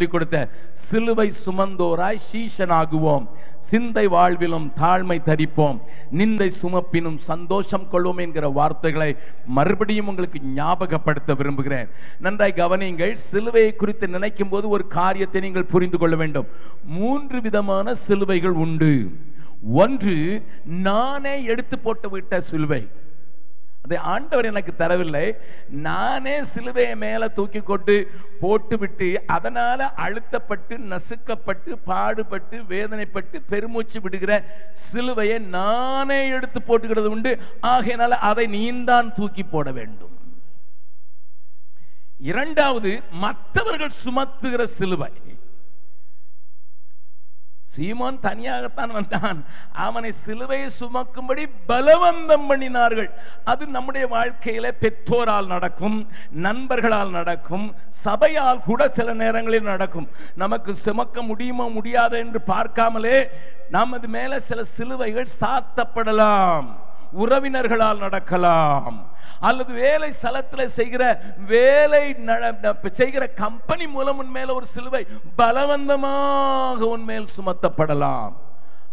சொல்லி கொடுத்த சிலுவை சுமந்தோராய் சீஷனாகுவோம். சிந்தை வாழ்விலும் தாழ்மை தரிப்போம். நிந்தை சுமப்பினும் சந்தோஷம் கொள்வோம் என்கிற வார்த்தைகளை மறுபடியும் உங்களுக்கு ஞாபகப்படுத்த விரும்புகிறேன். நன்றாய் கவனியுங்கள் சிலுவையை குறித்து நினைக்கும் போது ஒரு காரியத்தை நீங்கள் புரிந்து கொள்ள வேண்டும். மூன்று விதமான சிலுவைகள் உண்டு. ஒன்று நானே எடுத்து போட்டு விட்ட சிலுவை. அதை ஆண்டவர் எனக்கு தரவில்லை. நானே சிலுவையை மேலே தூக்கி கொண்டு போட்டு விட்டு அழுத்தப்பட்டு நசுக்கப்பட்டு பாடுபட்டு வேதனைப்பட்டு பெருமூச்சு விடுகிற சிலுவையை நானே எடுத்து போட்டுக்கிறது உண்டு. ஆகையினால அதை நீந்தான் தூக்கி போட வேண்டும். இரண்டாவது மற்றவர்கள் சுமத்துகிற சிலுவை. சீமோன் தனியாகத்தான் வந்தான். அவனை சிலுவையை சுமக்கும்படி பலவந்தம் பண்ணினார்கள். அது நம்முடைய வாழ்க்கையில பெற்றோரால் நடக்கும் நண்பர்களால் நடக்கும் சபையால் கூட சில நேரங்களில் நடக்கும். நமக்கு சுமக்க முடியுமோ முடியாத என்று பார்க்காமலே நமது மேல சில சிலுவைகள் சாத்தப்படலாம். உறவினர்களால் நடக்கலாம். அல்லது வேலை ஸ்தலத்தில் செய்கிற வேலை நட- செய்கிற கம்பெனி மூலம் உன் மேல ஒரு சிலுவை பலவந்தமாக உன் மேல் சுமத்தப்படலாம்.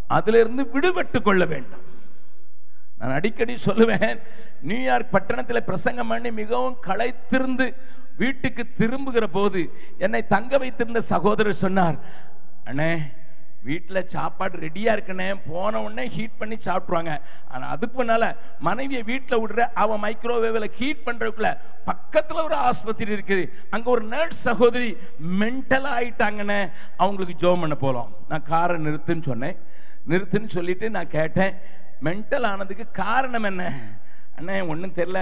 அதிலிருந்து விடுபட்டு கொள்ள வேண்டும். நான் அடிக்கடி சொல்லுவேன் நியூயார்க் பட்டணத்தில் பிரசங்கம் பண்ணி மிகவும் களைத்திருந்து வீட்டுக்கு திரும்புகிற போது என்னை தங்க வைத்திருந்த சகோதரர் சொன்னார் அண்ணே வீட்டில் சாப்பாடு ரெடியாக இருக்குண்ணே போன உடனே ஹீட் பண்ணி சாப்பிட்ருவாங்க ஆனால் அதுக்கு முன்னால் மனைவியை வீட்டில் விடுற அவன் மைக்ரோவேவில் ஹீட் பண்ணுறதுக்குள்ள பக்கத்தில் ஒரு ஆஸ்பத்திரி இருக்குது. அங்கே ஒரு நர்ஸ் சகோதரி மென்டலாக ஆயிட்டாங்கண்ணே அவங்களுக்கு ஜோம் பண்ண போகலாம் நான் காரை நிறுத்துன்னு சொன்னேன். நிறுத்துன்னு சொல்லிட்டு நான் கேட்டேன் மென்டல் ஆனதுக்கு காரணம் என்ன? அண்ணே ஒன்றும் தெரில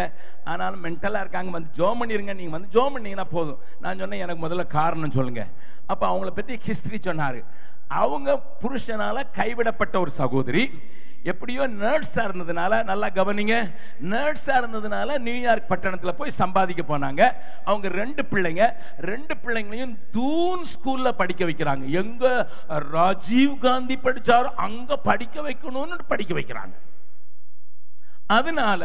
ஆனாலும் மென்டலாக இருக்காங்க வந்து ஜோம் பண்ணிருங்க. நீங்கள் வந்து ஜோம் பண்ணிங்கன்னா போதும். நான் சொன்னேன் எனக்கு முதல்ல காரணம் சொல்லுங்கள் அப்போ அவங்கள பற்றி ஹிஸ்ட்ரி சொன்னார். அவங்க புருஷனால கைவிடப்பட்ட ஒரு சகோதரி. எப்படியோ நர்ஸாக இருந்ததுனால நல்லா கவனிங்க. நர்ஸாக இருந்ததுனால நியூயார்க் பட்டணத்தில் போய் சம்பாதிக்க போனாங்க. அவங்க ரெண்டு பிள்ளைங்க. ரெண்டு பிள்ளைங்களையும் தூன் ஸ்கூலில் படிக்க வைக்கிறாங்க. எங்கே ராஜீவ் காந்தி படிச்சாரோ அங்கே படிக்க வைக்கணும்னு படிக்க வைக்கிறாங்க. அதனால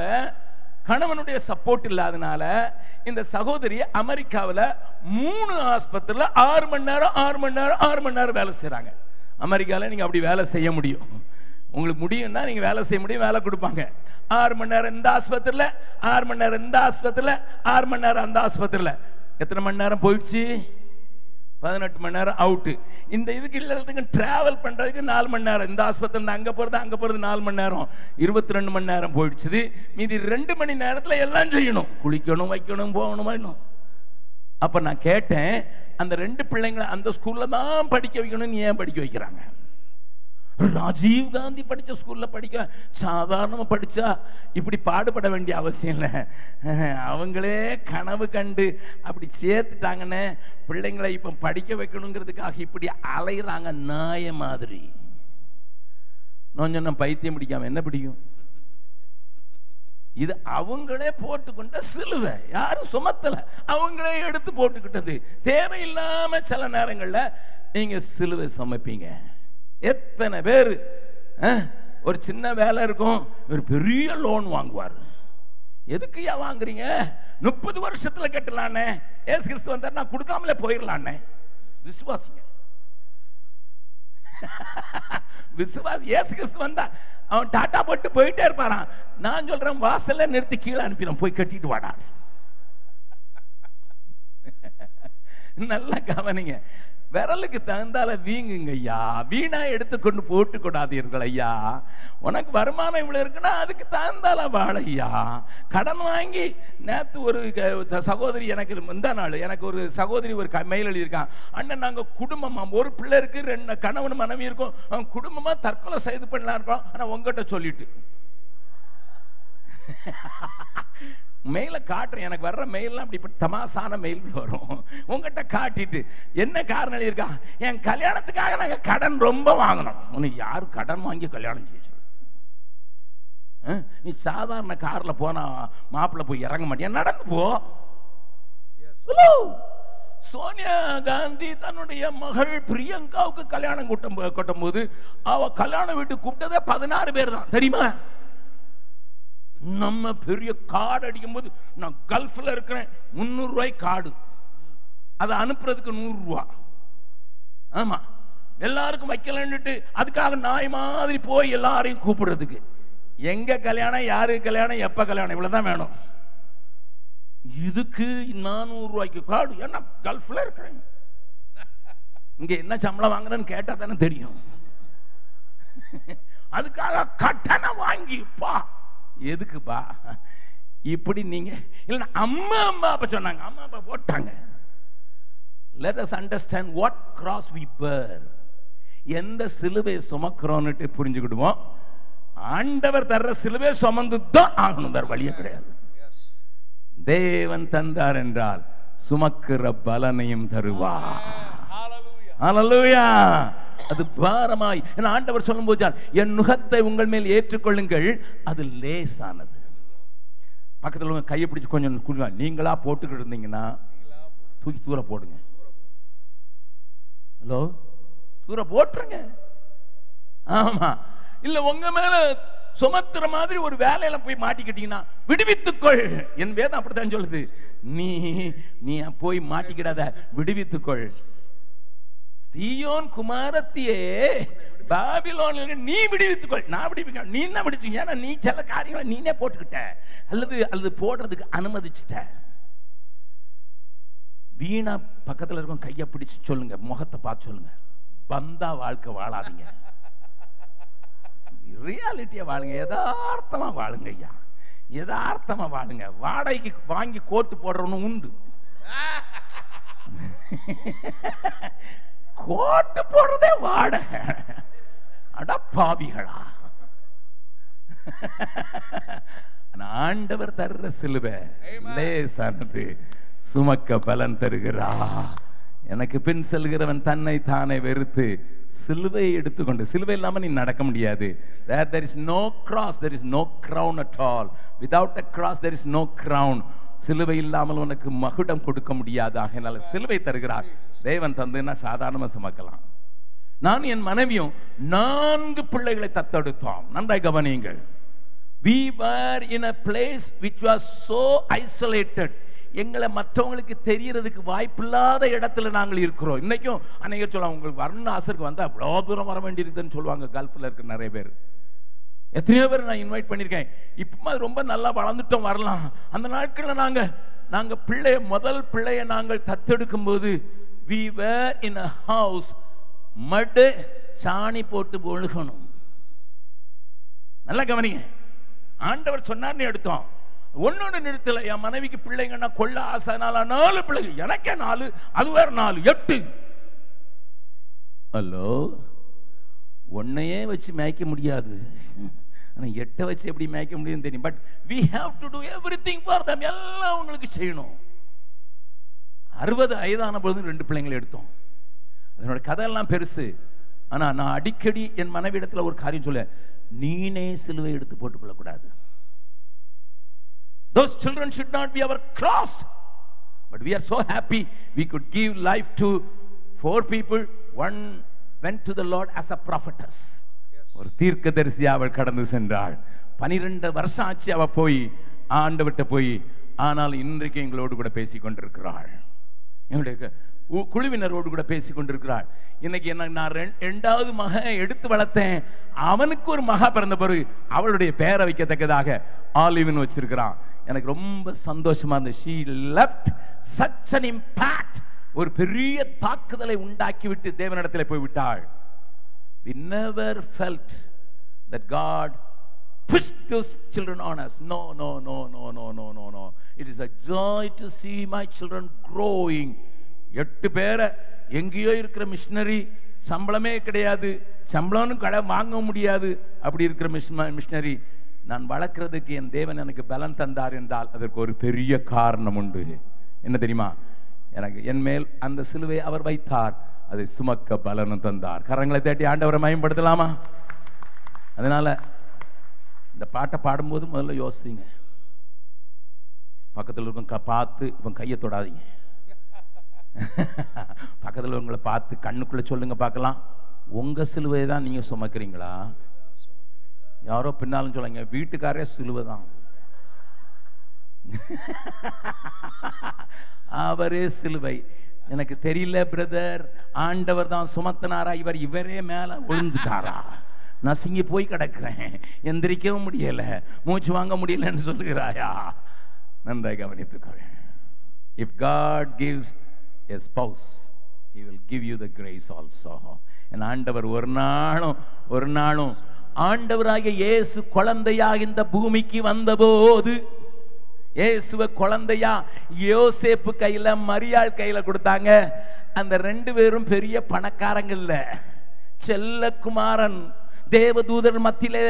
கணவனுடைய சப்போர்ட் இல்லாதனால இந்த சகோதரி அமெரிக்காவில் மூணு ஆஸ்பத்திரியில் ஆறு மணி நேரம் ஆறு மணி நேரம் ஆறு மணி நேரம் வேலை செய்கிறாங்க அமெரிக்காவில் நீங்கள் அப்படி வேலை செய்ய முடியும். உங்களுக்கு முடியும்னா நீங்கள் வேலை செய்ய முடியும் வேலை கொடுப்பாங்க. ஆறு மணி நேரம் இந்த ஆஸ்பத்திரியில் ஆறு மணி நேரம் இந்த ஆஸ்பத்திரியில் ஆறு மணி நேரம் அந்த ஆஸ்பத்திரியில் எத்தனை மணி நேரம் போயிடுச்சு? பதினெட்டு மணி நேரம் அவுட்டு இந்த இதுக்கு இல்லத்துக்கு டிராவல் பண்ணுறதுக்கு நாலு மணி நேரம். இந்த ஆஸ்பத்திரியில் அங்கே போகிறது அங்கே போகிறது நாலு மணி நேரம். இருபத்தி ரெண்டு மணி நேரம் போயிடுச்சுது. மீதி ரெண்டு மணி நேரத்தில் எல்லாம் செய்யணும். குளிக்கணும் வைக்கணும் போகணும் வேணும் அப்போ நான் கேட்டேன் அந்த ரெண்டு பிள்ளைங்களை அந்த ஸ்கூலில் தான் படிக்க வைக்கணும்னு ஏன் படிக்க வைக்கிறாங்க? ராஜீவ் காந்தி படித்த ஸ்கூலில் படிக்க சாதாரணமாக படித்தா இப்படி பாடுபட வேண்டிய அவசியம் இல்லை. அவங்களே கனவு கண்டு அப்படி சேர்த்துட்டாங்கன்னு பிள்ளைங்களை இப்போ படிக்க வைக்கணுங்கிறதுக்காக இப்படி அலைகிறாங்க நாய மாதிரி. நான் சொன்ன பைத்தியம் பிடிக்காம என்ன பிடிக்கும்? இது அவங்களே போட்டுக்கொண்ட சிலுவை. யாரும் சுமத்தல. அவங்களே எடுத்து போட்டுக்கிட்டது. தேவையில்லாம சில நேரங்களில் நீங்க சிலுவை சமைப்பீங்க. எத்தனை பேர் ஒரு சின்ன வேலை இருக்கும் ஒரு பெரிய லோன் வாங்குவார். எதுக்குயா வாங்குறீங்க? முப்பது வருஷத்துல கட்டலான்னு ஏசு கிறிஸ்து வந்தார் நான் கொடுக்காமலே போயிடலானே விசுவாசிங்க. விசுவாசி ஏசு கிறிஸ்து வந்தா அவன் டாட்டா போட்டு போயிட்டே இருப்பாரான் நான் சொல்றேன் வாசல்ல நிறுத்தி கீழே அனுப்பிடும் போய் கட்டிட்டு வாடா. நல்லா கவனிங்க. விரலுக்கு தகுந்தால வீங்குங்க ஐயா. வீணா எடுத்துக்கொண்டு போட்டு கூடாதீர்கள் ஐயா. உனக்கு வருமானம் இவ்வளவு இருக்குன்னா அதுக்கு தகுந்தால வாழையா கடன் வாங்கி நேத்து ஒரு சகோதரி எனக்கு முந்தா நாள் எனக்கு ஒரு சகோதரி ஒரு க- மெயில் எழுதியிருக்கான். அண்ணன் நாங்க குடும்பமா ஒரு பிள்ளை இருக்கு ரெண்டு கணவன் மனைவி இருக்கும். அவன் குடும்பமா தற்கொலை செய்து பண்ணலாம் இருக்கோம். ஆனா உங்ககிட்ட சொல்லிட்டு. மெயிலை காட்டுறேன். எனக்கு வர்ற மெயில்லாம் அப்படி தமாசான மெயில் வரும். உங்ககிட்ட காட்டிட்டு என்ன காரணம் எழுதியிருக்கா என் கல்யாணத்துக்காக நாங்கள் கடன் ரொம்ப வாங்கினோம். உனக்கு யார் கடன் வாங்கி கல்யாணம் செய்ய? நீ சாதாரண கார்ல போனா மாப்பிள்ளை போய் இறங்க மாட்டியா? நடந்து போ. சோனியா காந்தி தன்னுடைய மகள் பிரியங்காவுக்கு கல்யாணம் கூட்டம் கூட்டும் போது அவ கல்யாண வீட்டுக்கு கூப்பிட்டதே பதினாறு பேர் தான். தெரியுமா? நம்ம பெரிய காடு அடிக்கும் போது நான் கல்ஃபில் இருக்கிறேன். முந்நூறு ரூபாய் அதை அனுப்புறதுக்கு நூறுரூவா. ஆமாம் ஆமா. எல்லாருக்கும் வைக்கலன்னுட்டு அதுக்காக நாய் மாதிரி போய் எல்லாரையும் கூப்பிடுறதுக்கு. எங்க கல்யாணம் யாரு கல்யாணம் எப்ப கல்யாணம்? இவ்வளவுதான் வேணும். இதுக்கு நானூறு ரூபாய்க்கு காடு. என்ன கல்ஃபில் இருக்கிறேன். இங்க என்ன சம்பளம் வாங்குறேன்னு கேட்டா தானே தெரியும். அதுக்காக கட்டணம் வாங்கிப்பா. எதுக்குப்பா? இப்படி நீங்க இல்ல அம்மா அம்மா அப்பா சொன்னாங்க. அம்மா அப்பா போட்டாங்க. Let us understand what cross we bear எந்த சிலுவை சுமக்கிறோன்னுட்டு புரிஞ்சுக்கிடுவோம். ஆண்டவர் தர்ற சிலுவை சுமந்து தான் ஆகணும் வேற வழியே கிடையாது. தேவன் தந்தார் என்றால் சுமக்கிற பலனையும் தருவார். ஹalleluya அது பாரமாய். என் ஆண்டவர் சொல்லும் சொல்லும்போது என் நுகத்தை உங்கள் மேல் ஏற்றுக்கொள்ளுங்கள் அது லேசானது. பக்கத்தில் உங்க கையை பிடிச்சி கொஞ்சம் குடுங்க. நீங்களா போட்டுக்கிட்டு இருந்தீங்கன்னா தூக்கி தூர போடுங்க. ஹலோ? தூர போட்டுருங்க. ஆமா. இல்ல உங்க மேல சுமத்துற மாதிரி ஒரு வேலையில போய் மாட்டிக்கிட்டீங்கன்னா விடுவித்துக்கொள். என் வேதம் அப்படித்தான் சொல்லுது. நீ நீ போய் மாட்டிக்கிடாத. விடுவித்துக்கொள். சீயோன் குமாரத்தியே பாபிலோனில் நீ விடுவித்துக்கொள். நான் விடுவிக்க நீ தான் விடுச்சு ஏன்னா நீ சில காரியங்களை நீனே போட்டுக்கிட்ட. அல்லது அல்லது போடுறதுக்கு அனுமதிச்சிட்ட. வீணா பக்கத்தில் இருக்கும் கையை பிடிச்சு சொல்லுங்க. முகத்தை பார்த்து சொல்லுங்க. பந்தா வாழ்க்கை வாழாதீங்க. ரியாலிட்டியை வாழுங்க. எதார்த்தமாக வாழுங்க ஐயா. யதார்த்தமா வாழுங்க. வாடகைக்கு வாங்கி கோட்டு போடுறவனும் உண்டு. கோட்டு போடுறதே வாடகை. அட பாவிகளா. ஆண்டவர் தர்ற சிலுவை லேசானது சுமக்க பலன் தருகிறா. எனக்கு பின் செல்கிறவன் தன்னை தானே வெறுத்து சிலுவையை எடுத்துக்கொண்டு சிலுவை இல்லாம நீ நடக்க முடியாது. There there is no cross there is no crown at all. Without a cross there is no crown. சிலுவை இல்லாமல் உனக்கு மகுடம் கொடுக்க முடியாது. ஆகையினால சிலுவை தருகிறார். தேவன் தந்துன்னா சாதாரணமாக சுமக்கலாம். நான் என் மனைவியும் நான்கு பிள்ளைகளை தத்தெடுத்தோம். நன்றாய் கவனியுங்கள். We were in a place which was so isolated எங்களை மற்றவங்களுக்கு தெரியறதுக்கு வாய்ப்பில்லாத இடத்துல நாங்கள் இருக்கிறோம். இன்னைக்கும் அன்னைக்கு சொல்லலாம் உங்களுக்கு வரணும்னு ஆசருக்கு வந்தால் அவ்வளோ தூரம் வர வேண்டியிருக்குதுன்னு சொல்லுவாங்க. கல்ஃபில் இருக்க நிறைய பேர். எத்தனையோ பேர் நான் இன்வைட் பண்ணியிருக்கேன். இப்போ ரொம்ப நல்லா வளர்ந்துட்டோம் வரலாம். அந்த நாட்களில் நாங்கள் நாங்கள் பிள்ளைய முதல் பிள்ளைய நாங்கள் தத்தெடுக்கும் போது we were in a house மடு சாணி போட்டு ஒழுகணும். நல்லா கவனிங்க. ஆண்டவர் சொன்னார்னு எடுத்தோம். ஒன்னொன்னு நிறுத்தல. என் மனைவிக்கு பிள்ளைங்கன்னா கொள்ள ஆசைனால நாலு பிள்ளைங்க. எனக்கே நாலு அது வேற நாலு எட்டு. ஹலோ? ஒன்னையே வச்சு மேய்க்க முடியாது. ஆனால் எட்டை வச்சு எப்படி மேய்க்க முடியும்னு தெரியும். But we have to do everything for them எல்லாம் உங்களுக்கு செய்யணும். அறுபது வயதான பொழுது ரெண்டு பிள்ளைங்களை எடுத்தோம். அதனோட கதையெல்லாம் பெருசு. ஆனால் நான் அடிக்கடி என் மனைவியிடத்தில் ஒரு காரியம் சொல்ல நீனே சிலுவை எடுத்து போட்டுக்கொள்ளக்கூடாது those children should not be our cross. But we are so happy we could give life to four people. One went to the lord as a prophetess. ஒரு தீர்க்க தரிசி அவள் கடந்து சென்றாள். பனிரெண்டு வருஷம் ஆச்சு அவ போய் ஆண்டவர்கிட்ட போய் ஆனால் இன்றைக்கு எங்களோடு கூட பேசிக் கொண்டிருக்கிறாள். எங்களுடைய உ- குழுவினரோடு கூட பேசி கொண்டிருக்கிறாள். இன்னைக்கு என்ன நான் ரெண்டாவது மகன் எடுத்து வளர்த்தேன். அவனுக்கு ஒரு மகா பிறந்த பிறகு அவளுடைய பெயரை வைக்கத்தக்கதாக ஆலிவன் வச்சிருக்கிறான். எனக்கு ரொம்ப சந்தோஷமா இருந்தது. She left such an impact ஒரு பெரிய தாக்குதலை உண்டாக்கி விட்டு தேவனிடத்தில் போய்விட்டாள். We never felt that God pushed those children on us. No, no, no, no, no, no, no, no. It is a joy to see my children growing. எட்டு பேரை எங்கேயோ இருக்கிற மிஷினரி சம்பளமே கிடையாது சம்பளம்னு கடை வாங்க முடியாது அப்படி இருக்கிற மிஷினரி நான் வளர்க்குறதுக்கு என் தேவன் எனக்கு பலன் தந்தார் என்றால் அதற்கு ஒரு பெரிய காரணம் உண்டு என்ன தெரியுமா எனக்கு என் மேல் அந்த சிலுவை அவர் வைத்தார் அதை சுமக்க பலனும் தந்தார். கரங்களை தேட்டி ஆண்டவரை மயம்படுத்தலாமா அதனால இந்த பாட்டை பாடும்போது முதல்ல யோசிங்க. பக்கத்தில் இருக்கும் பார்த்து இவன் கையை தொடாதீங்க. பக்கத்தில் உங்களை பார்த்து கண்ணுக்குள்ள சொல்லுங்க பார்க்கலாம். உங்க சிலுவையை தான் நீங்க சுமக்கிறீங்களா? யாரோ பின்னாலும் சொல்லுங்க வீட்டுக்காரே சிலுவை தான். அவரே சிலுவை. எனக்கு தெரியல பிரதர் ஆண்டவர் தான் சுமத்தினாரா? இவர் இவரே மேலே விழுந்துட்டாரா? நசுங்கி போய் கிடக்கிறேன். எந்திரிக்கவும் முடியல. மூச்சு வாங்க முடியலன்னு சொல்லுகிறாயா? நன்றாக கவனித்துக்கொள். If God gives a spouse he will give you the grace also என் ஆண்டவர் ஒரு நாளும் ஒரு நாளும் ஆண்டவராகிய இயேசு குழந்தையாக இந்த பூமிக்கு வந்தபோது இயேசுவ குழந்தையா யோசேப்பு கையில் மரியாள் கையில் கொடுத்தாங்க. அந்த ரெண்டு பேரும் பெரிய பணக்காரங்கள்ல. செல்லக்குமாரன் செல்லகுமாரன் தேவதூதர் மத்தியிலே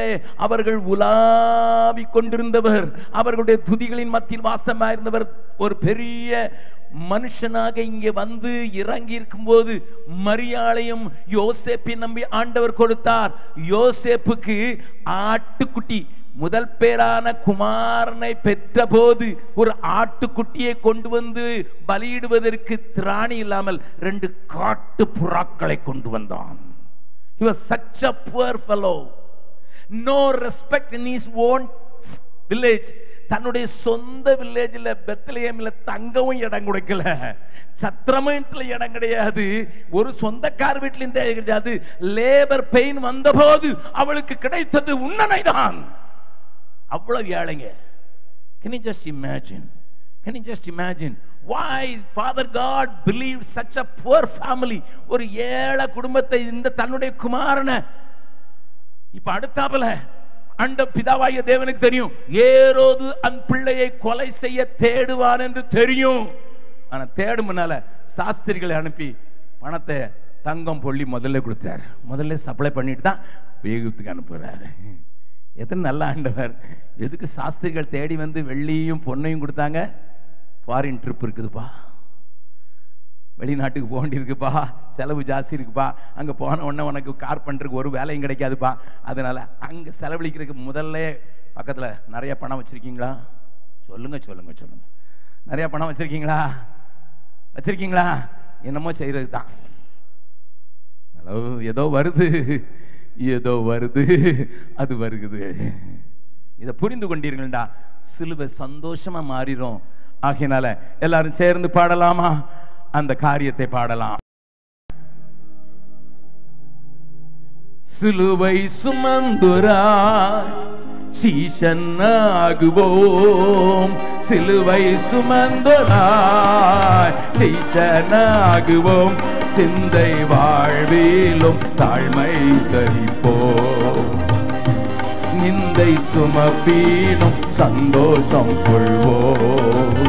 அவர்கள் உலாவி கொண்டிருந்தவர். அவர்களுடைய துதிகளின் மத்தியில் வாசமாயிருந்தவர். ஒரு பெரிய மனுஷனாக இங்கே வந்து இறங்கி இருக்கும்போது மரியாளையும் யோசேப்பை நம்பி ஆண்டவர் கொடுத்தார். யோசேப்புக்கு ஆட்டுக்குட்டி முதல் பேரான குமாரனை பெற்றபோது ஒரு ஆட்டுக்குட்டியை கொண்டு வந்து பலியிடுவதற்கு திராணி இல்லாமல் ரெண்டு காட்டு புறாக்களை கொண்டு வந்தான். He was such a poor fellow. No respect in his own village. தன்னுடைய சொந்த வில்லேஜில் பெத்லஹேமில் தங்கவும் இடம் கொடுக்கல. சத்திரமேட்டில் இடம் கிடையாது. ஒரு சொந்தக்கார் வீட்டிலும் தேவை கிடையாது. லேபர் பெயின் வந்தபோது அவளுக்கு கிடைத்தது உன்னனை தான் அவ்வளவு ஏழைங்க. Can you just imagine can you just imagine why father God believe such a poor family ஒரு ஏழை குடும்பத்தை இந்த தன்னுடைய குமாரனை இப்போ அடுத்தாப்புல அண்ட பிதாவாய தேவனுக்கு தெரியும். ஏரோது அந் பிள்ளையை கொலை செய்ய தேடுவான் என்று தெரியும். ஆனால் தேடும் சாஸ்திரிகளை அனுப்பி பணத்தை தங்கம் பொள்ளி முதல்ல கொடுத்தாரு முதல்ல சப்ளை பண்ணிட்டு தான் வேகத்துக்கு அனுப்புகிறாரு எத்தனை நல்ல ஆண்டவர். எதுக்கு சாஸ்திரிகள் தேடி வந்து வெள்ளியும் பொண்ணையும் கொடுத்தாங்க? ஃபாரின் ட்ரிப் இருக்குதுப்பா. வெளிநாட்டுக்கு போக வேண்டியிருக்குப்பா. செலவு ஜாஸ்தி இருக்குப்பா. அங்கே போன உடனே உனக்கு கார்பெண்டருக்கு ஒரு வேலையும் கிடைக்காதுப்பா. அதனால அங்கே செலவழிக்கிறதுக்கு முதல்ல பக்கத்தில் நிறைய பணம் வச்சுருக்கீங்களா? சொல்லுங்க சொல்லுங்க சொல்லுங்கள் நிறைய பணம் வச்சுருக்கீங்களா? வச்சுருக்கீங்களா? என்னமோ செய்கிறது தான். ஹலோ ஏதோ வருது. ஏதோ வருது அது வருகுது. இதை புரிந்து கொண்டீர்கள்டா? சிலுவை சந்தோஷமா மாறிடும் ஆகையினால எல்லாரும் சேர்ந்து பாடலாமா? அந்த காரியத்தை பாடலாம். சிலுவை சுமந்துராய் சீஷனாகுவோம். சிலுவை சுமந்துராய் சீஷனாகுவோம். சிந்தை வாழ்விலும் தாழ்மை தரிப்போம். நிந்தை சுமப்பீனும் சந்தோஷம் கொள்வோம்.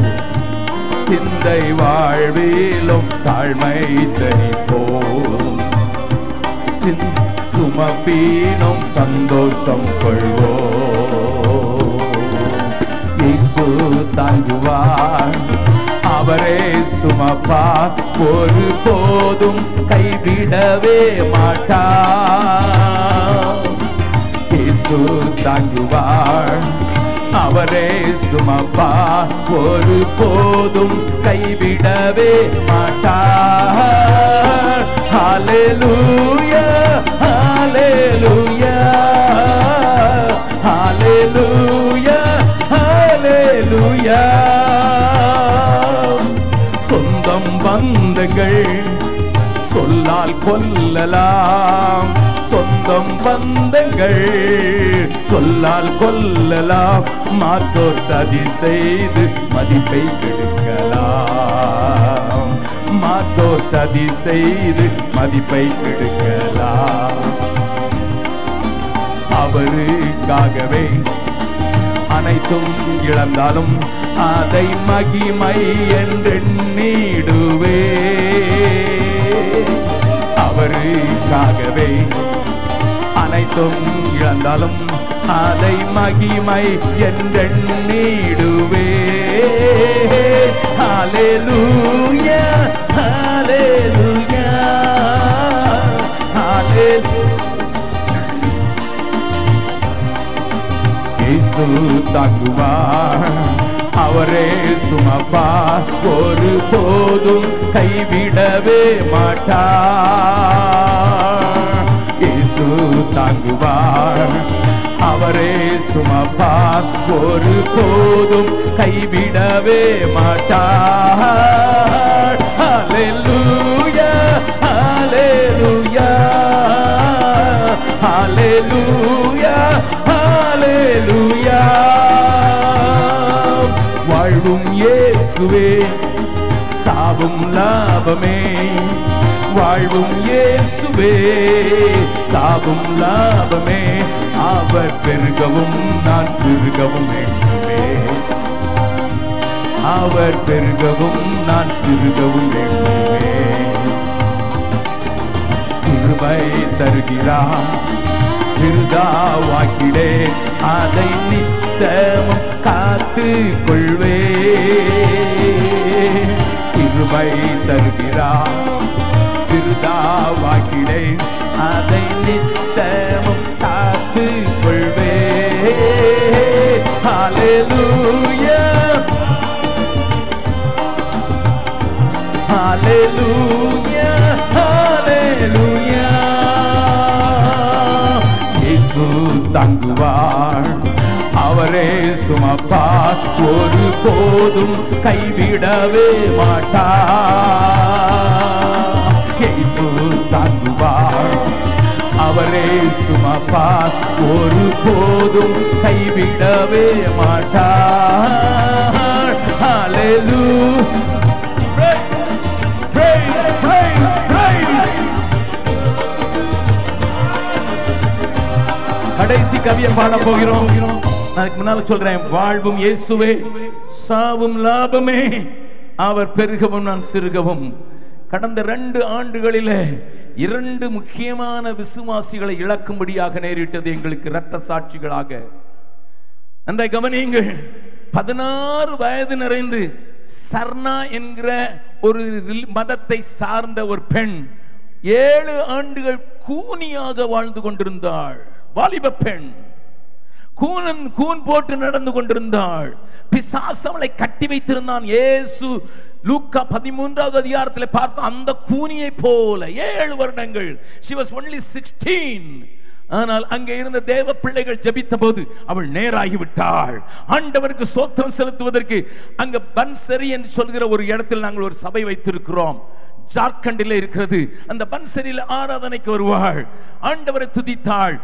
சிந்தை வாழ்விலும் தாழ்மை தரிப்போம். சிந்தை சுமப்பீனும் சந்தோஷம் கொள்வோ. இயேசு தாங்குவார் அவரே சுமப்பார். ஒரு போதும் கைவிடவே மாட்டார் இயேசு தாங்குவார் அவரே சுமப்பார். ஒரு போதும் கைவிடவே மாட்டார் ஹalleluya ஹalleluya சொந்தம் பந்தங்கள் சொல்லால் கொல்லலாம். சொந்தம் பந்தங்கள் சொல்லால் கொல்லலாம். மாற்றோர் சதி செய்து மதிப்பை கெடுக்கலாம். மாற்றோர் சதி செய்து மதிப்பை கெடுக்கலாம். அவருக்காகவே. அனைத்தும் இழந்தாலும் அதை மகிமை என்றெண்ணிடுவே அவருக்காகவே. அனைத்தும் இழந்தாலும் அதை மகிமை என்றெண்ணிடுவே ஹalleluya ஹalleluya. காசு தாங்குவார் அவரே சுமப்பா. ஒரு போதும் கைவிடவே மாட்டார் இயேசு தாங்குவார் அவரே சுமப்பார் ஒரு போதும் கைவிடவே மாட்டார் அலெலுயா அலெலுயா அலெலுயா ஹalleluya வாழ்வும் இயேசுவே சாவும் லாபமே. வாழ்வும் இயேசுவே சாவும் லாபமே. அவர் பெருகவும் நான் சிறுகவும் வேண்டுமே. அவர் பெருகவும் நான் சிறுகவும் வேண்டுமே. கிருபை தருகிறார் திருதாவாக்கிடே அதை நித்தமும் காத்து கொள்வே கிருபை தருகிறார் திருதாவாக்கிடே அதை நித்தமும் காத்து கொள்வே ஹalleluya. ஹalleluya ஹalleluya. இயேசு தங்குவார். அவரே சுமப்பார் ஒரு போதும் கைவிடவே மாட்டார் இயேசு தங்குவார் அவரே சுமப்பா ஒரு போதும் கைவிடவே மாட்டார் ஹalleluya. கடைசி கவியை பாட போகிறோம். அதுக்கு முன்னால சொல்றேன் வாழ்வும் இயேசுவே சாவும் லாபமே. அவர் பெருகவும் நான் சிறுகவும். கடந்த ரெண்டு ஆண்டுகளிலே இரண்டு முக்கியமான விசுவாசிகளை இழக்கும்படியாக நேரிட்டது எங்களுக்கு இரத்த சாட்சிகளாக. அந்த கவனியுங்கள் பதினாறு வயது நிறைந்து சர்ணா என்கிற ஒரு மதத்தை சார்ந்த ஒரு பெண் ஏழு ஆண்டுகள் கூனியாக வாழ்ந்து கொண்டிருந்தாள். வாலிப பெண். கூனன் கூன் போட்டு நடந்து கொண்டிருந்தாள். பிசாசு அவளை கட்டி வைத்திருந்தான். ஏசு லூக்கா பதிமூன்றாவது அதிகாரத்தில் பார்த்த அந்த கூனியை போல ஏழு வருடங்கள். ஷி வாஸ் ஒன்லி சிக்ஸ்டீன் ஆனால் அங்கே இருந்த தேவ பிள்ளைகள் ஜபித்த போது அவள் நேராகிவிட்டாள் ஆண்டவருக்கு சோத்திரம் செலுத்துவதற்கு அங்க பன்சரி என்று சொல்கிற ஒரு இடத்தில் நாங்கள் ஒரு சபை வைத்திருக்கிறோம். ஜார்க்கண்டில் இருக்கிறது. அந்த பன்சரியில் ஆராதனைக்கு வருவாள். ஆண்டவரை துதித்தாள்.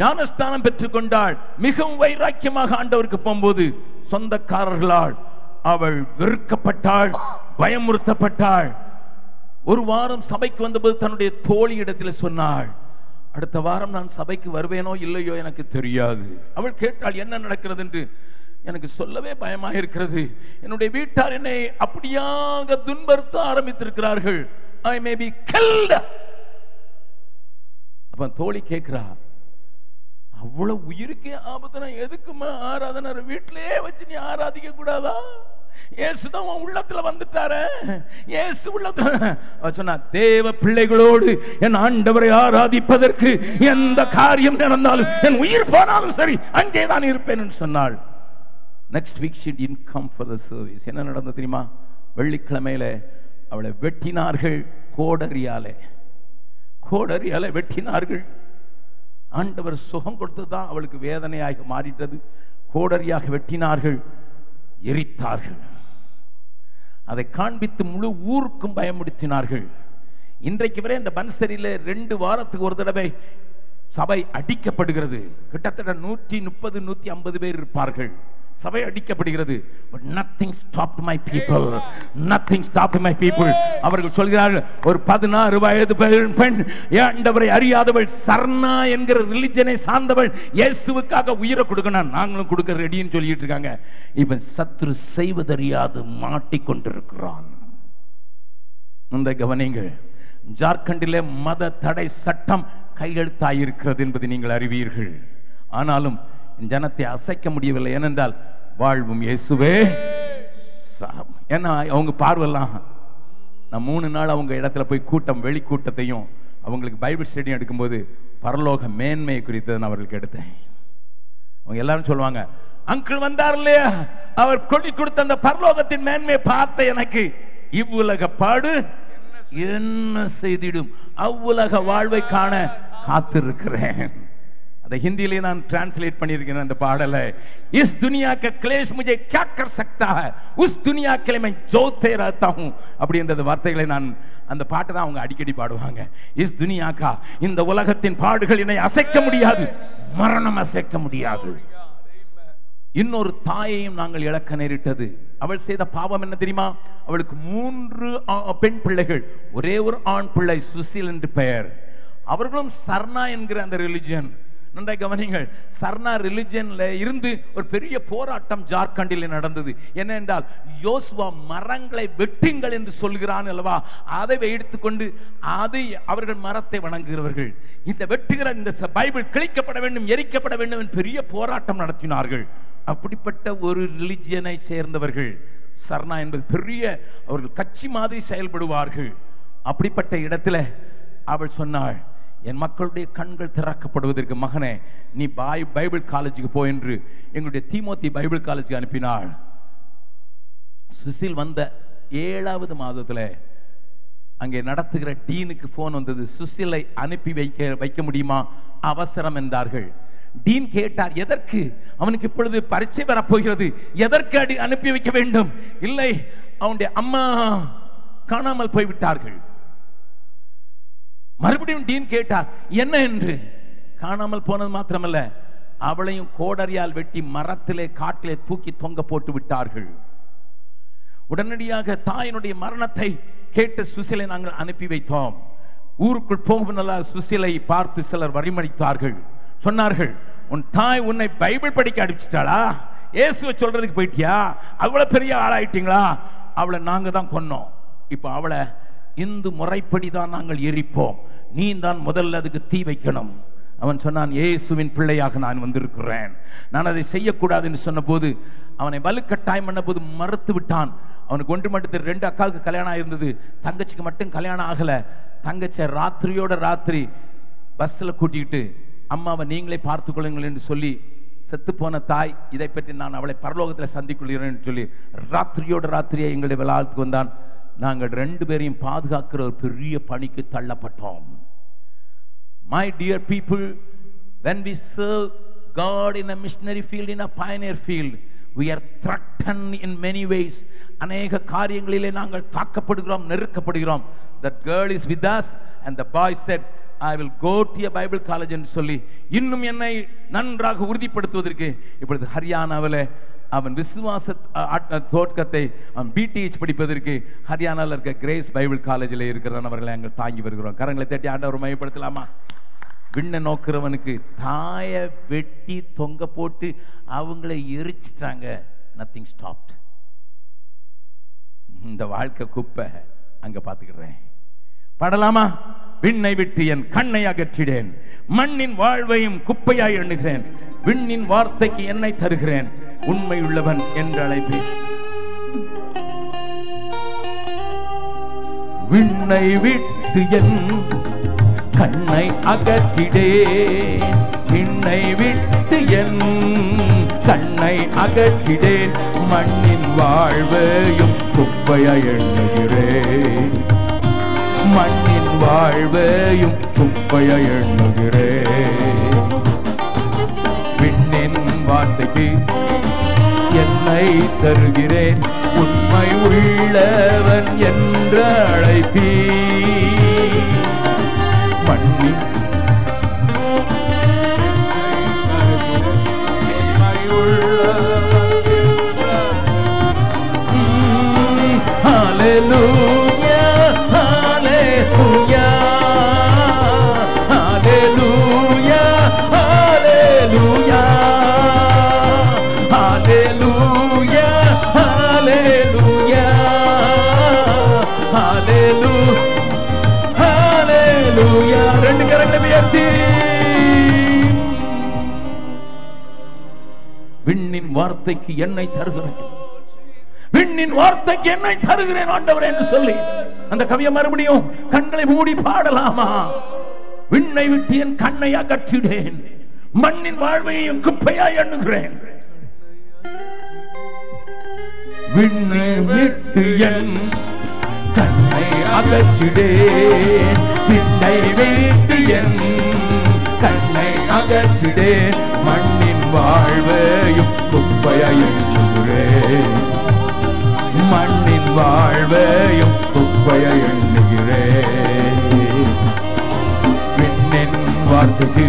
ஞானஸ்தானம் பெற்றுக்கொண்டாள். மிகவும் வைராக்கியமாக ஆண்டவருக்கு போகும்போது சொந்தக்காரர்களால் அவள் வெறுக்கப்பட்டாள் பயமுறுத்தப்பட்டாள். ஒரு வாரம் சபைக்கு வந்தபோது தன்னுடைய தோழி இடத்தில் சொன்னாள் அடுத்த வாரம் நான் சபைக்கு வருவேனோ இல்லையோ எனக்கு தெரியாது. அவள் கேட்டாள் என்ன நடக்கிறது? என்று எனக்கு சொல்லவே பயமாக இருக்கிறது. என்னுடைய வீட்டார் என்னை அப்படியாக துன்புறுத்த ஆரம்பித்திருக்கிறார்கள். ஐ மே பி கெல்ட அப்ப தோழி கேட்கிறா அவ்வளவு உயிருக்கே ஆபத்து. நான் எதுக்குமா ஆராதனை வீட்டிலேயே வச்சு நீ ஆராதிக்க கூடாதா? இயேசுதான் உன் உள்ளத்துல வந்துட்டாரு. இயேசு உள்ளத்துல சொன்னா தேவ பிள்ளைகளோடு என் ஆண்டவரை ஆராதிப்பதற்கு எந்த காரியம் நடந்தாலும் என் உயிர் போனாலும் சரி அங்கே தான் இருப்பேன் சொன்னாள். Next week she didn't come for the service என்ன நடந்தது தெரியுமா? வெள்ளிக்கிழமையில அவளை வெட்டினார்கள் கோடரியாலே. கோடரியாலே வெட்டினார்கள். ஆண்டவர் சுகம் கொடுத்து தான் அவளுக்கு வேதனையாக மாறிட்டது. கோடரியாக வெட்டினார்கள் எரித்தார்கள். அதை காண்பித்து முழு ஊருக்கும் பயமுடுத்தினார்கள். இன்றைக்கு வரை இந்த பன்சரியில் ரெண்டு வாரத்துக்கு ஒரு தடவை சபை அடிக்கப்படுகிறது. கிட்டத்தட்ட நூற்றி முப்பது நூற்றி ஐம்பது பேர் இருப்பார்கள். சபை அடிக்கப்படுகிறது. But nothing my people nothing nothing my people அவர்கள் சொல்கிறார்கள் ஒரு பதினாறு வயது பெண் ஏண்டவரை அறியாதவள் சர்ணா என்கிற ரிலிஜனை சார்ந்தவள் இயேசுவுக்காக உயிரை கொடுக்கணும் நாங்களும் கொடுக்க ரெடின்னு சொல்லிட்டு இருக்காங்க. இவன் சத்ரு செய்வதறியாது மாட்டிக்கொண்டிருக்கிறான். இந்த கவனிங்கள் ஜார்க்கண்டிலே மத தடை சட்டம் கையெழுத்தாயிருக்கிறது என்பதை நீங்கள் அறிவீர்கள். ஆனாலும் ஜனத்தை அசைக்க முடியவில்லை. ஏனென்றால் வாழ்வும் இயேசுவே. ஏன்னா அவங்க பார்வெல்லாம் நான் மூணு நாள் அவங்க இடத்துல போய் கூட்டம் வெளி கூட்டத்தையும் அவங்களுக்கு பைபிள் ஸ்டடியும் எடுக்கும்போது பரலோக மேன்மையை குறித்து நான் அவர்களுக்கு எடுத்தேன். அவங்க எல்லாரும் சொல்லுவாங்க அங்கிள் வந்தார் இல்லையா? அவர் கொடி கொடுத்த அந்த பரலோகத்தின் மேன்மையை பார்த்த எனக்கு இவ்வுலக பாடு என்ன செய்திடும்? அவ்வுலக வாழ்வை காண காத்திருக்கிறேன். அதை ஹிந்தியிலே நான் டிரான்ஸ்லேட் பண்ணியிருக்கிறேன் அந்த பாடலை இஸ் துனியா का क्लेश मुझे क्या कर सकता है उस दुनिया के लिए मैं जोते रहता हूं அப்படின்றது வார்த்தைகளை நான் அந்த பாட்டை தான் அவங்க அடிக்கடி பாடுவாங்க இஸ் துனியா கா இந்த உலகத்தின் பாடுகள் என்னை அசைக்க முடியாது மரணம் அசைக்க முடியாது இன்னொரு தாயையும் நாங்கள் இழக்க நேரிட்டது அவள் செய்த பாவம் என்ன தெரியுமா அவளுக்கு மூன்று ஆ- பெண் பிள்ளைகள் ஒரே ஒரு ஆண் பிள்ளை சுசில் என்று பெயர் அவர்களும் சர்ணா என்கிற அந்த ரிலிஜியன் நன்றாய் கவனிங்கள் சர்ணா ரிலிஜியன்ல இருந்து ஒரு பெரிய போராட்டம் ஜார்க்கண்டில் நடந்தது. என்ன என்றால் யோசுவா மரங்களை வெட்டுங்கள் என்று சொல்கிறான் அல்லவா? அதை எடுத்துக்கொண்டு அதை அவர்கள் மரத்தை வணங்குகிறவர்கள். இந்த வெட்டுகிற இந்த பைபிள் கிழிக்கப்பட வேண்டும் எரிக்கப்பட வேண்டும் என்று பெரிய போராட்டம் நடத்தினார்கள். அப்படிப்பட்ட ஒரு ரிலிஜியனை சேர்ந்தவர்கள். சர்ணா என்பது பெரிய அவர்கள் கட்சி மாதிரி செயல்படுவார்கள். அப்படிப்பட்ட இடத்துல அவள் சொன்னாள் என் மக்களுடைய கண்கள் திறக்கப்படுவதற்கு மகனே நீ பாய் பைபிள் காலேஜுக்கு போ என்று எங்களுடைய தீமோத்தி பைபிள் காலேஜுக்கு அனுப்பினாள். சுசில் வந்த ஏழாவது மாதத்தில் அங்கே நடத்துகிற டீனுக்கு ஃபோன் வந்தது. சுசிலை அனுப்பி வைக்க வைக்க முடியுமா? அவசரம் என்றார்கள். டீன் கேட்டார் எதற்கு? அவனுக்கு இப்பொழுது பரீட்சை வரப்போகிறது. எதற்கு அடி அனுப்பி வைக்க வேண்டும்? இல்லை அவனுடைய அம்மா காணாமல் போய்விட்டார்கள். மறுபடியும் டீன் கேட்டார் என்ன என்று? காணாமல் போனது மாத்திரமல்ல. அவளையும் கோடரியால் வெட்டி மரத்திலே காட்டிலே தூக்கி தொங்க போட்டு விட்டார்கள். உடனடியாக தாயினுடைய மரணத்தை கேட்டு சுசிலை நாங்கள் அனுப்பி வைத்தோம். ஊருக்குள் போகும் நல்லா சுசிலை பார்த்து சிலர் வழிமறித்தார்கள் சொன்னார்கள் உன் தாய் உன்னை பைபிள் படிக்க அனுப்பிச்சிட்டாளா இயேசுவை சொல்றதுக்கு போயிட்டியா? அவ்வளவு பெரிய ஆளாயிட்டீங்களா? அவளை நாங்கள் தான் கொன்னோம். இப்போ அவளை இந்து முறைப்படி தான் நாங்கள் எரிப்போம். நீ தான் முதல்ல அதுக்கு தீ வைக்கணும். அவன் சொன்னான் ஏசுவின் பிள்ளையாக நான் வந்திருக்கிறேன். நான் அதை செய்யக்கூடாது என்று சொன்னபோது அவனை வலுக்கட்டாயம் பண்ணபோது மறுத்து விட்டான். அவனுக்கு ஒன்று மட்டும் ரெண்டு அக்காவுக்கு கல்யாணம் ஆயிருந்தது. தங்கச்சிக்கு மட்டும் கல்யாணம் ஆகலை. தங்கச்ச ராத்திரியோட ராத்திரி பஸ்ஸில் கூட்டிக்கிட்டு அம்மாவை நீங்களே பார்த்து கொள்ளுங்கள் என்று சொல்லி செத்து போன தாய் இதை பற்றி நான் அவளை பரலோகத்தில் சந்திக்கொள்கிறேன் என்று சொல்லி ராத்திரியோட ராத்திரியை எங்களுடைய விழாவுக்கு வந்தான். நாங்கள் ரெண்டு பேரையும் பாதுகாக்கிற ஒரு பெரிய பணிக்கு தள்ளப்பட்டோம். My dear people, when we serve God in a missionary field, in a pioneer field, we are threatened in many ways. அநேக காரியங்களிலே நாங்கள் தாக்கப்படுகிறோம் நெருக்கப்படுகிறோம். That girl is with us and the boy said I will go to Bible college என்று சொல்லி இன்னும் என்னை நன்றாக உறுதிப்படுத்துவதற்கு. இப்பொழுது ஹரியானாவில் அவன் விசுவாச தோற்கத்தை அவன் பிடிஹெச் படிப்பதற்கு ஹரியானாவில் இருக்க கிரேஸ் பைபிள் காலேஜில் இருக்கிறவன் அவர்களை நாங்கள் தாங்கி வருகிறோம். கரங்களை தட்டி ஆண்டவர் மையப்படுத்தலாமா விண்ணை நோக்கிறவனுக்கு தாயை வெட்டி தொங்க போட்டு அவங்கள எரிச்சிட்டாங்க. நத்திங் ஸ்டாப்ட் இந்த வாழ்க்கை குப்பை அங்க பார்த்துக்கிடுறேன் பாடலாமா? விண்ணை விட்டு என் கண்ணை அகற்றிடேன். மண்ணின் வாழ்வையும் குப்பையாய் எண்ணுகிறேன். விண்ணின் வார்த்தைக்கு என்னை தருகிறேன். உண்மையுள்ளவன் என்று அழைப்பேன். விண்ணை விட்டு என் கண்ணை அகற்றிடே. விண்ணை விட்டு என் கண்ணை அகற்றிடேன் மண்ணின் வாழ்வையும் குப்பைய எண்ணுகிறேன் மண்ணின் வாழ்வையும் குப்பைய எண்ணுகிறேன் விண்ணின் வார்த்தைக்கு என்னை தருகிறேன். உண்மை உள்ளவன் என்ற அழைப்பீ மண்ணின் விண்ணின் வார்த்தைக்கு என்னை தருகிறேன். விண்ணின் வார்த்தைக்கு என்னை தருகிறேன் ஆண்டவர் என்று சொல்லி அந்த கவியை மறுபடியும் கண்களை மூடி பாடலாமா? விண்ணை விட்டு என் கண்ணை அகற்றிடேன் மண்ணின் வாழ்வையும் குப்பையா எண்ணுகிறேன் விண்ணை விட்டு என் கண்ணை அகற்றிடேன் விண்ணை விட்டு என் கண்ணை அகற்றிடேன் வாழ்வையும் குப்பையாய் எண்ணுகிறேன் மண்ணின் வாழ்வையும் குப்பையாய் எண்ணுகிறேன் விண்ணின் வார்த்தைக்கு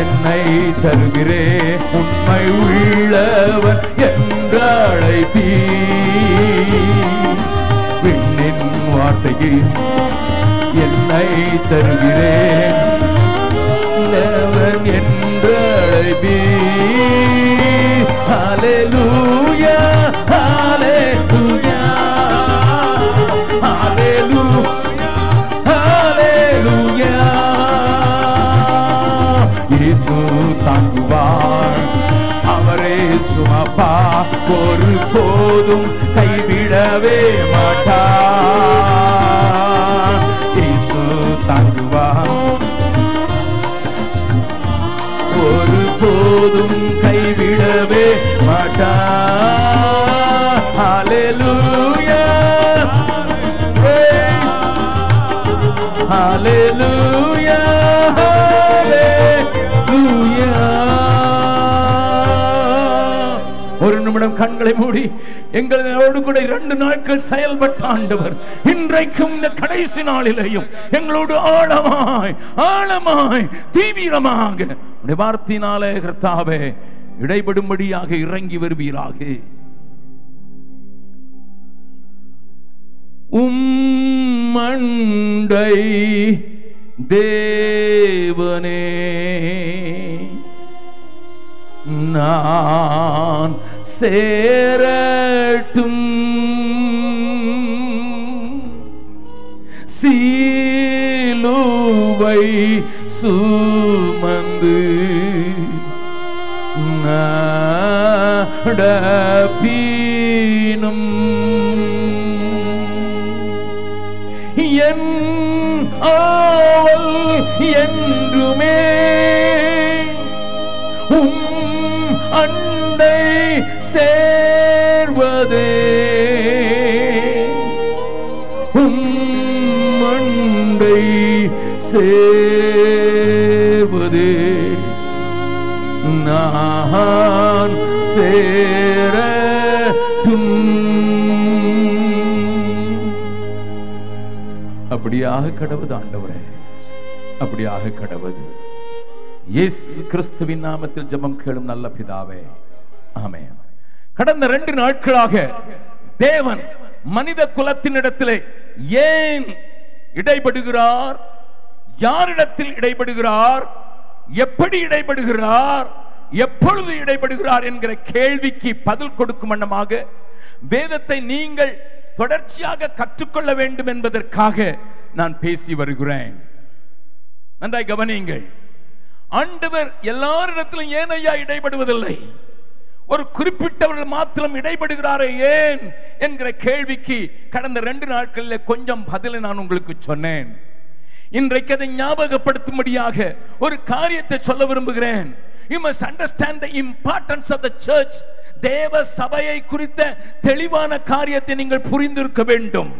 என்னை தருகிறே. உண்மை உள்ளவன் என்று அழைப்பீ. விண்ணின் வார்த்தைக்கு என்னை தருகிறேன் அழைப்பீ ஹalleluya ஹalleluya ஹalleluya ஹalleluya. இயேசு தாங்குவார் அவரே சுமப்பா. ஒரு போதும் கைவிடவே மாட்டார். மூடி எங்களோடு கூட இரண்டு நாட்கள் செயல்பட்ட ஆண்டவர். இன்றைக்கும் இந்த கடைசி நாளிலேயும் எங்களோடு ஆழமாய் ஆழமாய் தீவிரமாக உடைய வார்த்தையினாலே கர்த்தாவே இடைபடும்படியாக இறங்கி வருவீராக. உம்மண்டை தேவனே நான் சேரட்டும். சீலுவை சுமந்து நடப்பீனும். என் ஆவல் என் சேர்வதே. உம் சேர்வதே. நான் சேரட்டும் அப்படியாக கடவுது ஆண்டவரே அப்படியாக கடவுது இயேசு கிறிஸ்துவின் நாமத்தில் ஜெபம் கேளும் நல்ல பிதாவே. ஆமே கடந்த ரெண்டு நாட்களாக தேவன் மனித குலத்தினிடத்திலே ஏன் இடைபடுகிறார்? யாரிடத்தில் இடைபடுகிறார்? எப்படி இடைபடுகிறார்? எப்பொழுது இடைபடுகிறார் என்கிற கேள்விக்கு பதில் கொடுக்கும் வண்ணமாக வேதத்தை நீங்கள் தொடர்ச்சியாக கற்றுக்கொள்ள வேண்டும் என்பதற்காக நான் பேசி வருகிறேன். நன்றாய் கவனியுங்கள். ஆண்டவர் எல்லாரிடத்திலும் ஏன் ஐயா இடைபடுவதில்லை? ஒரு குறிப்பிட்டவர்கள் மாத்திரம் இடைபடுகிறாரே ஏன் என்கிற கேள்விக்கு கடந்த ரெண்டு நாட்களில் கொஞ்சம் பதிலை நான் உங்களுக்கு சொன்னேன். இன்றைக்கு அதை ஞாபகப்படுத்தும்படியாக ஒரு காரியத்தை சொல்ல விரும்புகிறேன். You must understand the importance of the church தேவ சபையை குறித்த தெளிவான காரியத்தை நீங்கள் புரிந்திருக்க வேண்டும்.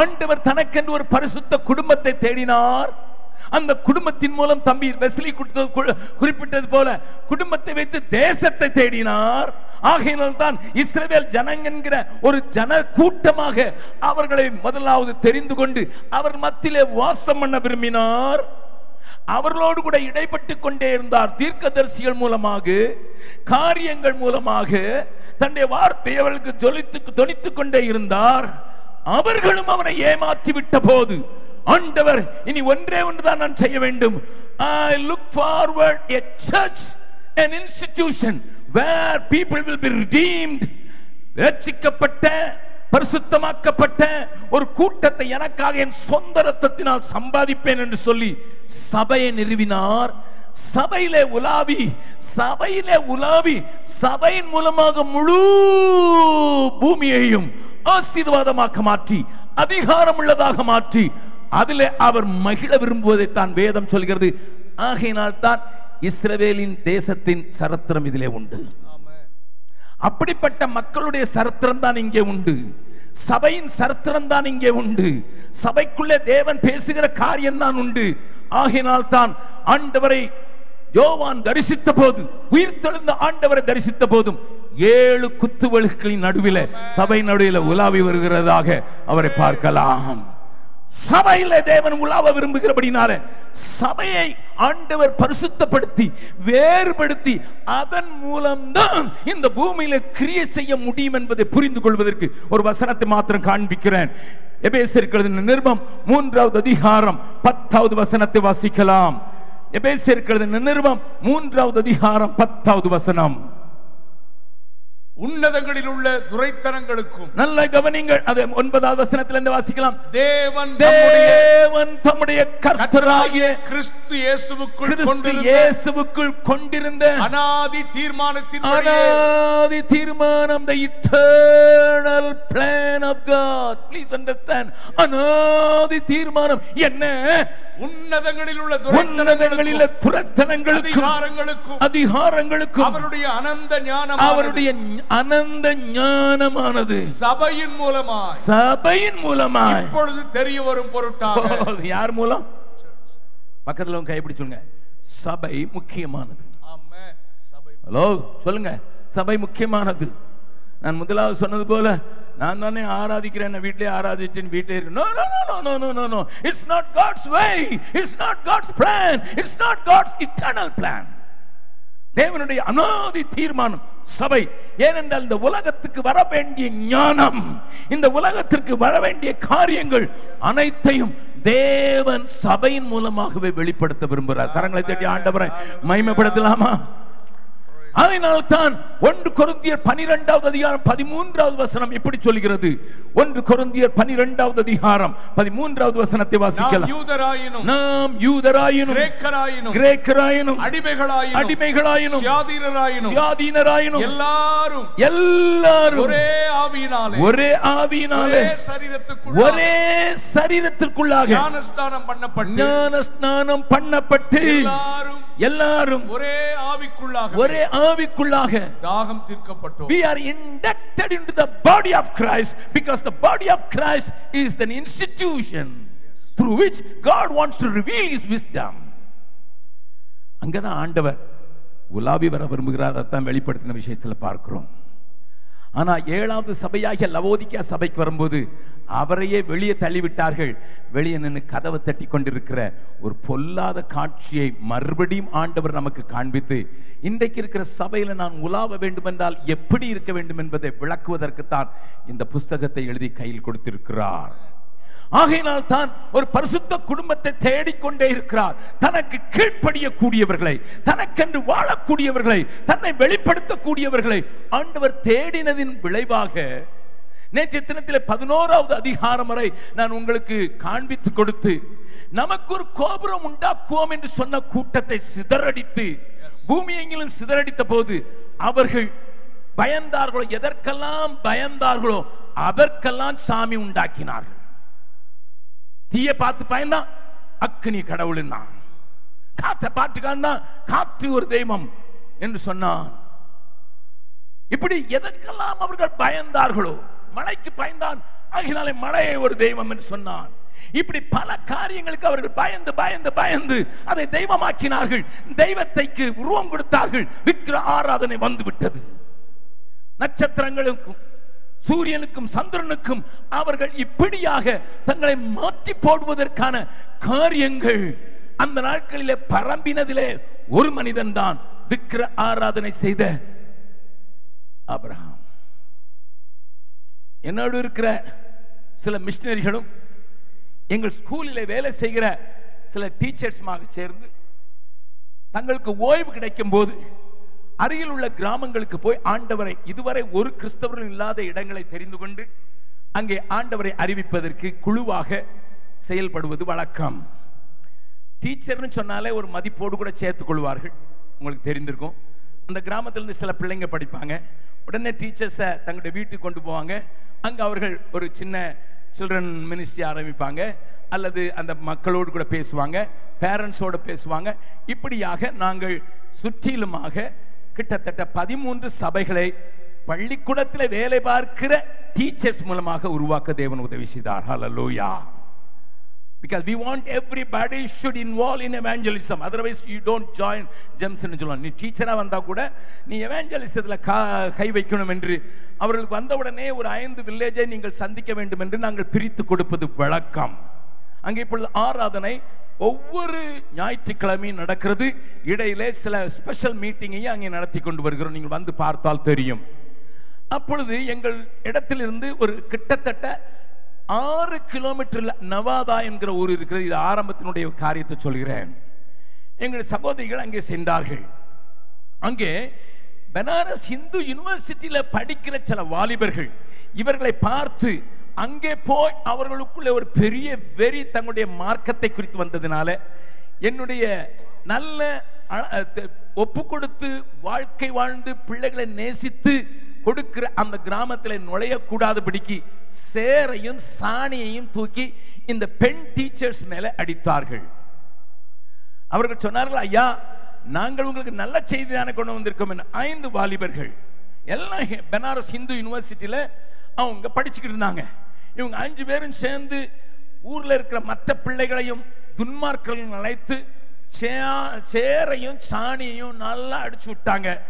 ஆண்டவர் தனக்கென்று ஒரு பரிசுத்த குடும்பத்தை தேடினார். அந்த குடும்பத்தின் மூலம் தம்பி வெஸ்லி கொடுத்தது குறிப்பிட்டது போல குடும்பத்தை வைத்து தேசத்தை தேடினார். ஆகையினால் தான் இஸ்ரவேல் ஜனங்க என்கிற ஒரு ஜன கூட்டமாக அவர்களை முதலாவது தெரிந்து கொண்டு அவர் மத்தியிலே வாசம் பண்ண விரும்பினார். அவர்களோடு கூட இடைப்பட்டு கொண்டே இருந்தார். தீர்க்கதரிசிகள் மூலமாக காரியங்கள் மூலமாக தன்னுடைய வார்த்தையை அவர்களுக்கு ஜொலித்து தொனித்துக் கொண்டே இருந்தார். அவர்களும் அவனை ஏமாற்றி விட்ட போது ஆண்டவர் இனி ஒன்றே ஒன்றுதான் நான் செய்ய வேண்டும். I look forward a church an institution where people will be redeemed ரட்சிக்கப்பட்ட பரிசுத்தமாக்கப்பட்ட ஒரு கூட்டத்தை எனக்காக என் சொந்த ரத்தத்தினால் சம்பாதிப்பேன் என்று சொல்லி சபையை நிறுவினார். சபையிலே உலாவி சபையிலே உலாவி சபையின் மூலமாக முழு பூமியையும் ஆசீர்வாதமாக்க மாற்றி அதிகாரம் உள்ளதாக மாற்றி அதிலே அவர் மகிழ விரும்புவதை தான் வேதம் சொல்கிறது. ஆகையினால் தான் இஸ்ரவேலின் தேசத்தின் சரித்திரம் இதிலே உண்டு. அப்படிப்பட்ட மக்களுடைய சரித்திரம் தான் இங்கே உண்டு. சபையின் சரித்திரம் தான் இங்கே உண்டு. சபைக்குள்ளே தேவன் பேசுகிற காரியம் தான் உண்டு. ஆகினால் தான் ஆண்டவரை யோவான் தரிசித்த போது உயிர் தெழுந்த ஆண்டவரை தரிசித்த போதும் ஏழு குத்துவழுக்களின் நடுவில் சபை நடுவில் உலாவி வருகிறதாக அவரை பார்க்கலாம். சபையில தேவன் உலாவ விரும்புகிறபடினால சபையை ஆண்டவர் பரிசுத்தப்படுத்தி வேறுபடுத்தி அதன் மூலம்தான் இந்த பூமியில கிரியை செய்ய முடியும் என்பதை புரிந்து கொள்வதற்கு ஒரு வசனத்தை மாத்திரம் காண்பிக்கிறேன். எபேசியர்களது நிருபம் மூன்றாவது அதிகாரம் பத்தாவது வசனத்தை வாசிக்கலாம். எபேசியர்களது நிருபம் மூன்றாவது அதிகாரம் பத்தாவது வசனம். உன்னதங்களில் உள்ள துரைத்தனங்களுக்கும் நல்ல கவனிங்கள். அது ஒன்பதாவது வசனத்திலிருந்து வாசிக்கலாம். தேவன் தேவன் தம்முடைய கர்த்தராகிய கிறிஸ்து இயேசுவுக்குள் இயேசுவுக்குள் கொண்டிருந்த அனாதி தீர்மானத்தின் அனாதி தீர்மானம் the eternal plan of God. Please understand. அனாதி தீர்மானம் என்ன? உன்னதங்களில் உள்ள உன்னதங்களில் துரைத்தனங்களுக்கும் அதிகாரங்களுக்கும் அதிகாரங்களுக்கும் அவருடைய அனந்த ஞானம் அவருடைய அனந்த ஞானமானது. சபையின் மூலமாய். சபையின் மூலமாய். இப்பொழுது தெரிய வரும் பொருட்டாக. யார் மூலம்? பக்கத்துல உங்க கைப்பிடி சொல்லுங்க. சபை முக்கியமானது. ஹலோ சொல்லுங்க. சபை முக்கியமானது. நான் முதலாவது சொன்னது போல நான் தானே ஆராதிக்கிறேன் வீட்டிலே ஆராதிச்சேன் வீட்டிலே இருக்கு. No no no no no no no it's not God's way it's not God's plan it's not God's eternal plan தேவனுடைய அனாதி தீர்மானம் சபை. ஏனென்றால் இந்த உலகத்துக்கு வர வேண்டிய ஞானம் இந்த உலகத்திற்கு வர வேண்டிய காரியங்கள் அனைத்தையும் தேவன் சபையின் மூலமாகவே வெளிப்படுத்த விரும்புகிறார். கரங்களை தேடி ஆண்டவரை மகிமைப்படுத்தலாமா? அதனால் தான் ஒன்று கொருந்தியர் பனிரெண்டாவது அதிகாரம் பதிமூன்றாவது வசனம் இப்படி சொல்கிறது. ஒன்று கொருந்தியர் பனிரெண்டாவது அதிகாரம் பதிமூன்றாவது வசனத்தை வாசிக்கலாம். யூதராயினும் நாம் யூதராயினும் கிரேக்கராயினும் கிரேக்கராயினும் அடிமைகளாயினும் அடிமைகளாயினும் சுயாதீனராயினும் சுயாதீனராயினும் எல்லாரும் எல்லாரும் ஒரே ஆவியினாலே ஒரே ஆவியினாலே ஒரே சரீரத்துக்குள் ஒரே சரீரத்திற்குள்ளாக ஞானஸ்நானம் பண்ணப்பட்டு ஞான ஸ்நானம் பண்ணப்பட்டு எல்லாரும் எல்லாரும் ஒரே ஆவிக்குள்ளாக ஒரே ஆவிக்குள்ளாக தாகம் தீர்க்கப்பட்டோம் we are inducted into the body of Christ because the body of Christ is an institution through which God wants to reveal his wisdom அங்கதான் ஆண்டவர் உலாவி வர விரும்புகிறார் அதான் வெளிப்படுத்தின விஷயத்தில் பார்க்கிறோம் ஆனால் ஏழாவது சபையாகிய லவோதிக்கா சபைக்கு வரும்போது அவரையே வெளியே தள்ளிவிட்டார்கள். வெளியே நின்று கதவை தட்டி கொண்டிருக்கிற ஒரு பொல்லாத காட்சியை மறுபடியும் ஆண்டவர் நமக்கு காண்பித்து இன்றைக்கு இருக்கிற சபையில் நான் உலாவ வேண்டுமென்றால் எப்படி இருக்க வேண்டும் என்பதை விளக்குவதற்குத்தான் இந்த புஸ்தகத்தை எழுதி கையில் கொடுத்திருக்கிறார். ஆகையினால் தான் ஒரு பரிசுத்த குடும்பத்தை தேடிக்கொண்டே இருக்கிறார். தனக்கு கீழ்ப்படியக்கூடியவர்களை தனக்கென்று வாழக்கூடியவர்களை தன்னை வெளிப்படுத்தக்கூடியவர்களை ஆண்டவர் தேடினதின் விளைவாக நேற்றைய தினத்திலே பதினோராவது அதிகாரம் வரை நான் உங்களுக்கு காண்பித்து கொடுத்து நமக்கு ஒரு கோபுரம் உண்டாக்குவோம் என்று சொன்ன கூட்டத்தை சிதறடித்து பூமி எங்கிலும் சிதறடித்த போது அவர்கள் பயந்தார்களோ எதற்கெல்லாம் பயந்தார்களோ அதற்கெல்லாம் சாமி உண்டாக்கினார்கள். தீய பார்த்து பயந்தான். அக்னி கடவுள்னா காற்றை பார்த்துக்கான் காற்று ஒரு தெய்வம் என்று சொன்னான். இப்படி எதற்கெல்லாம் அவர்கள் பயந்தார்களோ மழைக்கு பயந்தான். ஆகினாலே மழையை ஒரு தெய்வம் என்று சொன்னான். இப்படி பல காரியங்களுக்கு அவர்கள் பயந்து பயந்து பயந்து அதை தெய்வமாக்கினார்கள். தெய்வத்தைக்கு உருவம் கொடுத்தார்கள். விக்கிர ஆராதனை வந்து விட்டது நட்சத்திரங்களுக்கும் சூரியனுக்கும் சந்திரனுக்கும் அவர்கள் இப்படியாக தங்களை மாற்றி போடுவதற்கான காரியங்கள். அந்த நாட்களிலே பரம்பினதிலே ஒரு மனிதன் தான் விக்கிர ஆராதனை செய்த அப்ரஹாம் என்னோடு இருக்கிற சில மிஷினரிகளும் எங்கள் ஸ்கூலில் வேலை செய்கிற சில டீச்சர்ஸுமாக சேர்ந்து தங்களுக்கு ஓய்வு கிடைக்கும் போது அருகில் உள்ள கிராமங்களுக்கு போய் ஆண்டவரை இதுவரை ஒரு கிறிஸ்தவர்கள் இல்லாத இடங்களை தெரிந்து கொண்டு அங்கே ஆண்டவரை அறிவிப்பதற்கு குழுவாக செயல்படுவது வழக்கம். டீச்சர்னு சொன்னாலே ஒரு மதிப்போடு கூட சேர்த்துக் கொள்வார்கள். உங்களுக்கு தெரிந்திருக்கும். அந்த கிராமத்திலிருந்து சில பிள்ளைங்க படிப்பாங்க. உடனே டீச்சர்ஸை தங்களுடைய வீட்டுக்கு கொண்டு போவாங்க. அங்கே அவர்கள் ஒரு சின்ன சில்ட்ரன் மினிஸ்ட்ரி ஆரம்பிப்பாங்க. அல்லது அந்த மக்களோடு கூட பேசுவாங்க. பேரண்ட்ஸோடு பேசுவாங்க. இப்படியாக நாங்கள் சுற்றிலுமாக கிட்டத்தட்ட பதிமூன்று சபைகளை பள்ளிக்கூடத்தில் வேலை பார்க்கிற டீச்சர்ஸ் மூலமாக உருவாக்க தேவன் உதவி செய்தார். ஹalleluya because we want everybody should involve in evangelism. Otherwise you don't join gems னு சொல்லுவாங்க. நீ டீச்சரா வந்தா கூட நீ எவாஞ்சலிசத்துல கை வைக்கணும் என்று அவர்களுக்கு வந்த உடனே ஒரு ஐந்து வில்லேஜை நீங்கள் சந்திக்க வேண்டும் என்று நாங்கள் பிரித்து கொடுப்பது வழக்கம். அங்கே இப்பொழுது ஆராதனை ஒவ்வொரு ஞாயிற்றுக்கிழமையும் நடக்கிறது. இடையிலே சில ஸ்பெஷல் மீட்டிங்கையும் அங்கே நடத்தி கொண்டு வருகிறோம். நீங்கள் வந்து பார்த்தால் தெரியும். அப்பொழுது எங்கள் இடத்திலிருந்து ஒரு கிட்டத்தட்ட ஆறு கிலோமீட்டரில் நவாதா என்கிற ஊர் இருக்கிறது. இது ஆரம்பத்தினுடைய காரியத்தை சொல்கிறேன். எங்கள் சகோதரிகள் அங்கே சென்றார்கள். அங்கே பனாரஸ் இந்து யூனிவர்சிட்டியில் படிக்கிற சில வாலிபர்கள் இவர்களை பார்த்து அங்கே போய் அவர்களுக்குள்ளே ஒரு பெரிய வெறி தங்களுடைய மார்க்கத்தை குறித்து வந்ததினால என்னுடைய நல்ல அ- ஒப்பு கொடுத்து வாழ்க்கை வாழ்ந்து பிள்ளைகளை நேசித்து கொடுக்கிற அந்த கிராமத்தில் நுழையக்கூடாதபடிக்கு சேரையும் சாணியையும் தூக்கி இந்த பெண் டீச்சர்ஸ் மேலே அடித்தார்கள். அவர்கள் சொன்னார்கள் ஐயா நாங்கள் உங்களுக்கு நல்ல செய்தி தானே கொண்டு வந்திருக்கோம் என்று ஐந்து வாலிபர்கள் எல்லாம் ஹி- பனாரஸ் இந்து யூனிவர்சிட்டியில் அவங்க படிச்சுக்கிட்டு இருந்தாங்க. இவங்க அஞ்சு பேரும் சேர்ந்து ஊரில் இருக்கிற மற்ற பிள்ளைகளையும் துன்மார்களையும் அழைத்து சே- சேரையும் சாணியையும் நல்லா அடிச்சு விட்டாங்க.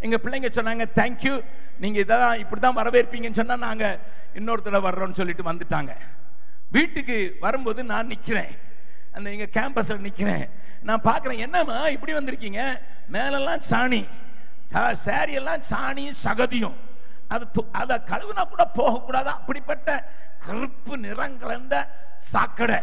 எங்கள் பிள்ளைங்க சொன்னாங்க தேங்க்யூ நீங்கள் இதான் இப்படிதான் வரவேற்பீங்கன்னு சொன்னால் நாங்கள் இன்னொரு தடவை வர்றோம்னு சொல்லிட்டு வந்துட்டாங்க. வீட்டுக்கு வரும்போது நான் நிற்கிறேன் அந்த எங்கள் கேம்பஸில் நிற்கிறேன் நான் பார்க்குறேன் என்னம்மா இப்படி வந்திருக்கீங்க? மேலெல்லாம் சாணி. சாரியெல்லாம் சாணியும் சகதியும். அது து- அதை கழுவுனா கூட போகக்கூடாது? அப்படிப்பட்ட கருப்பு நிறம் கலந்த சாக்கடை.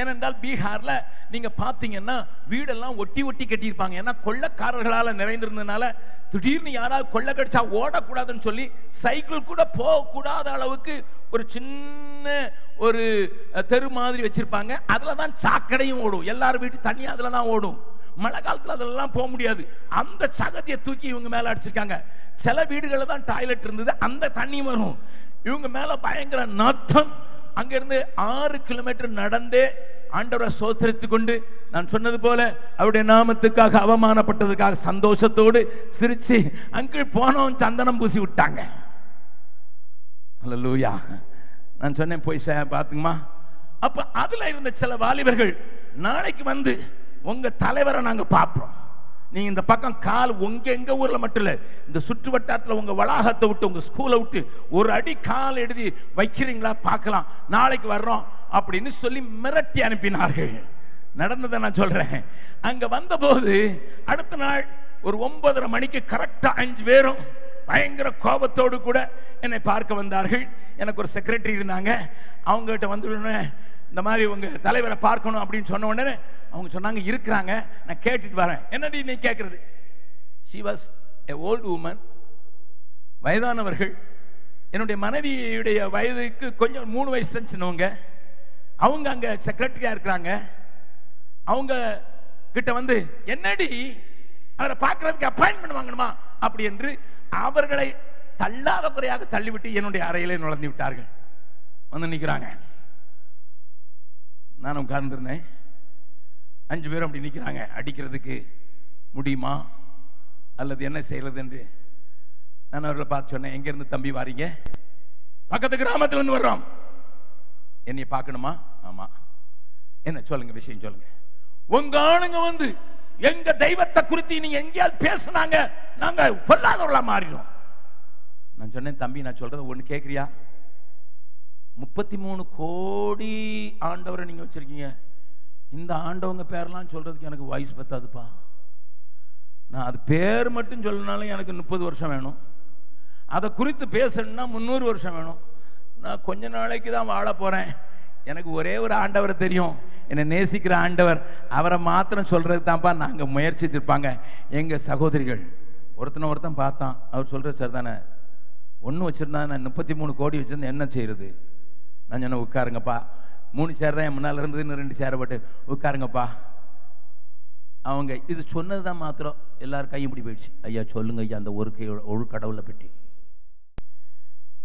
ஏனென்றால் பீகாரில் நீங்கள் பார்த்தீங்கன்னா வீடெல்லாம் ஒட்டி ஒட்டி கட்டியிருப்பாங்க. ஏன்னா கொள்ளக்காரர்களால் நிறைந்திருந்ததுனால திடீர்னு யாராவது கொள்ளை கடிச்சா ஓடக்கூடாதுன்னு சொல்லி சைக்கிள் கூட போகக்கூடாத அளவுக்கு ஒரு சின்ன ஒரு தெரு மாதிரி வச்சுருப்பாங்க. அதில் தான் சாக்கடையும் ஓடும். எல்லார் வீட்டு தண்ணி அதில் தான் ஓடும். மழை காலத்தில் அதெல்லாம் போக முடியாது. அந்த சகதியை தூக்கி இவங்க மேலே அடிச்சிருக்காங்க. சில வீடுகளில் தான் டாய்லெட் இருந்தது. அந்த தண்ணி வரும். இவங்க மேல பயங்கர நாத்தம். அங்கிருந்து ஆறு கிலோமீட்டர் நடந்தே ஆண்டவரை சோதரித்து கொண்டு நான் சொன்னது போல அவருடைய நாமத்துக்காக அவமானப்பட்டதுக்காக சந்தோஷத்தோடு சிரிச்சு அங்கிள் போனவன் சந்தனம் பூசி விட்டாங்க. லூயா நான் சொன்னேன் போய் சே பார்த்துங்கம்மா அப்போ அதில் இருந்த சில வாலிபர்கள் நாளைக்கு வந்து உங்கள் தலைவரை நாங்கள் பார்ப்போம். நீங்கள் இந்த பக்கம் கால் உங்க எங்க ஊர்ல மட்டும் இல்ல இந்த சுற்று வட்டாரத்துல உங்க வளாகத்தை விட்டு உங்க ஸ்கூலை விட்டு ஒரு அடி கால் எழுதி வைக்கிறீங்களா? பார்க்கலாம். நாளைக்கு வர்றோம் அப்படின்னு சொல்லி மிரட்டி அனுப்பினார்கள். நடந்ததை நான் சொல்றேன். அங்க வந்தபோது அடுத்த நாள் ஒரு ஒன்பதரை மணிக்கு கரெக்டா அஞ்சு பேரும் பயங்கர கோபத்தோடு கூட என்னை பார்க்க வந்தார்கள். எனக்கு ஒரு செக்ரட்டரி இருந்தாங்க. அவங்ககிட்ட வந்து இந்த மாதிரி உங்க தலைவரை பார்க்கணும் அப்படின்னு சொன்ன உடனே அவங்க சொன்னாங்க இருக்கிறாங்க. நான் கேட்டுட்டு வரேன். என்னடி நீ கேட்கறது she was a old woman வயதானவர்கள். என்னுடைய மனைவியுடைய வயதுக்கு கொஞ்சம் மூணு வயசு சின்னவங்க அவங்க அங்கே செக்ரட்டரியாக இருக்கிறாங்க. அவங்க கிட்ட வந்து என்னடி? அவரை பார்க்கறதுக்கு அப்பாயின்மெண்ட் வாங்கணுமா? அப்படி என்று அவர்களை தள்ளாத குறையாக தள்ளிவிட்டு என்னுடைய அறையிலே நுழைந்து விட்டார்கள். வந்து நிற்கிறாங்க நான் உட்கார்ந்துருந்தேன். அஞ்சு பேரும் அப்படி நிற்கிறாங்க அடிக்கிறதுக்கு முடியுமா? அல்லது என்ன செய்யறது என்று நான் அவர்களை பார்த்து சொன்னேன். எங்கேருந்து தம்பி வாரீங்க? பக்கத்து கிராமத்துலேருந்து வர்றோம். என்னை பார்க்கணுமா? ஆமாம் என்ன சொல்லுங்க விஷயம் சொல்லுங்க. உங்க ஆளுங்க வந்து எங்க தெய்வத்தை குறித்து நீங்க எங்கேயாவது பேசுனாங்க நாங்க பொல்லாதவர்களா மாறிடும் நான் சொன்னேன் தம்பி நான் சொல்றது ஒன்று கேட்குறியா முப்பத்தி மூணு கோடி ஆண்டவரை நீங்கள் வச்சுருக்கீங்க. இந்த ஆண்டவங்க பேரெல்லாம் சொல்கிறதுக்கு எனக்கு வாய்ஸ் பத்தாதுப்பா. நான் அது பேர் மட்டும் சொல்லனாலும் எனக்கு முப்பது வருஷம் வேணும். அதை குறித்து பேசணுன்னா முந்நூறு வருஷம் வேணும். நான் கொஞ்ச நாளைக்கு தான் வாழ போகிறேன் எனக்கு ஒரே ஒரு ஆண்டவர் தெரியும். என்னை நேசிக்கிற ஆண்டவர். அவரை மாத்திரம் சொல்கிறது தான்ப்பா நாங்கள் முயற்சித்திருப்பாங்க எங்கள் சகோதரிகள். ஒருத்தனை ஒருத்தன் பார்த்தான். அவர் சொல்கிறது சார் தானே ஒன்று வச்சுருந்தா நான் முப்பத்தி மூணு கோடி வச்சுருந்தேன் என்ன செய்கிறது நான் சொன்னேன் உட்காருங்கப்பா. மூணு சேர் தான் என் முன்னால் இருந்ததுன்னு ரெண்டு சேரை போட்டு உட்காருங்கப்பா. அவங்க இது சொன்னது தான் மாத்திரம். எல்லாரும் கையும் இப்படி போயிடுச்சு. ஐயா சொல்லுங்க ஐயா அந்த ஒரு கை ஒரு கடவுளை பற்றி.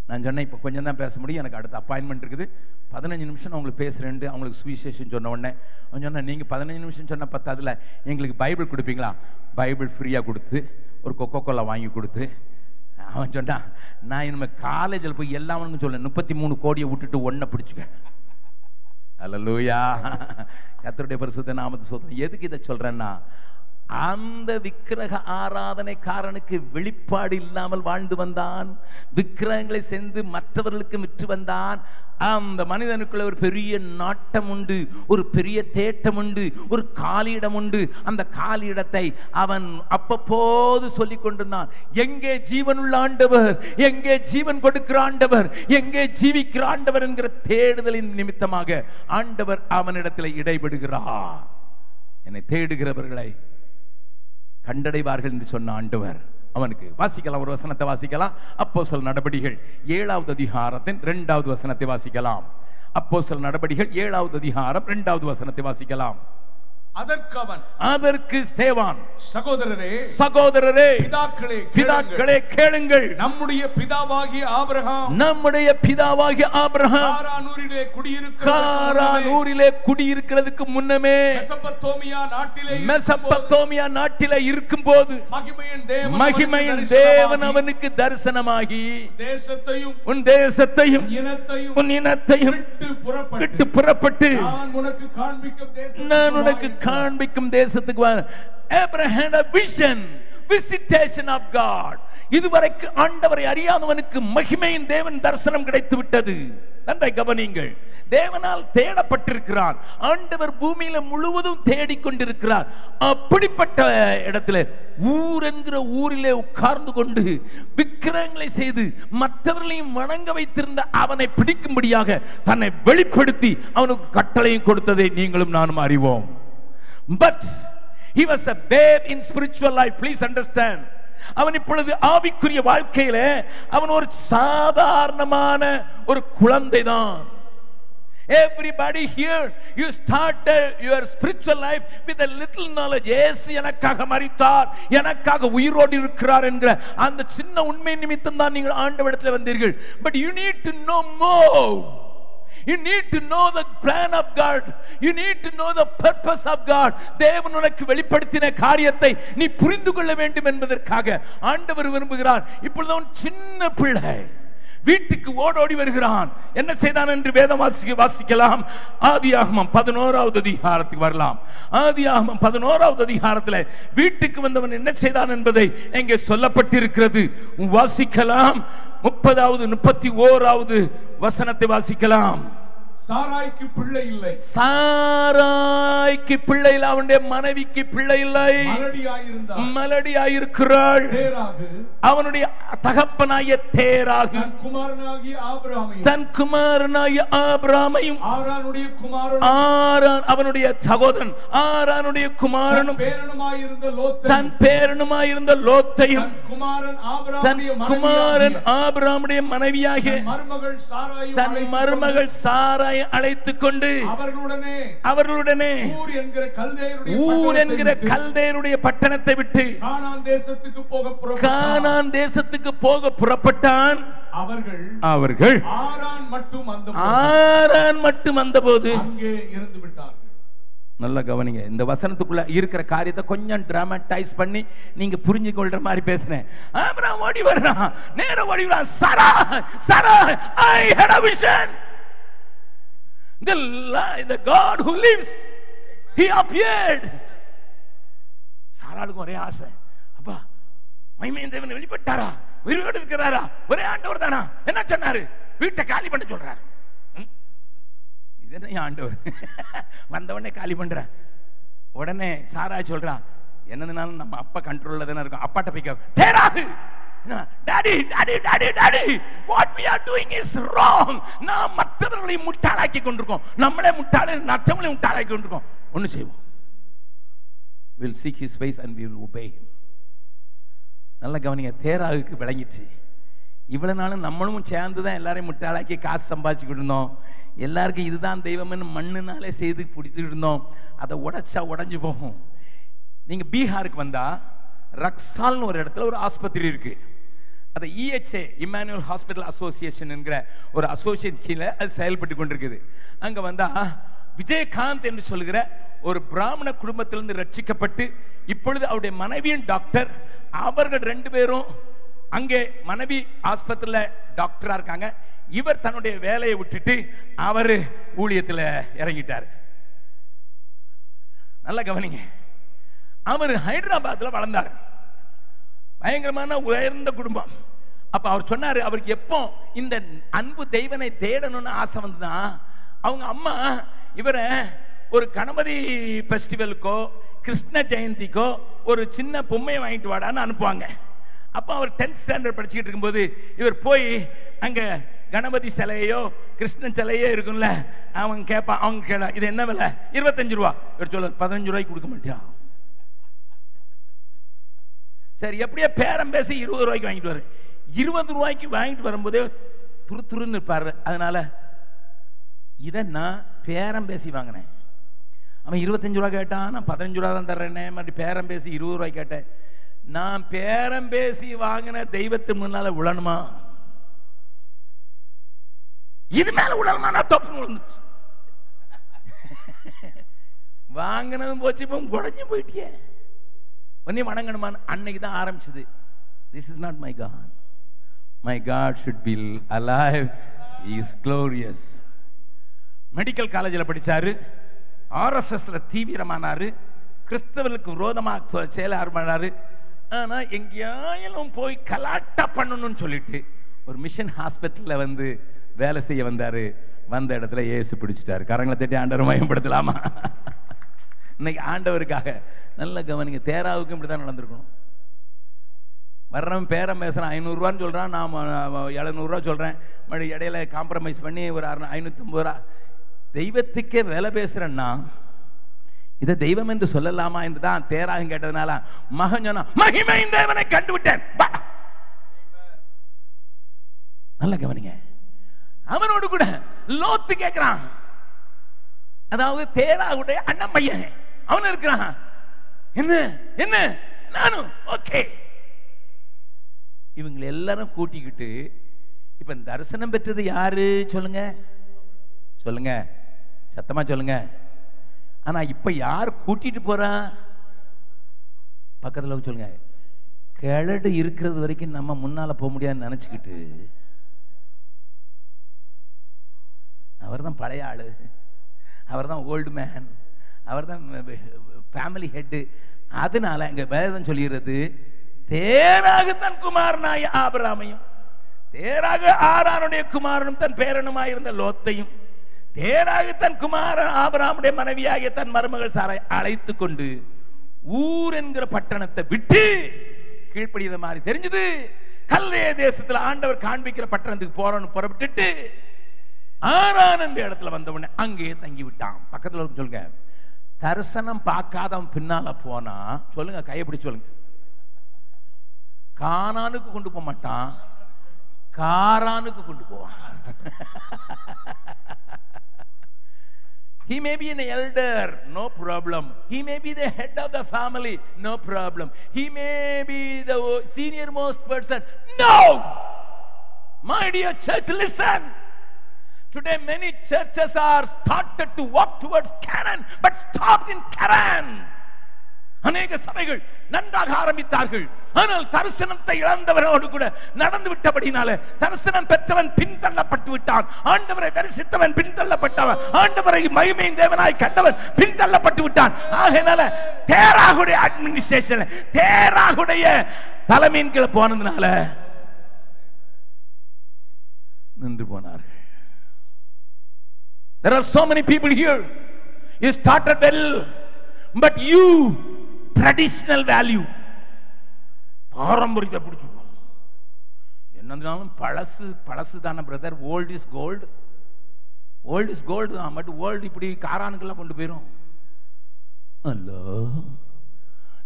நான் சொன்னேன் இப்போ கொஞ்சம் தான் பேச முடியும். எனக்கு அடுத்த அப்பாயின்மெண்ட் இருக்குது. பதினஞ்சு நிமிஷம் நான் உங்களுக்கு பேசுகிறேன்ட்டு அவங்களுக்கு சுவிசேஷன் சொன்ன உடனே அவன் சொன்னேன் நீங்கள் பதினஞ்சு நிமிஷம் சொன்ன பத்தாதில் எங்களுக்கு பைபிள் கொடுப்பீங்களா? பைபிள் ஃப்ரீயாக கொடுத்து ஒரு கொக்கோ கோலா வாங்கி கொடுத்து அவன் சொன்னான் நான் இனிமேல் காலேஜில் போய் எல்லாவனுக்கும் சொல்லுவேன் முப்பத்தி மூணு கோடியை விட்டுட்டு ஒன்றை பிடிச்சிக்க. அல்லேலூயா கத்தருடைய பரிசுத்த நாமத்தை சொல்றேன் எதுக்கு இதை சொல்கிறேன்னா அந்த விக்கிரக ஆராதனைக்காரனுக்கு வெளிப்பாடு இல்லாமல் வாழ்ந்து வந்தான். விக்கிரகங்களை சென்று மற்றவர்களுக்கு விற்று வந்தான். அந்த மனிதனுக்குள்ள ஒரு பெரிய நாட்டம் உண்டு ஒரு பெரிய தேட்டம் உண்டு ஒரு காலியிடம் உண்டு. அந்த காலியிடத்தை அவன் அப்பப்போது சொல்லிக் கொண்டிருந்தான். எங்கே ஜீவனுள்ள ஆண்டவர்? எங்கே ஜீவன் கொடுக்கிற ஆண்டவர்? எங்கே ஜீவிக்கிற ஆண்டவர் என்கிற தேடுதலின் நிமித்தமாக ஆண்டவர் அவனிடத்தில் இடைபடுகிறார். என்னை தேடுகிறவர்களை கண்டடைவார்கள் என்று சொன்ன ஆண்டவர். அவனுக்கு வாசிக்கலாம் ஒரு வசனத்தை வாசிக்கலாம். அப்போ சொல் நடபடிகள் ஏழாவது அதிகாரத்தின் ரெண்டாவது வசனத்தை வாசிக்கலாம். அப்போ சொல் நடபடிகள் ஏழாவது அதிகாரம் ரெண்டாவது வசனத்தை வாசிக்கலாம். அதற்கு அவன் அதற்கு ஸ்தேவான். சகோதரரே சகோதரரே பிதாக்களே கேளுங்கள். பிதாக்களே கேளுங்கள். நம்முடைய பிதாவாகிய ஆபிரகாம் நம்முடைய பிதாவாகிய ஆபிரகாம் காரானூரிலே குடியிருக்கிற காரானூரிலே குடியிருக்கிறதுக்கு முன்னமே மெசபத்தோமியா நாட்டிலே மெசப்பத்தோமியா நாட்டிலே இருக்கும்போது மகிமையின் தேவன் மகிமையின் தேவன் அவனுக்கு தரிசனமாகி தேசத்தையும் உன் தேசத்தையும் இனத்தையும் உன் இனத்தையும் விட்டு புறப்பட்டு நான் உனக்கு காண்பிக்கும் தேசம் நான் உனக்கு காண்பிக்கும் தேசத்துக்கு வா Abraham had a vision visitation இதுவரைக்கும் ஆண்டவரை அறியாதவனுக்கு மகிமையின் தேவன் தரிசனம் கிடைத்து விட்டது. நன்றை கவனிங்கள் தேவனால் தேடப்பட்டிருக்கிறான் ஆண்டவர் பூமியில முழுவதும் தேடிக்கொண்டிருக்கிறார் அப்படிப்பட்ட இடத்துல ஊர் என்கிற ஊரிலே உட்கார்ந்து கொண்டு விக்கிரகங்களை செய்து மற்றவர்களையும் வணங்க வைத்திருந்த அவனை பிடிக்கும்படியாக தன்னை வெளிப்படுத்தி அவனுக்கு கட்டளையும் கொடுத்ததை நீங்களும் நானும் அறிவோம். But he was a babe in spiritual life please understand அவன் இப்பொழுது ஆவிக்குரிய வாழ்க்கையில அவன் ஒரு சாதாரணமான ஒரு குழந்தை தான் Everybody here, you started your spiritual life with a little knowledge. இயேசு எனக்காக மறித்தார் எனக்காக உயிரோடு இருக்கிறார் என்கிற அந்த சின்ன உண்மை நிமித்தம் தான் நீங்கள் ஆண்டவிடத்தில் வந்தீர்கள். But you need to know more you need to know the plan of God you need to know the purpose of God தேவன் உனக்கு வெளிப்படுத்தின காரியத்தை நீ புரிந்து கொள்ள வேண்டும் என்பதற்காக ஆண்டவர் விரும்புகிறார். இப்பொழுது அவன் சின்ன பிள்ளை. வீட்டுக்கு ஓடோடி வருகிறான். என்ன செய்தான் என்று வேதம் வாசிக்க வாசிக்கலாம். ஆதியாகமம் பதினோராவது அதிகாரத்துக்கு வரலாம். ஆதியாகமம் பதினோராவது அதிகாரத்தில் வீட்டுக்கு வந்தவன் என்ன செய்தான் என்பதை இங்கே சொல்லப்பட்டிருக்கிறது. வாசிக்கலாம். முப்பதாவது முப்பத்தி ஓராவது வசனத்தை வாசிக்கலாம். சாராய்க்கு பிள்ளை இல்லை. சாராய்க்கு பிள்ளை இல்லை. அவனுடைய மனைவிக்கு பிள்ளை இல்லை. மலடியாயிருக்கிறாள். அவனுடைய தகப்பனாய தேராகு. தன் குமாரனாய ஆபிராமையும் ஆரான் அவனுடைய சகோதரன். ஆரானுடைய குமாரனும். தன் பேரனுமாயிருந்த லோத்தையும். தன் குமாரன் ஆபிராமுடைய மனைவியாகிய. தன் மருமகள் சாராயும் சாராய் அழைத்துக் கொண்டு அவர்களுடனே அவர்களுடனே ஊர் என்கிற கல்தேயருடைய பட்டணத்தை விட்டு கல்தேருடைய பட்டணத்தை விட்டு கானான் தேசத்துக்கு போக. கானான் தேசத்துக்கு போக புறப்பட்டான். அவர்கள் அவர்கள் ஆரான் மட்டும் அந்த ஆரான் மட்டும் வந்தபோது அங்கே இருந்து விட்டார்கள். நல்லா கவனிங்க. இந்த வசனத்துக்குள்ள இருக்கிற காரியத்தை கொஞ்சம் டிராமடைஸ் பண்ணி நீங்க புரிஞ்சு கொள்ற மாதிரி பேசுறேன் ஆபிரகாம் ஓடி வர்றான். நேரா ஓடி வர்றான். Sarah Sarah I had a vision. The the god who lives he appeared. சாராளுக்கும் ஒரே ஆசை. அப்பா மைமையின் தேவன் வெளிப்பட்டாரா? உயிரோடு இருக்கிறாரா ஒரே ஆண்டவர் தானா? என்ன சொன்னாரு? வீட்டை காலி பண்ண சொல்றாரு. இது என்ன என் ஆண்டவர்? வந்தவொடனே காலி பண்ற. உடனே சாரா சொல்றா என்னதுனாலும் நம்ம அப்பா கண்ட்ரோல்ல தானே இருக்கும். அப்பாட்ட போய் Terah! Daddy daddy daddy daddy what we are doing is wrong நாம் மற்றவர்களை முட்டாளாக்கி கொண்டிருக்கோம். நம்மளே முட்டாளே மற்றவங்களை முட்டாளாக்கி கொண்டிருக்கோம். ஒன்று செய்வோம். Will seek his wise and will will him நல்ல கவனிங்க தேராகுக்கு விளங்கிச்சு இவ்வளோ நாளும் நம்மளும் சேர்ந்து தான் எல்லாரையும் முட்டாளாக்கி காசு சம்பாதிச்சுக்கிட்டு இருந்தோம். எல்லாருக்கும் இதுதான் தெய்வம்னு மண்ணுனாலே செய்து பிடித்துக்கிட்டு இருந்தோம். அதை உடைச்சா உடஞ்சி போகும். நீங்கள் பீகாருக்கு வந்தால் ரக்ஸால்னு ஒரு இடத்துல ஒரு ஆஸ்பத்திரி இருக்குது அது இஹெச்ஏ இமானுவல் ஹாஸ்பிட்டல் அசோசியேஷன் என்கிற ஒரு அசோசியேஷன் கீழே அது செயல்பட்டு கொண்டிருக்குது. அங்கே வந்தால் விஜயகாந்த் என்று சொல்லுகிற ஒரு பிராமண குடும்பத்திலிருந்து ரட்சிக்கப்பட்டு இப்பொழுது அவருடைய மனைவியும் டாக்டர் அவர்கள் ரெண்டு பேரும் அங்கே மனைவி ஆஸ்பத்திரியில் டாக்டராக இருக்காங்க. இவர் தன்னுடைய வேலையை விட்டுட்டு அவர் ஊழியத்தில் இறங்கிட்டார். நல்லா கவனிங்க. அவர் ஹைதராபாத்தில் வளர்ந்தார். பயங்கரமான உயர்ந்த குடும்பம். அப்போ அவர் சொன்னார் அவருக்கு எப்போ இந்த அன்பு தெய்வனை தேடணும்னு ஆசை வந்துதான் அவங்க அம்மா இவரை ஒரு கணபதி ஃபெஸ்டிவலுக்கோ கிருஷ்ண ஜெயந்திக்கோ ஒரு சின்ன பொம்மையை வாங்கிட்டு வாடான்னு அனுப்புவாங்க. அப்போ அவர் டென்த் ஸ்டாண்டர்ட் படிச்சுக்கிட்டு இருக்கும்போது இவர் போய் அங்கே கணபதி சிலையோ கிருஷ்ணன் சிலையோ இருக்கும்ல அவங்க கேட்பான் அவங்க கேள இது என்ன விலை? இருபத்தஞ்சு ரூபா. இவர் சொல்ல பதினஞ்சு ரூபாய்க்கு கொடுக்க மாட்டியான் சரி எப்படியோ பேரம் பேசி இருபது ரூபாய்க்கு வாங்கிட்டு வரு இருபது ரூபாய்க்கு வாங்கிட்டு வரும்போதே துரு துருன்னு இருப்பாரு. அதனால இதை நான் பேரம் பேசி வாங்கினேன். அவன் இருபத்தஞ்சு ரூபா கேட்டான் நான் பதினஞ்சு ரூபா தான் தர்றேனே மறுபடி பேரம் பேசி இருபது ரூபாய் கேட்டேன். நான் பேரம் பேசி வாங்கின தெய்வத்து முன்னால உழணுமா? இது மேல உழணுமா நான் தொப்பு விழுந்துச்சு வாங்கினதும் போச்சு இப்போ குடஞ்சும் போயிட்டியே. உன்னை வணங்கணுமான்னு அன்னைக்கு தான் ஆரம்பிச்சது. This is not my God my God should be alive is glorious medical காலேஜில் படித்தார் ஆர்எஸ்எஸ்ல தீவிரமானாரு. கிறிஸ்தவர்களுக்கு விரோதமாக செயல ஆரம்பினாரு ஆனால் எங்கேயாயிலும் போய் கலாட்டா பண்ணணும்னு சொல்லிட்டு ஒரு மிஷன் ஹாஸ்பிட்டலில் வந்து வேலை செய்ய வந்தார். வந்த இடத்துல ஏசு பிடிச்சிட்டாரு. கரங்களை தட்டி ஆண்டவர் மயம்படுத்தலாமா இன்னைக்கு ஆண்டவருக்காக நல்ல கவனிங்க தேராவுக்கும் இப்படி தான் நடந்திருக்கணும். வர்றவன் பேரம் பேசுகிறான் ஐநூறுரூவான்னு சொல்கிறான் நான் எழுநூறுவா சொல்கிறேன் மறுபடி இடையில காம்ப்ரமைஸ் பண்ணி ஒரு அறு ஐநூற்றம்பது ரூபா. தெய்வத்துக்கே விலை பேசுகிறேன்னா இதை தெய்வம் என்று சொல்லலாமா என்று தான் தேராகும் கேட்டதுனால மகன் சொன்னா மகிமை தேவனை கண்டுவிட்டேன். பா." நல்ல கவனிங்க. அவனோடு கூட லோத்து கேட்கிறான் அதாவது தேராவுடைய அண்ணன் பையன். அவன் இருக்கிறான். என்ன? என்ன? நானும். ஓகே. இவங்களை எல்லாரும் கூட்டிக்கிட்டு இப்ப தரிசனம் பெற்றது யாரு? சொல்லுங்க. சொல்லுங்க. சத்தமா சொல்லுங்க. ஆனா இப்ப யார் கூட்டிட்டு போறா? பக்கத்தில் சொல்லுங்க. கிழடு இருக்கிறது வரைக்கும் நம்ம முன்னால போக முடியாதுன்னு நினச்சிக்கிட்டு. அவர் தான் பழைய ஆள். அவர் தான் ஓல்டு மேன் அவர் தான் ஃபேமிலி ஹெட்டு அதனால இங்கே வேதம் சொல்கிறது தேராக தன் குமாரனாய ஆபராமையும் தேராக ஆரானுடைய குமாரனும் தன் பேரனுமாய் இருந்த லோத்தையும் தேராக தன் குமாரன் ஆபராமுடைய மனைவியாகிய தன் மருமகள் சாரை அழைத்து கொண்டு ஊர் என்கிற பட்டணத்தை விட்டு கீழ்ப்படியத மாதிரி தெரிஞ்சது. கல்லைய தேசத்தில் ஆண்டவர் காண்பிக்கிற பட்டணத்துக்கு போறோன்னு புறப்பட்டுட்டு ஆரான் என்ற இடத்துல வந்த உடனே அங்கேயே தங்கி விட்டான் பக்கத்தில் சொல்லுங்க தரிசனம் பார்க்காதவன் பின்னால போனா சொல்லுங்க கையை சொல்லுங்க காணானுக்கு கொண்டு போக மாட்டான் காரானுக்கு கொண்டு போவான் He may be an elder, no problem. He may be the head of the family, no problem. He may be the senior most person. No! My dear church, listen. Today, many churches are started to walk towards Canaan, but stopped in Canaan. அநேக சபைகள் நன்றாக ஆரம்பித்தார்கள். ஆனால் தரிசனத்தை இழந்தவர்களோடு கூட நடந்து விட்டபடினால தரிசனம் பெற்றவன் பின்தள்ளப்பட்டு விட்டான். ஆண்டவரை தரிசித்தவன் பின்தள்ளப்பட்டவன். ஆண்டவரை மகிமையின் தேவனாய் கண்டவன் பின்தள்ளப்பட்டு விட்டான். ஆகையினால தேராகுடைய அட்மினிஸ்ட்ரேஷன் தேராகுடைய தலைமையின் கீழே போனதுனால நின்று போனார்கள். There are so many people here. You started well, but you traditional value. பாரம்பரியத்தை பிடிச்சிருக்கோம் என்னதுனாலும் பழசு பழசு தானே brother old is gold old is gold தான் பட் ஓல்டு இப்படி காரானுக்கெல்லாம் கொண்டு போயிரும். ஹலோ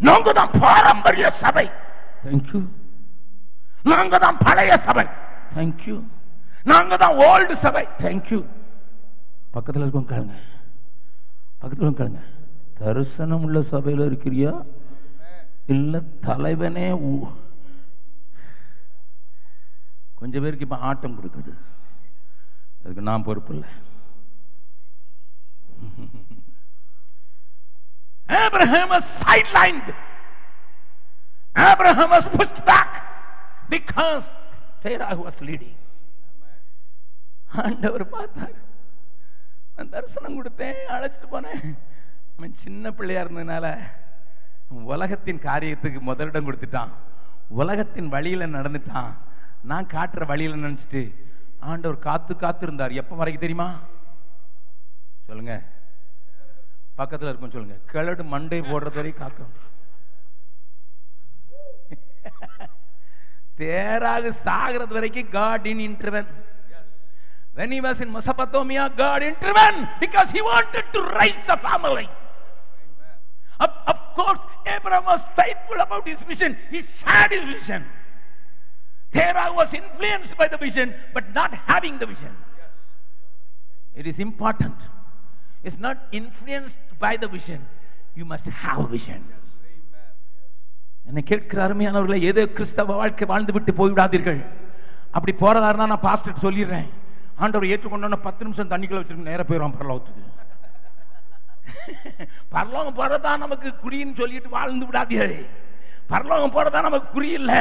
நாங்க தான் பாரம்பரிய சபை. தேங்க்யூ நாங்க தான் பழைய சபை. தேங்க்யூ நாங்க தான் ஓல்டு சபை. தேங்க்யூ பக்கத்தில் இருக்கவங்க கேளுங்க. பக்கத்தில் கேளுங்க. தரிசனம் உள்ள சபையில் இருக்கிறியா? இல்லை தலைவனே ஊ- கொஞ்சம் பேருக்கு இப்போ ஆட்டம் கொடுக்குது அதுக்கு நான் பொறுப்பு இல்லை. Abraham was sidelined. Abraham was pushed back because Terah was leading. ஆண்டவர் பார்த்தார். நான் தரிசனம் கொடுத்தேன் அழைச்சிட்டு போனேன். அவன் சின்ன பிள்ளையா இருந்ததுனால உலகத்தின் காரியத்துக்கு முதலிடம் கொடுத்துட்டான். உலகத்தின் வழியில் நடந்துட்டான். நான் காட்டுற வழியில் நினச்சிட்டு ஆண்டவர் காத்து காத்து இருந்தார். எப்போ வரைக்கும் தெரியுமா? சொல்லுங்க. பக்கத்தில் இருக்கும் சொல்லுங்க. கிழடு மண்டை போடுறது வரைக்கும் காக்க தேராக சாகிறது வரைக்கும் God in intervene When he was in Mesopotamia, God intervened because he wanted to raise a family. Of, of course, Abraham was faithful about his vision. He shared his vision. Terah was influenced by the vision, but not having the vision. It is important. It's not influenced by the vision. You must have vision. என்னை கேட்கிற அருமையானவர்களை ஏதோ கிறிஸ்தவ வாழ்க்கை வாழ்ந்து விட்டு போய்விடாதீர்கள் அப்படி போறதா இருந்தா நான் பாஸ்டர் சொல்லிடுறேன் ஆண்டவர் ஏற்றுக்கொண்டோன்னு பத்து நிமிஷம் தண்ணிக்குள்ள வச்சிருக்க நேரம் போயிடும் பரலோகத்துக்கு. பரலோகம் போறதா நமக்கு குறின்னு சொல்லிட்டு வாழ்ந்து விடாதே. பரலோகம் போறதா நமக்கு குறியில்ல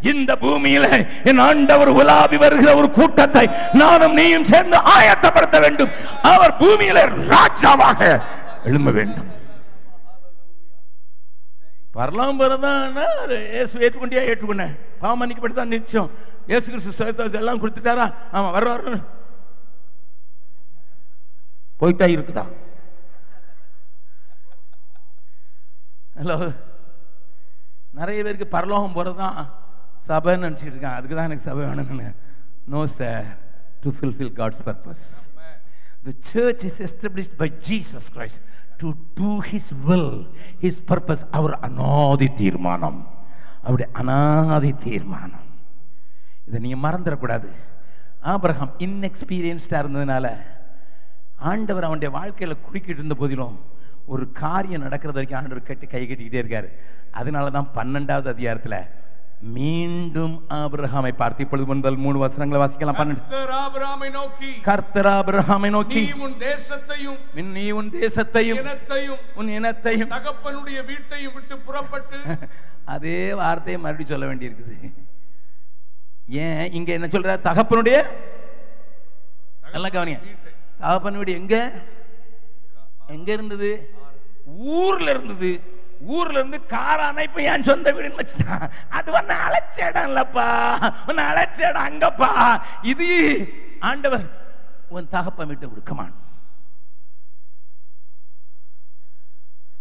இந்த பூமியில என் ஆண்டவர் உலாவி வருகிற ஒரு கூட்டத்தை நானும் நீயும் சேர்ந்து ஆயத்தப்படுத்த வேண்டும். அவர் பூமியில ராஜாவாக எழும்ப வேண்டும். பரலாம் போறதான்னா ஏற்றுக்கொண்டியா ஏற்றுக்கொண்டேன். பாவம் மன்னிக்கப்பட்டு தான் நிச்சயம். இயேசு கிறிஸ்து சுயத்தை எல்லாம் கொடுத்துட்டாரா? ஆமா வர வர போயிட்டா இருக்குதா? ஹலோ. நிறைய பேருக்கு பரலோகம் போகிறது தான் சபைன்னு நினச்சிக்கிட்டு இருக்கான் அதுக்கு தான் எனக்கு சபை வேணும்னு. No sir to fulfil God's purpose The church is established by Jesus Christ to do His will, His purpose, our அனாதி தீர்மானம். அவருடைய அனாதி தீர்மானம். இதை நீங்க மறந்துடக்கூடாது. ஆபிரகாம் இன்எக்ஸ்பீரியன்ஸ்டாக இருந்ததுனால ஆண்டவர் அவனுடைய வாழ்க்கையில குறுக்கிட்டு இருந்த போதிலும் ஒரு காரியம் நடக்கிறது வரைக்கும் ஆண்டவர் கட்டி கை கட்டிக்கிட்டே இருக்காரு. அதனால தான் பன்னெண்டாவது அதிகாரத்துல மீண்டும் ஆபிரகாமை பார்த்து இப்பொழுது முதல் மூணு வசனங்களை வாசிக்கலாம். பன்னெண்டு. நோக்கி. கர்த்தர் ஆபிரகாமை நீ நோக்கி உன் தேசத்தையும் "மின் நீ உன் தேசத்தையும் இனத்தையும் உன் இனத்தையும். தகப்பனுடைய வீட்டையும் விட்டு புறப்பட்டு. அதே வார்த்தையை மறுபடியும் சொல்ல வேண்டியிருக்குது. ஏன் இங்க என்ன சொல்ற? தகப்பனுடைய நல்லா கவனிங்க வீட்டை. தகப்பன் வீடு எங்க? எங்க இருந்தது? ஊர்ல இருந்தது. ஊர்ல இருந்து காரான இப்ப என் சொந்த வீடுன்னு வச்சுட்டான் அது ஒன்னு அழைச்ச இடம் இல்லப்பா. உன்னை அழைச்ச இடம் அங்கப்பா. இது ஆண்டவர் உன் தகப்பன் வீட்டை விடுக்கமான்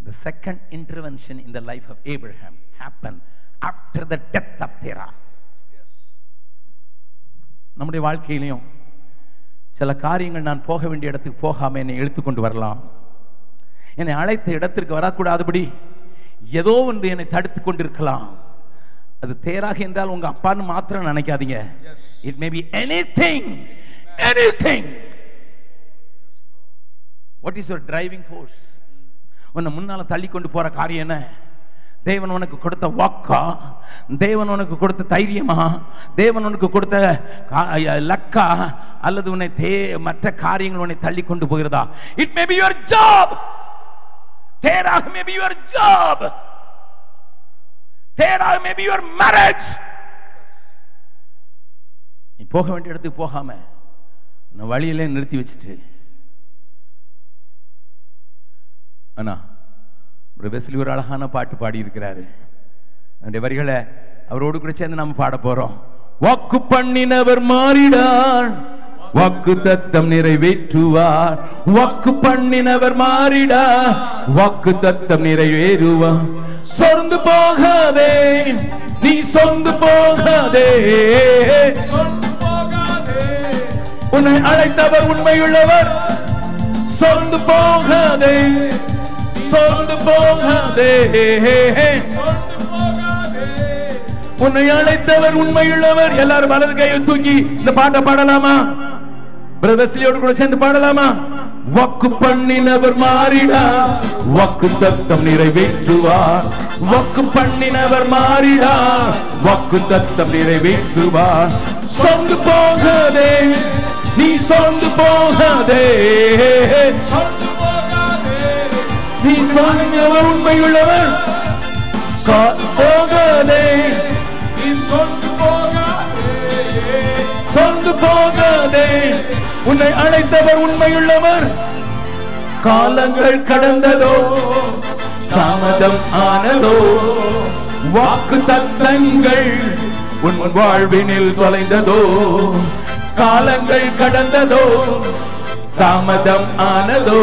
The second intervention in the life of Abraham happened after the death of Terah. நம்முடைய வாழ்க்கையிலையும் சில காரியங்கள் நான் போக வேண்டிய இடத்துக்கு போகாம என்னை இழுத்து கொண்டு வரலாம். என்னை அழைத்த இடத்திற்கு வரக்கூடாதபடி ஏதோ ஒன்று என்னை தடுத்து கொண்டிருக்கலாம். அது தேராக என்றால் உங்க அப்பான்னு மாத்திரம் நினைக்காதீங்க. It may be anything anything what is your driving force உன்னை முன்னால தள்ளி கொண்டு போற காரியம் என்ன? தேவன் உனக்கு கொடுத்த வாக்கா? தேவன் உனக்கு கொடுத்த தைரியமா? தேவன் உனக்கு கொடுத்த கா- லக்கா? அல்லது உன்னை தே மற்ற காரியங்கள் உன்னை தள்ளி கொண்டு போகிறதா? It may be your job தேராக may be your job தேராக மே பி யுவர் மேரேஜ் நீ போக வேண்டிய இடத்துக்கு போகாம நான் வழியிலே நிறுத்தி வச்சுட்டு அண்ணா ஒரு வெஸ்லி ஒரு அழகான பாட்டு பாடி இருக்கிறாரு அந்த வரிகளை அவரோடு கூட சேர்ந்து நம்ம பாட போறோம். வாக்கு பண்ணினவர் மாறிடார். வாக்கு தத்தம் நிறைவேற்றுவார். வாக்கு பண்ணினவர் மாறிடார். வாக்கு தத்தம் நிறைவேறுவார். சொர்ந்து போகாதே. நீ சொந்து போகாதே. சொந்து போகாதே. உன்னை அழைத்தவர் உண்மையுள்ளவர். சொந்து போகாதே. சோர்ந்து போகாதே. உன்னை அழைத்தவர் உண்மையுள்ளவர் எல்லாரும் வலது கையை தூக்கி இந்த பாட்டை பாடலாமா? பிரதர்சிலியோடு கூட சேர்ந்து பாடலாமா? வக்கு பண்ணினவர் மாறிடா. வக்கு தத்தம் நிறைவேற்றுவார். வக்கு பண்ணினவர் மாறிடா. வக்கு தத்தம் நிறைவேற்றுவார். சொந்து போகாதே. நீ சொந்து போகாதே. சொந்து நீ சொன்னவர் உண்மையுள்ளவர். சொ- நீ சொந்து போகாதே. சொந்து போகாதே. உன்னை அழைத்தவர் உண்மையுள்ளவர். காலங்கள் கடந்ததோ தாமதம் ஆனதோ வாக்கு தத்தங்கள் உன் வாழ்வினில் தொலைந்ததோ காலங்கள் கடந்ததோ தாமதம் ஆனதோ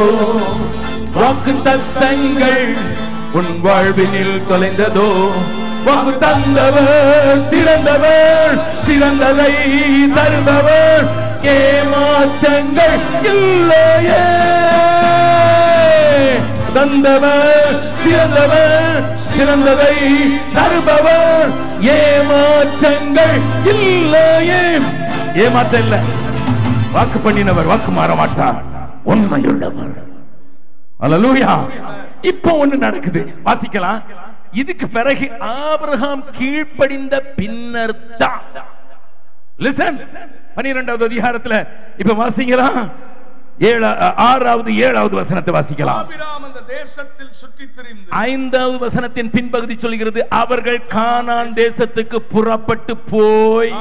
வாக்கு தத்தங்கள் உன் வாழ்வினில் தொலைந்ததோ? வாக்கு தந்தவர் சிறந்தவர் சிறந்ததை தருபவர். ஏமாற்றங்கள் இல்லையே. தந்தவர் சிறந்தவர் சிறந்ததை தருபவர். ஏமாற்றங்கள் இல்லையே. ஏமாற்ற இல்லை. வாக்கு பண்ணினவர் வாக்கு மாற மாட்டார். உண்மையுள்ளவர். அலலூயா இப்போ ஒண்ணு நடக்குது. வாசிக்கலாம். இதுக்கு பிறகு ஆபிரகாம் கீழ்ப்படிந்த பின்னர் தான். லிசன் பன்னிரெண்டாவது அதிகாரத்துல. இப்ப வாசிங்களா ஆறாவது ஏழாவது வசனத்தை வாசிக்கலாம். ஐந்தாவது வசனத்தின் பின்பகுதி சொல்கிறது அவர்கள் கானான் தேசத்துக்கு புறப்பட்டு போய்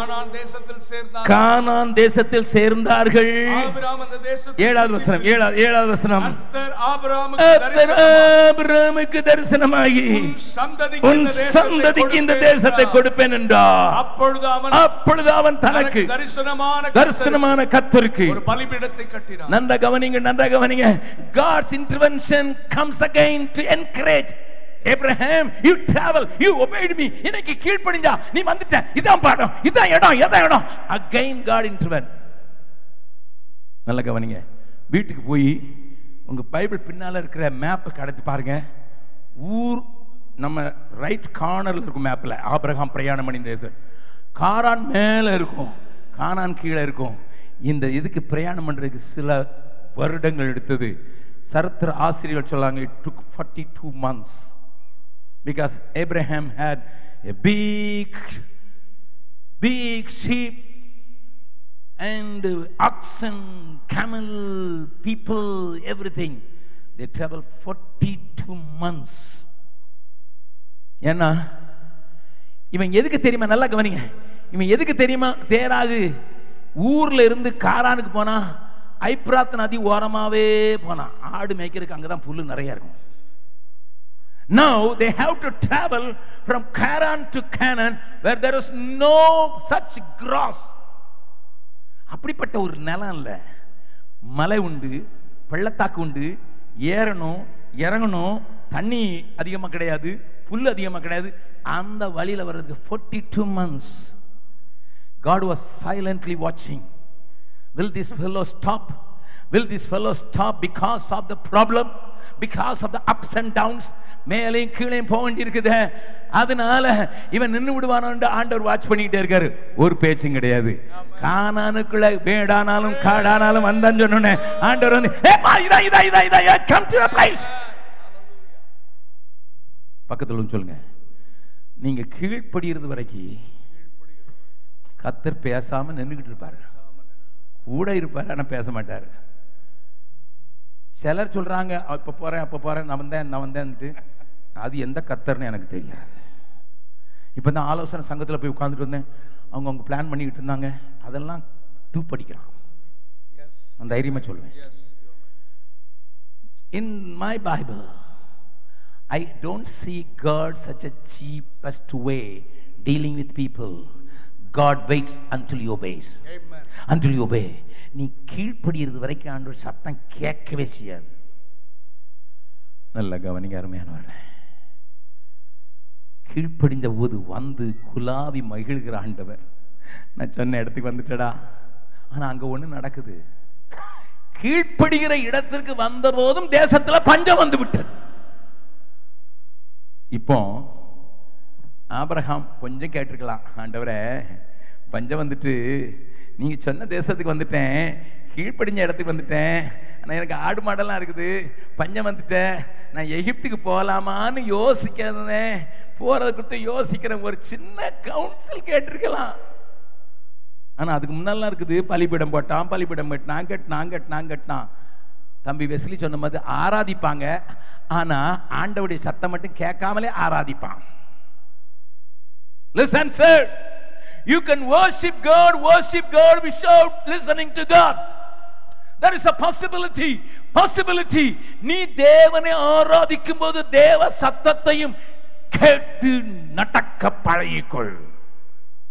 கானான் தேசத்தில் சேர்ந்தார்கள். ஏழாவது வசனம் ஏழாவது வசனம். ஆபிராமுக்கு தரிசனமாகி, உன் சந்ததிக்கு இந்த தேசத்தை கொடுப்பேன் என்றார். என்றார். அப்பொழுது அவன் அப்பொழுது அவன் தனக்கு தரிசனமான கத்தருக்கு ஒரு பலிபீடத்தை கட்டினான். நல்லா கவனிங்க நல்லா கவனிங்க. God's intervention comes again to encourage. Abraham you travel you obeyed me இன்னைக்கு கீழ்ப்படிஞ்சா? நீ வந்துட்ட. இதான் பாடம் இதான் இடம் இதான் இடம். அகைன் காட் இன்டர்வென் நல்ல கவனிங்க. வீட்டுக்கு போய் உங்க பைபிள் பின்னால இருக்கிற மேப்பை கடத்தி பாருங்க. ஊர் நம்ம ரைட் கார்னர்ல இருக்கும் மேப்ல ஆபிரகாம் பிரயாணம் பண்ணி காரான் மேல இருக்கும். கானான் கீழே இருக்கும். இந்த இதுக்கு பிரயாணம் பண்ணுறதுக்கு சில வருடங்கள் எடுத்தது. சரித்திர ஆசிரியர்கள் சொல்லாங்க it took forty two months because Abraham had a big big sheep and oxen camel people everything they travel forty two months ஏன்னா இவன் எதுக்கு தெரியுமா? நல்லா கவனிங்க. இவன் எதுக்கு தெரியுமா? தேராகு. ஊர்ல இருந்து காரானுக்கு போனா ஐப்ராத் நதி ஓரமாவே போனான் ஆடு மேய்க்கிறதுக்கு அங்கதான் புல்லு நிறைய இருக்கும். Now they have to travel from Karan to Canaan where there is no such grass. அப்படிப்பட்ட ஒரு நிலம் இல்லை. மலை உண்டு பள்ளத்தாக்கு உண்டு ஏறணும் இறங்கணும் தண்ணி அதிகமாக கிடையாது புல் அதிகமாக கிடையாது. அந்த வழியில் வர்றதுக்கு forty two months God was silently வாட்சிங் Will this fellow stop? Will this fellow stop because of the problem? Because of the ups and downs? மேலையும் கீழையும் போக வேண்டியிருக்குது அதனால இவன் நின்று விடுவானு ஆண்டவர் வாட்ச் பண்ணிக்கிட்டே இருக்காரு ஒரு பேச்சும் கிடையாது கானானுக்குள்ள வேடானாலும் காடானாலும் வந்தான்னு சொன்னோன்னே ஆண்டவர் வந்து ஏப்பா இதா இதா இதா இதா கம் டு பிளேஸ் பக்கத்துல வந்து சொல்லுங்க நீங்க கீழ்ப்படிகிறது வரைக்கும் கத்தர் பேசாம நின்றுகிட்டு இருப்பாரு. கூட இருப்பார் ஆனால் பேச மாட்டார். சிலர் சொல்றாங்க இப்போ போறேன் அப்போ போறேன் நான் வந்தேன் நான் வந்தேன்ட்டு. அது எந்த கத்தர்னு எனக்கு தெரியாது. இப்போ தான் ஆலோசனை சங்கத்தில் போய் உட்காந்துட்டு வந்தேன். அவங்க அவங்க பிளான் பண்ணிக்கிட்டு இருந்தாங்க. அதெல்லாம் தூப்படிக்கலாம். எஸ் நான் தைரியமா சொல்லுவேன் yes In my Bible, I don't see God such a cheapest way dealing with waits until you obeys. Amen until you obey. நீ கீழ்ப்படிகிறது வரைக்கும் ஆண்டவர் சத்தம் கேட்கவே செய்யாது. நல்ல கவனிங்க அருமையானவர்களே. கீழ்ப்படிந்த போது வந்து குலாவி மகிழ்கிற ஆண்டவர். நான் சொன்ன இடத்துக்கு வந்துட்டடா. ஆனா அங்க ஒண்ணு நடக்குது. கீழ்ப்படுகிற இடத்திற்கு வந்த போதும் தேசத்துல பஞ்சம் வந்து விட்டது. இப்போ ஆபரகாம் கொஞ்சம் கேட்டிருக்கலாம். ஆண்டவரே பஞ்சம் வந்துட்டு நீங்கள் சொன்ன தேசத்துக்கு வந்துட்டேன் கீழ்ப்படிஞ்ச இடத்துக்கு வந்துட்டேன் ஆனால் எனக்கு ஆடு மாடெல்லாம் இருக்குது பஞ்சம் வந்துட்டேன் நான் எகிப்துக்கு போகலாமான்னு யோசிக்கிறேன் போகிறத கொடுத்து யோசிக்கிறேன் ஒரு சின்ன கவுன்சில் கேட்டிருக்கலாம். ஆனால் அதுக்கு முன்னாலாம் இருக்குது பலிபீடம் போட்டான் பலிபீடம் கட்டினான் கட்டினான் கட்டினான் கட்டினான் தம்பி வெஸ்லி சொன்ன மாதிரி ஆராதிப்பாங்க ஆனால் ஆண்டவுடைய சத்தம் மட்டும் கேட்காமலே ஆராதிப்பான். Listen, sir. You can worship God, worship God without listening to God. There is a possibility, possibility. நீ தேவனை ஆராதிக்கும் போது தேவ சத்தத்தையும் கேட்டு நடக்க பழகிக்கொள்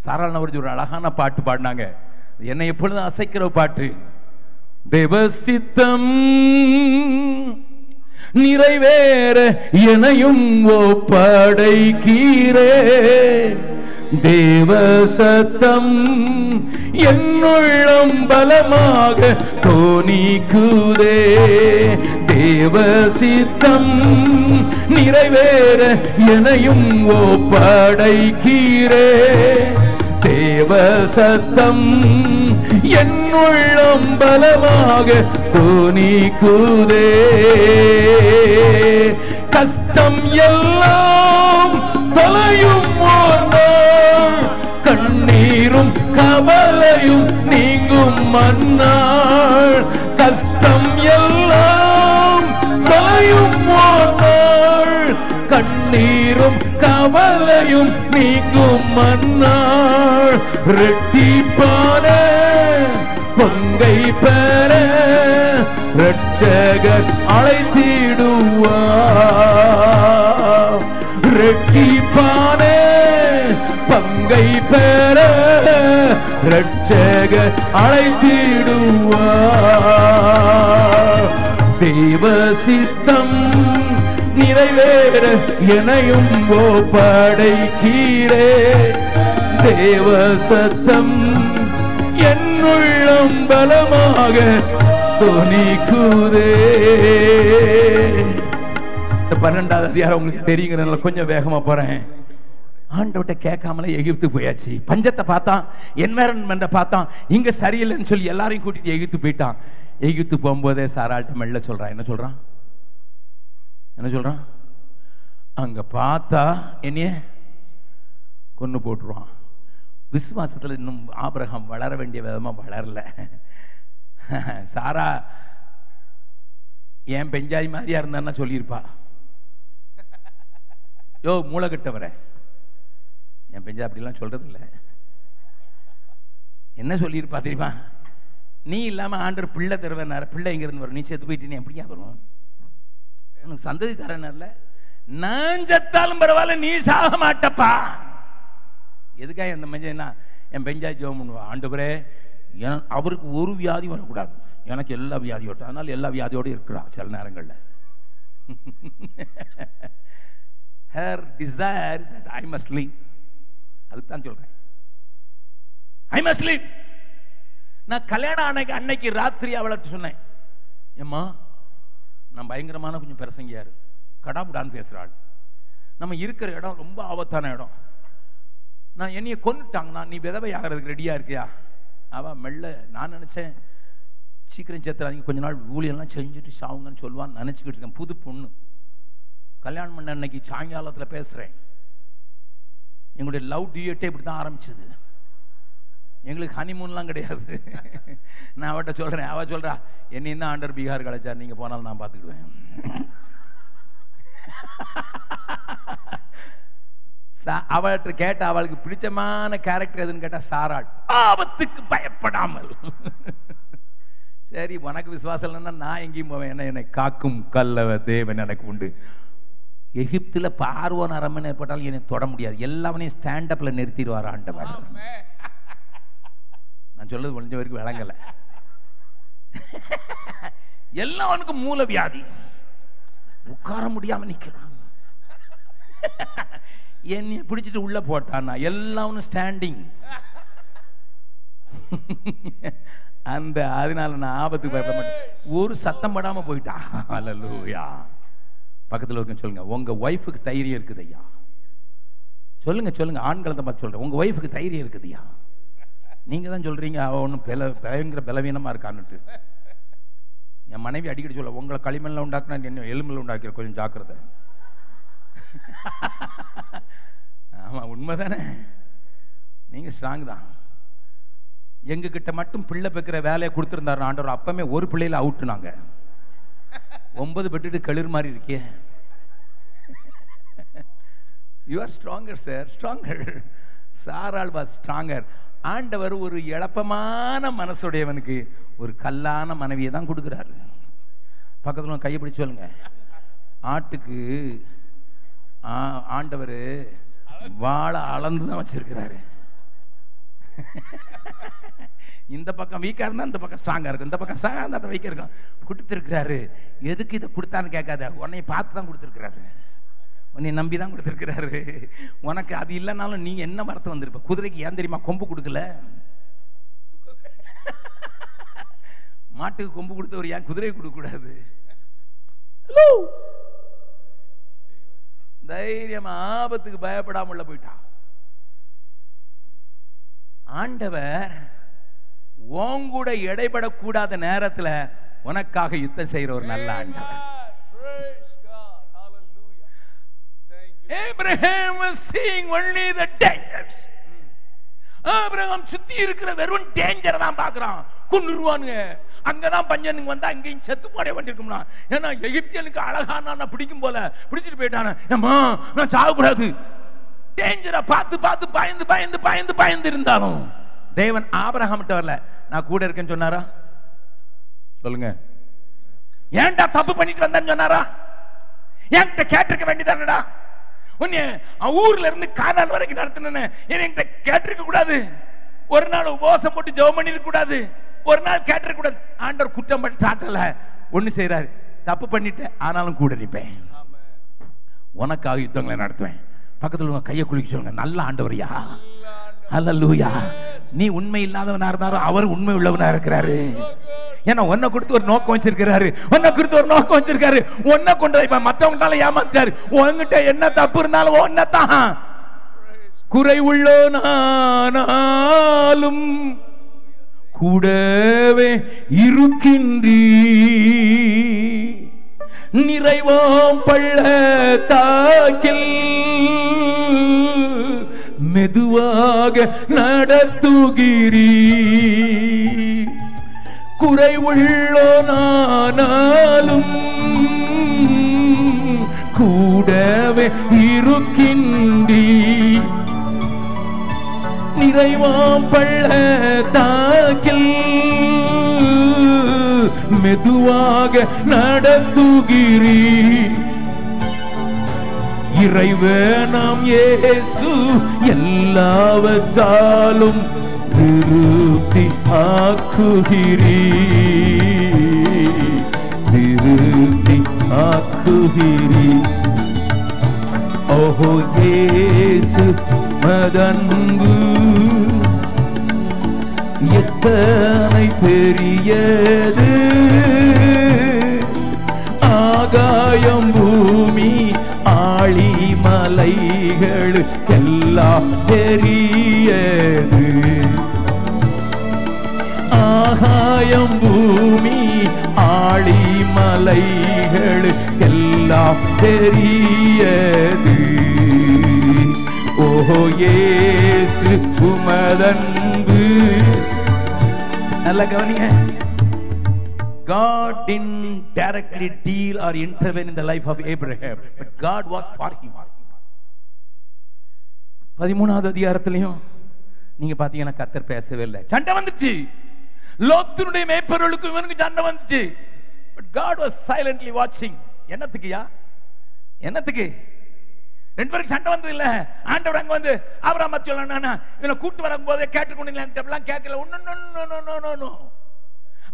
சாராள ஒரு அழகான பாட்டு பாடினாங்க என்னை எப்பொழுதும் அசைக்கிற பாட்டு தேவ சித்தம் நிறைவேற எனையும் ஒப்படைக்கீரே தேவ சத்தம் என்னுள்ளம் பலமாக தோணிக்குதே. தேவ சித்தம் நிறைவேற எனையும் ஒப்படைக்கீரே தேவ சத்தம் என்னுள்ளம் பலமாக தோணிக்குதே கஷ்டம் எல்லாம் தொலையும் கண்ணீரும் கவலையும் நீங்கும் மன்னாள். கஷ்டம் எல்லாம் தொலையும் கண்ணீரும் கவலையும் நீங்கும் மன்னாள். ரெட்டிப்பான பங்கை பெற ரட்சகர் அழைத்திடுவார். ரெட்டிப்பானே பங்கை பெற ரட்சகர் அழைத்திடுவார். தேவ சித்தம் நிறைவேற எனையும் ஓப்படைக்கீரே தேவ சத்தம் என் என்னுள்ளம் பலமாக துணிக்குதே. இந்த பன்னெண்டாவது அதிகாரம் உங்களுக்கு தெரியுங்கிறதுனால கொஞ்சம் வேகமா போறேன். ஆண்டவட்ட கேட்காமலே எகிப்து போயாச்சு. பஞ்சத்தை பார்த்தான் என்வைரன்மெண்ட்டை பார்த்தான். இங்கே சரியில்லைன்னு சொல்லி எல்லாரையும் கூட்டிட்டு எகிப்து போயிட்டான். எகிப்து போகும்போதே சாராள்கிட்ட மெல்ல சொல்கிறான் என்ன சொல்கிறான் என்ன சொல்கிறான் அங்கே பார்த்தா என்னைய கொன்று போட்டுருவான். விசுவாசத்தில் இன்னும் ஆபிரகம் வளர வேண்டிய விதமாக வளரல. சாரா ஏன் பெஞ்சாதி மாதிரியா இருந்தான்னா சொல்லியிருப்பா. யோ மூளைகட்டவரே என் பெஞ்சா அப்படிலாம் சொல்றது இல்லை என்ன சொல்லியிருப்பா தெரியுமா? நீ இல்லாமல் ஆண்டர் பிள்ளை தருவேனாரு பிள்ளை இங்கேருந்து வரும்? நீ செத்து போயிட்டு நீ எப்படியா வரும்? எனக்கு சந்ததி தரேன்ல நான் செத்தாலும் பரவாயில்ல நீ சாக மாட்டப்பா. எதுக்காக இந்த மஞ்சள்னா என் பெஞ்சாய் ஜெபம் பண்ணுவா ஆண்டவரே என அவருக்கு ஒரு வியாதி வரக்கூடாது. எனக்கு எல்லா வியாதியோட்டும். அதனால் எல்லா வியாதியோடு இருக்கிறா சில நேரங்களில். Her desire that I must leave அதுக்கு தான் சொல்கிறேன் ஐ மஸ்ட் லீவ் நான் கல்யாணம் அன்னைக்கு அன்னைக்கு ராத்திரி அவளை சொன்னேன். ஏம்மா நான் பயங்கரமான கொஞ்சம் பிரசங்கியார். கடாபுடான்னு பேசுகிறாள் நம்ம இருக்கிற இடம் ரொம்ப ஆபத்தான இடம். நான் என்னையை கொண்டுட்டாங்கண்ணா நீ விதவை ஆகிறதுக்கு ரெடியாக இருக்கியா? அவள் மெல்ல நான் நினச்சேன் சீக்கிரம் சேர்த்துறாதீங்க கொஞ்ச நாள் ஊழியெல்லாம் செஞ்சுட்டு சாவுங்கன்னு சொல்லுவான்னு நினச்சிக்கிட்டு இருக்கேன். புது பொண்ணு. கல்யாணம் பண்ண அன்னைக்கு சாயங்காலத்தில் பேசுகிறேன் எங்களுடைய லவ் டியூட்டே இப்படி தான் ஆரம்பிச்சது. எங்களுக்கு ஹனிமூன்லாம் கிடையாது. நான் அவட்ட சொல்கிறேன் அவள் சொல்கிறா என்னையும் தான் ஆண்டர் பீகார் கலைச்சார் நீங்கள் போனாலும் நான் பார்த்துக்கிடுவேன் அவள்கிட்ட கேட்ட அவளுக்கு பிடிச்சமான கேரக்டர் எதுன்னு கேட்டா சாராள். ஆபத்துக்கு பயப்படாமல். சரி உனக்கு விசுவாசம் இல்லைன்னா நான் எங்கேயும் போவேன். என்ன என்னை காக்கும் கல்லவ தேவன் எனக்கு உண்டு. எகிப்துல பார்வோன் அரண்மனை போட்டாலும் என்னை தொட முடியாது. எல்லாவனையும் ஸ்டாண்டப்ல நிறுத்திடுவார் ஆண்டவர். நான் சொல்றது கொஞ்சம் வரைக்கும் விளங்கல. எல்லாம் அவனுக்கு மூல வியாதி உட்கார முடியாம நிக்கிறான். என்னைய பிடிச்சிட்டு உள்ள போட்டான்னா எல்லாம் ஸ்டாண்டிங் அந்த அதனால நான் ஆபத்துக்கு பயப்பட மாட்டேன். ஒரு சத்தம் படாம போயிட்டா. அல்லூயா பக்கத்துல இருக்க சொல்லுங்க உங்க ஒய்ஃபுக்கு தைரியம் இருக்குது ஐயா சொல்லுங்க சொல்லுங்க ஆண்களை தான் பார்த்து சொல்றேன். உங்க ஒய்ஃபுக்கு தைரியம் இருக்குதுயா நீங்க தான் சொல்றீங்க அவ ஒன்றும் பெல பயங்கர பலவீனமா இருக்கான்னுட்டு. என் மனைவி அடிக்கடி சொல்ல உங்களை களிமண்ல உண்டாக்குனா என்ன எலும்பில் உண்டாக்கிற கொஞ்சம் ஜாக்கிரதை. ஆமாம் உண்மை தானே நீங்கள் ஸ்ட்ராங் தான். எங்ககிட்ட மட்டும் பிள்ளை பெக்கிற வேலையை கொடுத்துருந்தாரு ஆண்டவர் அப்பமே ஒரு பிள்ளையில் அவுட்டு நாங்கள் ஒன்பது பெட்டுட்டு கழுர் மாதிரி இருக்கே. You are stronger sir stronger சாராள் வாஸ் ஸ்ட்ராங்கர் ஆண்டவர் ஒரு இழப்பமான மனசுடையவனுக்கு ஒரு கல்லான மனைவியை தான் கொடுக்குறாரு. பக்கத்தில் கையை பிடிச்சு சொல்லுங்க. ஆட்டுக்கு ஆண்டவர் வாழை அளந்து தான் வச்சிருக்கிறாரு. இந்த பக்கம் வீக்காக இருந்தால் இந்த பக்கம் ஸ்ட்ராங்காக இருக்கும். இந்த பக்கம் ஸ்ட்ராங்காக இருந்தால் அந்த வீக்காக இருக்கும். கொடுத்துருக்கிறாரு. எதுக்கு இதை கொடுத்தான்னு கேட்காத. உன்னை பார்த்து தான் கொடுத்துருக்கிறாரு. உன்னை நம்பி தான் கொடுத்துருக்கிறாரு. உனக்கு அது இல்லைனாலும் நீ என்ன வரத்து வந்திருப்ப? குதிரைக்கு ஏன் தெரியுமா கொம்பு கொடுக்கல? மாட்டுக்கு கொம்பு கொடுத்தவர் ஏன் குதிரை கொடுக்கக்கூடாது? ஹலோ தைரியமா ஆபத்துக்கு பயப்படாம உள்ள போயிட்டான் ஆண்டவர் உங்கூட இடைபடக்கூடாத நேரத்துல உனக்காக யுத்தம் செய்யற ஒரு நல்ல ஆண்டவர். Abraham was seeing only the dangers. ஆபிரகாம் சுத்தி இருக்கிற வெறும் டேஞ்சரை தான் பார்க்கறான். கொண்டுருவானுங்க அங்கதான் பஞ்சனுக்கு வந்தா அங்கேயும் செத்து போட வேண்டியிருக்கும்னா. ஏன்னா எகிப்தியனுக்கு அழகான நான் பிடிக்கும் போல. பிடிச்சிட்டு போயிட்டானே. ஏம்மா நான் சாகக்கூடாது. டேஞ்சரா பார்த்து பார்த்து பயந்து பயந்து பயந்து பயந்து இருந்தாலும். தேவன் ஆபரகம்ட்ட வரல. நான் கூட இருக்கேன்னு சொன்னாரா? சொல்லுங்க. ஏன்டா தப்பு பண்ணிட்டு வந்தேன்னு சொன்னாரா? என்கிட்ட கேட்டிருக்க வேண்டியதானடா? உன்னை அவன் ஊர்ல இருந்து காதால் வரைக்கும் நடத்தினேன். என்கிட்ட கேட்டிருக்க கூடாது. ஒரு நாள் உபவாசம் போட்டு ஜெபம் பண்ணிருக்க கூடாது. ஒரு நாள் கேட்டிருக்க கூடாது ஆண்டவர் குற்றம் பண்ணி காட்டல. ஒண்ணு செய்றாரு. தப்பு பண்ணிட்டேன் ஆனாலும் கூட நிற்பேன். உனக்காக யுத்தங்களை நடத்துவேன். பக்கத்துல உங்க கையை குலுக்கி சொல்லுங்க. நல்ல ஆண்டவரியா அல்லூயா நீ உண்மை இல்லாதவனா இருந்தாலும் அவர் உண்மை உள்ளவனா இருக்கிறாரு. ஏன்னா உன்னை கொடுத்து ஒரு நோக்கம் வச்சிருக்கிறாரு. உன்னை குறித்து ஒரு நோக்கம் வச்சிருக்காரு உன்னை கொண்டு இப்ப மற்றவங்களால ஏமாத்தாரு உன்கிட்ட என்ன தப்பு இருந்தாலும் ஒன்னதான் குறை உள்ளோனாலும் கூடவே இருக்கின்றீ. நிறைவாம் பள்ள தாக்கில் மெதுவாக நடத்துகிறீ. குறைவுள்ளோ நானாலும் கூடவே இறைவாம் பள்ள தாக்கில் மெதுவாக நடத்துகிறீ இறைவனாம் இயேசு எல்லாவற்றாலும் திருப்தி ஆக்குகிறீ திருப்தி ஆக்குகிறீ ஓஹோ இயேசு மதன்பு எத்தனை பெரியது? ஆகாயம் பூமி ஆழி மலைகள் எல்லாம் பெரியது. ஆகாயம் பூமி ஆழி மலைகள் எல்லாம் பெரியது. ஓஹோ ஏசு உமதன்பு நல்லா கவனிங்க. God didn't directly deal or intervene in the life of Abraham, but God was for him. பதிமூணாவது அதிகாரத்திலையும் நீங்க பாத்தீங்கன்னா கத்தர் பேசவே இல்லை. சண்டை வந்துச்சு. லோத்தினுடைய மேய்ப்பர்களுக்கும் இவனுக்கு சண்டை வந்துச்சு. பட் காட் வாஸ் சைலண்ட்லி வாட்சிங் என்னத்துக்குயா என்னத்துக்கு? ரெண்டு பேருக்கு சண்டை வந்தது இல்ல ஆண்டவர் அங்க வந்து ஆபராம சொல்லணும் இவனை கூட்டு வரும்போதே கேட்டுக்கொண்டீங்களா? கேட்கல. ஒன்னு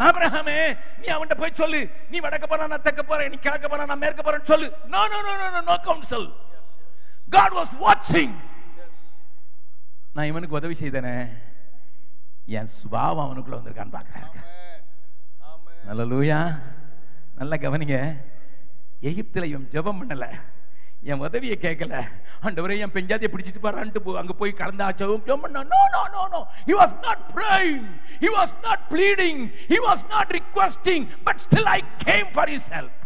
ஆபிரகாமே நீ அவன்கிட்ட போய் சொல்லு. நீ வடக்க போற நான் தெக்க போறேன். நீ கிழக்க போற நான் மேற்க போறேன்னு சொல்லு. No no no no no council. God was வாட்சிங். நான் இவனுக்கு உதவி செய்தேனே. என் சுபாவம் அவனுக்குள்ள வந்திருக்கான்னு பார்க்கறாரு Amen. Amen. நல்லலூயா நல்லா கவனிங்க. எகிப்துல இவன் ஜெபம் பண்ணல. என் உதவியை கேட்கல. ஆண்டவரே என் பெஞ்சாதியை பிடிச்சிட்டு போறான்ட்டு போ- அங்க போய் கலந்து ஆச்சவும் ஜெபம் பண்ணா no no no no he was not praying. He was not bleeding he was not requesting. But still I came for his help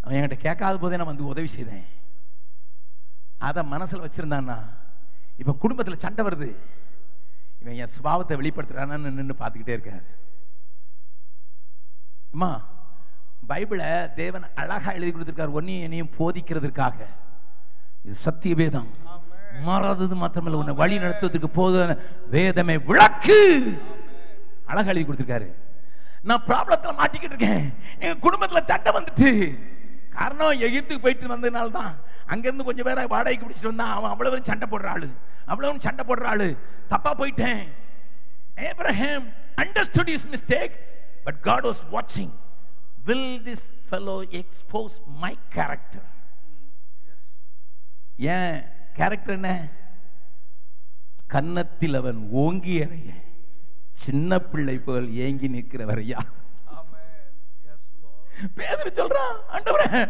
அவன் என்கிட்ட கேட்காத போதே நான் வந்து உதவி செய்தேன். அதை மனசில் வச்சுருந்தான்னா இப்போ குடும்பத்தில் சண்டை வருது. இவன் என் சுபாவத்தை வெளிப்படுத்துறான்னு நின்று பார்த்துக்கிட்டே இருக்கார். அம்மா பைபிளை தேவன் அழகா எழுதி கொடுத்திருக்காரு ஒன்னையும் என்னையும் போதிக்கிறதுக்காக. இது சத்திய வேதம் மாறாதது மாத்திரமல்ல உன்னை வழி நடத்துவதற்கு போதும் வேதமே விளக்கு. அழகா எழுதி கொடுத்துருக்காரு. நான் ப்ராப்ளத்துல மாட்டிக்கிட்டு இருக்கேன். எங்க குடும்பத்துல சண்டை வந்துட்டு. காரணம் எகிப்துக்கு போயிட்டு வந்ததுனால தான் அங்கிருந்து கொஞ்சம் பேரை வாடகைக்கு பிடிச்சிட்டு வந்தான் அவன் அவ்வளவு சண்டை போடுற ஆளு. அவ்வளவு சண்டை போடுற ஆளு. தப்பா போயிட்டேன். Abraham understood his mistake, but God was watching. Will this fellow expose my character? ஏன் கேரக்டர் என்ன? கன்னத்தில் அவன் ஓங்கி அறைய சின்ன பிள்ளை போல் ஏங்கி நிற்கிறவரையா? பேதர் சொல்றான் ஆண்டவரே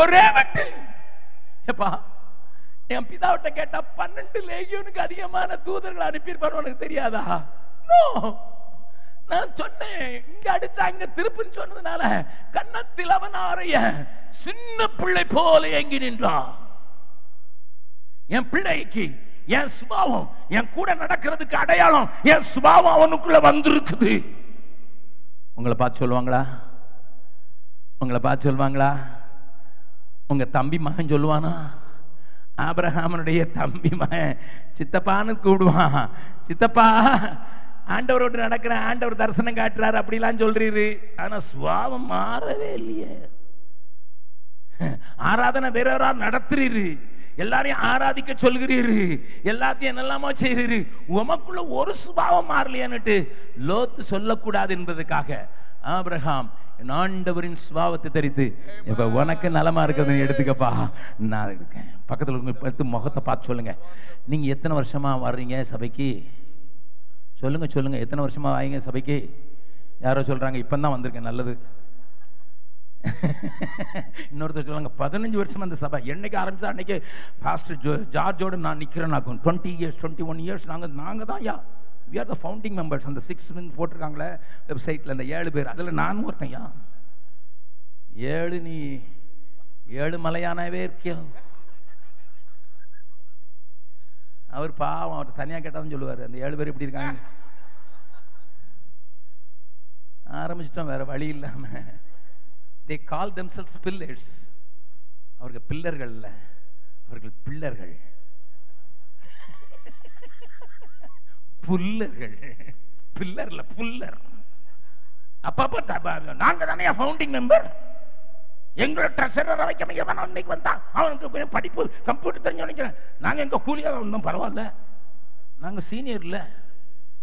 ஒரே வெட்டு. ஏப்பா என் பிதாவிட்ட கேட்டா பன்னெண்டு லேகியோனுக்கு அதிகமான தூதர்கள் அனுப்பியிருப்பான்னு உனக்கு தெரியாதா? நோ நான் சொன்னேன். இங்க அடிச்சா இங்க திருப்புன்னு சொன்னதுனால கன்னத்தில் அவன் ஆறைய சின்ன பிள்ளை போல எங்கி நின்றான். என் பிள்ளைக்கு என் சுபாவம் என் கூட நடக்கிறதுக்கு அடையாளம் என் சுபாவம் அவனுக்குள்ள வந்திருக்குது. உங்களை பார்த்து சொல்லுவாங்களா? உங்களை பார்த்து சொல்லுவாங்களா? உங்க தம்பி மகன் சொல்லுவானா? ஆபிரகாமனுடைய தம்பி மகன் சித்தப்பான்னு கூடுவான் சித்தப்பா ஆண்டவரோடு நடக்கிறேன் ஆண்டவர் தரிசனம் காட்டுறாரு அப்படிலாம் சொல்றீரு. ஆனா சுபாவம் மாறவே இல்லையே. ஆராதனை வேறவரா நடத்துறீரு. எல்லாரையும் ஆராதிக்க சொல்கிறீரு. எல்லாத்தையும் என்னெல்லாமோ செய்கிறீரு உமக்குள்ள ஒரு சுபாவம் மாறலையான்னுட்டு லோத்து சொல்லக்கூடாது என்பதற்காக ஆபிரகாம் ஆண்டவரின் சுபாவத்தை தெரித்து இப்ப உனக்கு நலமா இருக்கிறது எடுத்துக்கப்பா. நான் எடுக்கேன். பக்கத்தில் உங்க முகத்தை பார்த்து சொல்லுங்க. நீங்க எத்தனை வருஷமா வர்றீங்க சபைக்கு? சொல்லுங்கள் சொல்லுங்கள் எத்தனை வருஷமாக வாங்க சபைக்கு? யாரோ சொல்கிறாங்க இப்போ தான் வந்திருக்கேன் நல்லது. இன்னொருத்தர் சொல்லுவாங்க பதினஞ்சு வருஷம் அந்த சபை. என்னைக்கு ஆரம்பிச்சா அன்னைக்கு பாஸ்டர் ஜோ ஜார்ஜோட நான் நிற்கிறேன் நான் twenty years twenty one years நாங்கள் நாங்கள் தான் yeah. We are the founding members அந்த சிக்ஸ் போட்டிருக்காங்களே வெப்சைட்டில் அந்த ஏழு பேர். அதில் நானும் ஒருத்தன் யா. ஏழு நீ ஏழு மலையானவே இருக்கியா. அவர் பாவம் அவர் தனியாக கேட்டாலும் சொல்லுவார். அந்த ஏழு பேர் எப்படி இருக்காங்க. ஆரம்பிச்சிட்டோம் வேற வழி இல்லாமல் தே கால் தெம்செல்ஸ் பில்லர்ஸ் அவர்கள் பில்லர்கள் இல்லை அவர்கள் பில்லர்கள். புல்லர்கள். பில்லர்ல புல்லர். அப்பப்ப த- நாங்க தானே ஃபவுண்டிங் மெம்பர் எங்களை ட்ரெஷரரை வைக்க எவன் அன்னைக்கு வந்தான். அவனுக்கு கொஞ்சம் படிப்பு கம்ப்யூட்டர் தெரிஞ்சு நினைக்கிறேன் நாங்கள் எங்கள் கூலியாக வந்தோம் பரவாயில்ல. நாங்கள் சீனியர் இல்லை.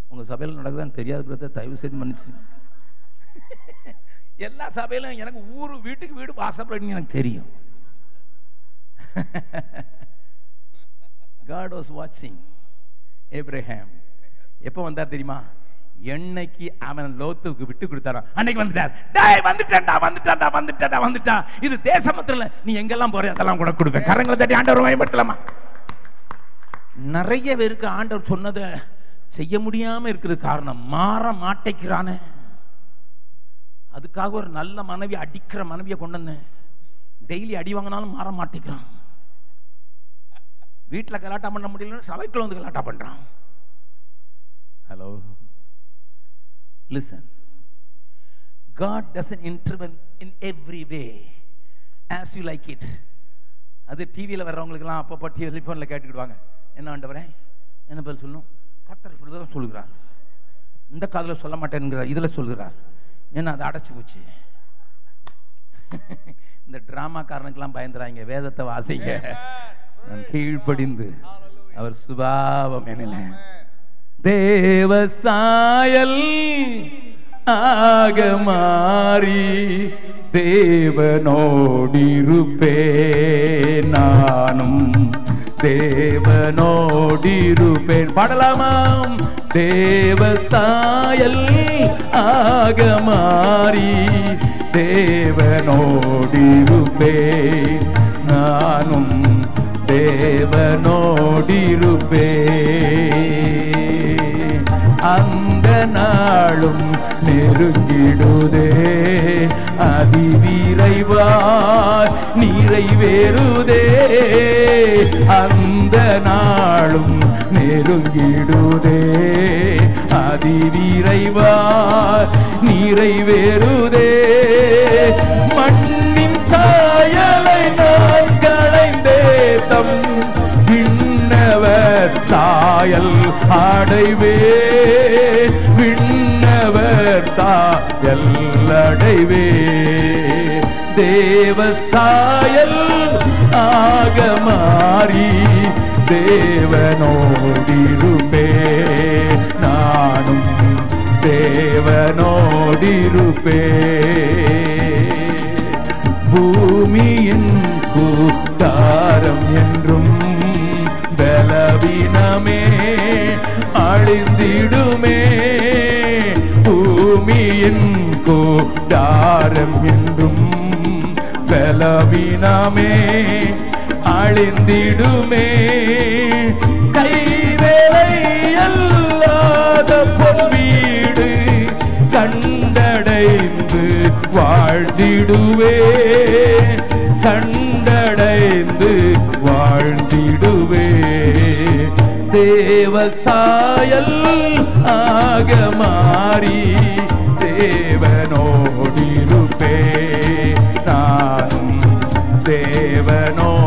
உங்கள் சபையில் நடக்குதான்னு தெரியாத பிரதர் தயவு செய்து மன்னிச்சு. எல்லா சபையிலும் எனக்கு ஊர் வீட்டுக்கு வீடு வாசப்படி எனக்கு தெரியும். காட் வாஸ் வாட்சிங் ஏப்ரஹாம் எப்போ வந்தார் தெரியுமா? என்னைக்கு அவன் லோத்துக்கு விட்டு கொடுத்தாராம் அன்னைக்கு வந்துட்டார். டேய் வந்துட்டான்டா வந்துட்டான்டா வந்துட்டான்டா வந்துட்டான் இது தேசமத்துல நீ எங்கெல்லாம் போற அதெல்லாம் கூட கொடுப்பேன். கரங்களை தட்டி ஆண்டவர் பயன்படுத்தலாமா நிறைய பேருக்கு ஆண்டவர் சொன்னதை செய்ய முடியாம இருக்கிறது காரணம் மாற மாட்டேங்கிறானே. அதுக்காக ஒரு நல்ல மனைவி அடிக்கிற மனைவியை கொண்டு வந்தேன். டெய்லி அடி வாங்கினாலும் மாற மாட்டேங்கிறான். வீட்டில் கலாட்டா பண்ண முடியலன்னு சபைக்குள்ள வந்து கலாட்டா பண்றான். Hello? Listen God doesn't intervene in every way. As you like it அது டிவியில் வர்றவங்களுக்கெல்லாம் அப்பப்போ டெலிஃபோனில் கேட்டுக்கிடுவாங்க. என்ன ஆண்டவரே? என்ன பதில் சொல்லணும்? கத்தர் இப்படி தான் சொல்கிறார் இந்த காதில் சொல்ல மாட்டேன்கிறார் இதில் சொல்கிறார் ஏன்னா அதை அடைச்சி போச்சு. இந்த ட்ராமாக்காரனுக்கெல்லாம் பயந்துறாங்க. வேதத்தை வாசிங்க. நான் கீழ்ப்படிந்து. அவர் சுபாவம் என்ன தேவ சாயல் ஆக மாறி தேவனோடிருப்பே நானும். தேவனோடிருப்பேன். பாடலாமாம். தேவ சாயல் ஆக மாறி தேவனோடிருப்பேன் நானும். தேவனோடிருப்பேன். நாளும் நெருங்கிடுதே. அதிவிரைவாய் நிறைவேறுதே அந்த நாளும் நெருங்கிடுதே. அதிவிரைவாய் நிறைவேறுதே மண்ணின் சாயலை நான் களைந்தே. தம் விண்ணவர் சாயல் அடைவே எல்லடைவே தேவ சாயல் ஆக மாறி தேவனோடிருப்பே. நானும் தேவனோடிருப்பே. பூமியின் கூத்தாரம் என்றும் பலவீனமே அழிந்திடுமே. பூமியின் கூட்டாரம் என்றும் பலவீனமே அழிந்திடுமே. கைவேலை அல்லாத பொன்வீடு கண்டடைந்து வாழ்ந்திடுவே. கண்டடைந்து வாழ்ந்திடுவே. தேவசாயல் ஆக மாறி தேவனோடிருப்பே. நானும் தேவனோடிருப்பே.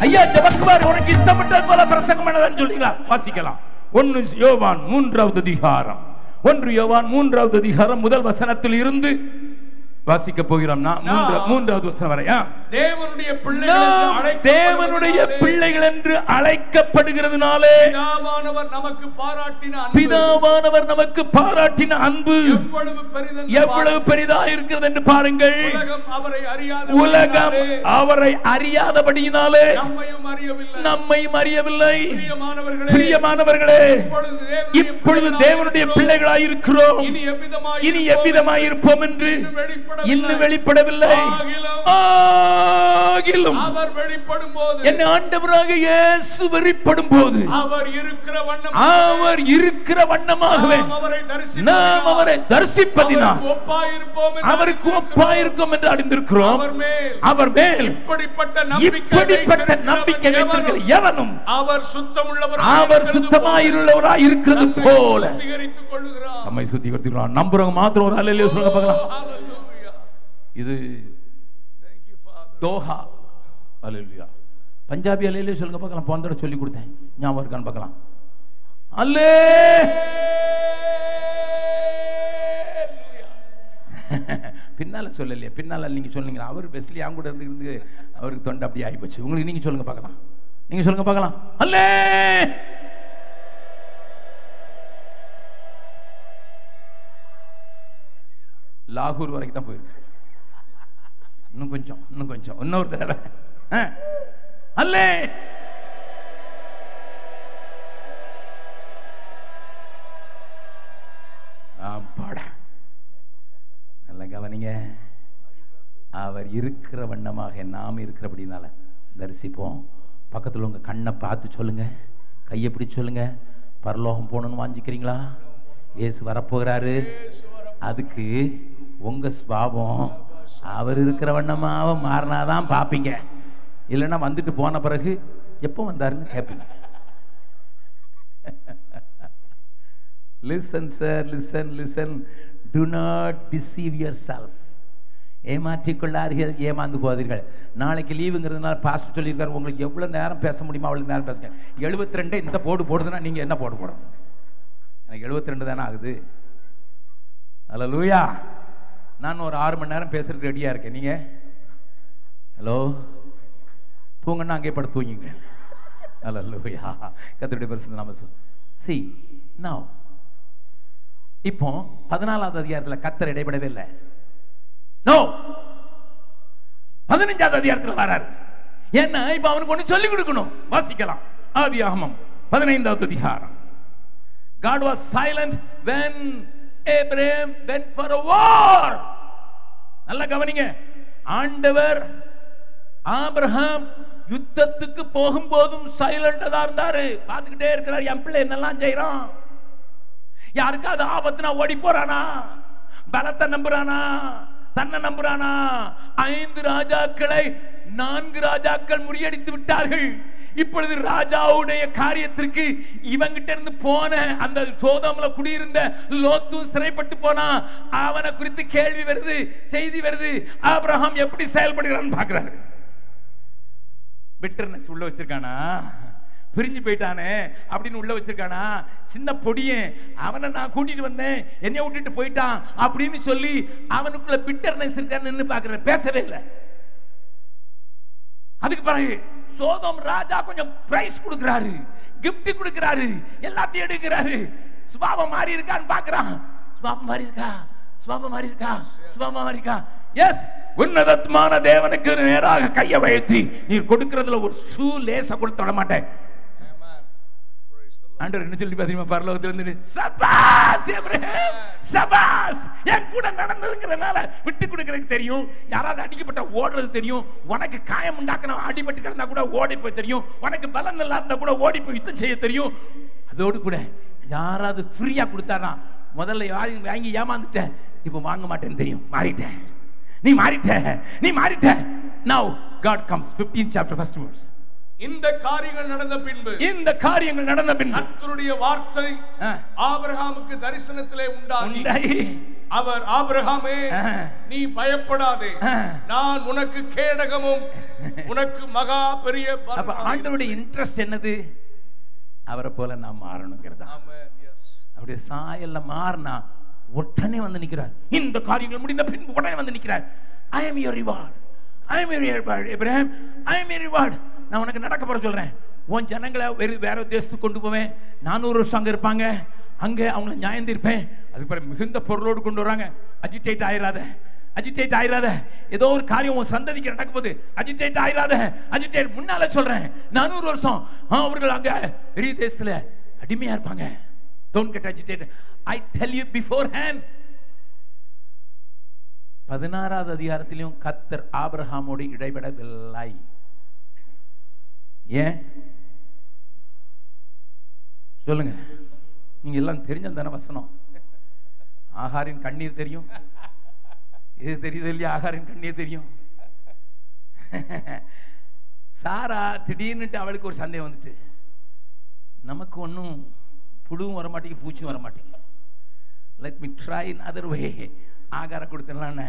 ஐயா ஜபக்குமார் உனக்கு இஷ்டப்பட்டது போல பிரசங்கம் பண்ணதான் சொல்றீங்களா? வாசிக்கலாம். ஒன்னு யோவான் மூன்றாவது அதிகாரம். ஒன்று யோவான் மூன்றாவது அதிகாரம் முதல் வசனத்தில் இருந்து வாசிக்க போகிறோம். மூன்றாவது வசனம் வரை ஆ. தேவனுடைய பிள்ளைகள் தேவனுடைய பிள்ளைகள் என்று அழைக்கப்படுகிறதுனாலே பிதாவானவர் நமக்கு பாராட்டின பிதாவானவர் நமக்கு பாராட்டின அன்பு. எவ்வளவு பெரிதா இருக்கிறது என்று பாருங்கள். அவரை அறியாத உலகம் அவரை அறியாதபடியினாலே நம்மையும் அறியவில்லை. நம்மையும் அறியவில்லை. பிரியமானவர்களே இப்பொழுது தேவனுடைய பிள்ளைகளாய் இருக்கிறோம். இனி எவ்விதமாய் இனி இருப்போம் என்று இன்னும் வெளிப்படவில்லை. இன்னும் ஆகிலும் அவர் வெளிப்படும் போது என் ஆண்டவராக இயேசு வெளிப்படும் போது அவர் இருக்கிற வண்ணம் அவர் இருக்கிற வண்ணமாகவே நாம் அவரை தரிசிப்பதினால் அவருக்கு. ஒப்பாயிருக்கும் என்று அறிந்திருக்கிறோம் அவர் மேல் அவர் மேல் இப்படிப்பட்ட நம்பிக்கை நம்பிக்கை வைத்திருக்கிற எவனும் அவர் சுத்தமுள்ளவராய் அவர் இருக்கிறது சுத்தமாயுள்ளவராய் இருக்கிறது போல நம்மை சுத்திகரித்துக்கலாம் நம்புறவங்க மாத்திரம் ஒரு அலையிலே சொல்லுங்க பார்க்கலாம் Hallelujah. இது. தோஹா. அலுலியா பஞ்சாபி அலையிலே சொல்லுங்க பார்க்கலாம். போன தடவை சொல்லி கொடுத்தேன். ஞாபகம் இருக்கான்னு பார்க்கலாம். அல்லே. பின்னால சொல்லலையே. பின்னால நீங்க சொன்னீங்க அவர் வெஸ்லி அவங்க கூட இருந்து இருந்து அவருக்கு தொண்டை அப்படியே ஆகிப்போச்சு உங்களுக்கு நீங்க சொல்லுங்க பார்க்கலாம். நீங்க சொல்லுங்க பார்க்கலாம். அல்லே. லாகூர் வரைக்கும் தான் போயிருக்கு. இன்னும் கொஞ்சம் இன்னும் கொஞ்சம். இன்னொரு தடவை. அல்ல அல்லே. அப்பாடா. நல்லா கவனிங்க. அவர் இருக்கிற வண்ணமாக நாம் இருக்கிறபடினால தரிசிப்போம். பக்கத்தில் உங்கள் கண்ணை பார்த்து சொல்லுங்க. கையை பிடிச்சி சொல்லுங்க. பரலோகம் போகணும்னு வாஞ்சிக்கிறீங்களா? ஏசு வரப்போகிறாரு. அதுக்கு உங்கள் ஸ்வாபம் அவர் இருக்கிற வண்ணமாக மாறினாதான் பார்ப்பீங்க இல்லைன்னா வந்துட்டு போன பிறகு எப்போ வந்தாருன்னு கேட்பீங்க listen sir listen listen do not deceive yourself ஏமாற்றிக்கொள்ளார்கள் ஏமாந்து போதீர்கள் நாளைக்கு லீவுங்கிறதுனால பாஸ்டர் சொல்லியிருக்காரு உங்களுக்கு எவ்வளோ நேரம் பேச முடியுமோ அவ்வளோ நேரம் பேசுங்க. எழுபத்தி ரெண்டு இந்த போடு போடுதுன்னா நீங்கள் என்ன போடு போடணும்? எனக்கு எழுபத்தி ரெண்டு தானே ஆகுது. அல்ல லூயா நான் ஒரு ஆறு மணி நேரம் பேசுறதுக்கு ரெடியாக இருக்கேன். நீங்கள் ஹலோ தூங்கன்னா அங்கே படம் தூங்கிங்க. ஹலோ லூயா கத்தருடைய பெருசு நாம சி நவ் இப்போ பதினாலாவது அதிகாரத்தில் கத்தர் இடைபடவே இல்லை. நோ பதினஞ்சாவது அதிகாரத்தில் வராரு. ஏன்னா இப்ப அவனுக்கு ஒன்று சொல்லி கொடுக்கணும். வாசிக்கலாம். ஆதி ஆகமம் பதினைந்தாவது அதிகாரம். God was silent when Abraham went for a war. நல்லா கவனிங்க. ஆண்டவர் ஆபிரகாம் யுத்தத்துக்கு போகும்போதும் சைலண்டா தான் இருந்தாரு. பார்த்துக்கிட்டே இருக்கிறார். என் பிள்ளை என்னெல்லாம் செய்யறான் யாருக்காவது ஆபத்துனா ஓடி போறானா? பலத்தை நம்புறானா? தன்னை நம்புறானா? ஐந்து ராஜாக்களை நான்கு ராஜாக்கள் முறியடித்து விட்டார்கள். இப்பொழுது ராஜாவுடைய காரியத்திற்கு இவங்கிட்ட இருந்து போன அந்த சோதம்ல குடியிருந்த லோத்து சிறைப்பட்டு போனா அவனை குறித்து கேள்வி வருது செய்தி வருது. ஆபிரகாம் எப்படி செயல்படுகிறான்னு பாக்குறாரு பிட்டர்னஸ் உள்ள வச்சிருக்கானா? பிரிஞ்சு போயிட்டானே அப்படின்னு உள்ள வச்சிருக்கானா? சின்ன பொடியன் அவனை நான் கூட்டிட்டு வந்தேன் என்னை விட்டுட்டு போயிட்டான் அப்படின்னு சொல்லி அவனுக்குள்ள பிட்டர்னஸ் இருக்கான்னு நின்னு பேசவே இல்லை. அதுக்கு பிறகு சோதம் ராஜா கொஞ்சம் பிரைஸ் கொடுக்கிறாரு கிஃப்ட் கொடுக்கிறாரு எல்லாத்தையும் எடுக்கிறாரு. சுபாவம் மாறி இருக்கான்னு பாக்குறான் சுபாவம் மாறி இருக்கா? சுபாவம் மாறி இருக்கா? சுபாவம் மாறி இருக்கா? எஸ் உன்னதமான தேவனுக்கு நேராக கையை வைத்து நீர் கொடுக்கறதுல ஒரு ஷூ லேச கொடுத்து விட மாட்டேன். ஆண்டவர் என்ன சொல்லி பாத்தீங்க பரலோகத்துல இருந்து சபாஸ் எப்ரஹாம் சபாஸ் என் கூட நடந்ததுங்கிறதுனால விட்டு கொடுக்கறதுக்கு தெரியும். யாராவது அடிக்கப்பட்ட ஓடுறது தெரியும். உனக்கு காயம் உண்டாக்கணும் அடிபட்டு கிடந்தா கூட ஓடி போய் தெரியும். உனக்கு பலன் நல்லா இருந்தா கூட ஓடி போய் யுத்தம் செய்ய தெரியும். அதோடு கூட யாராவது ஃப்ரீயா கொடுத்தாரா முதல்ல வாங்கி வாங்கி ஏமாந்துட்டேன் இப்போ வாங்க மாட்டேன்னு தெரியும். மாறிட்டேன் நீ மாறிட்ட. நீ மாறிட்ட. Now God comes fifteen chapter first verse இந்த காரியங்கள் நடந்த பின்பு இந்த காரியங்கள் நடந்த பின் கர்த்தருடைய வார்த்தை. ஆபிரகாமுக்கு தரிசனத்திலே உண்டாகி. அவர் ஆபிரகாமே. நீ பயப்படாதே. நான் உனக்கு கேடகமும் உனக்கு மகா பெரிய ஆண்டவருடைய இன்ட்ரெஸ்ட் என்னது? அவரை போல நான் மாறணுங்கிறதா. அப்படியே சாயல்ல மாறினா உடனே வந்து நிக்கிறார். இந்த காரியங்கள் முடிந்த பின்பு உடனே வந்து நிக்கிறார். I am your reward I am your reward Ibrahim I am your reward நான் உனக்கு நடக்க போற சொல்றேன். உன் ஜனங்களை வேறு வேற தேசத்துக்கு கொண்டு போவேன். நானூறு வருஷம் அங்கே இருப்பாங்க. அங்கே அவங்கள நியாயம் தீர்ப்பேன். அதுக்கு பிறகு மிகுந்த பொருளோடு கொண்டு வராங்க. அஜிடேட் ஆயிடாத அஜிடேட் ஆயிராத. ஏதோ ஒரு காரியம் உன் சந்ததிக்கு நடக்க போகுது. அஜிடேட் ஆயிராத. அஜிடேட் முன்னால சொல்றேன். நானூறு வருஷம். ஆ, அவர்கள் அங்க பெரிய தேசத்துல அடிமையா இருப்பாங்க. Don't get agitated I tell you beforehand பதினாறாவது அதிகாரத்திலையும் கத்தர் ஆபிரஹாமோடு இடைபடவில்லை. ஏன்? சொல்லுங்க. நீங்க எல்லாம் தெரிஞ்சது தானே வசனம். ஆகாரின் கண்ணீர் தெரியும். இது தெரியுது இல்லையா? ஆகாரின் கண்ணீர் தெரியும். சாரா திடீர்னுட்டு அவளுக்கு ஒரு சந்தேகம் வந்துட்டு. நமக்கு ஒன்றும் புழுவும் வர மாட்டேங்குது பூச்சியும் வர மாட்டேங்குது let me try in other way ஆகாரம் கொடுத்துடலான்னு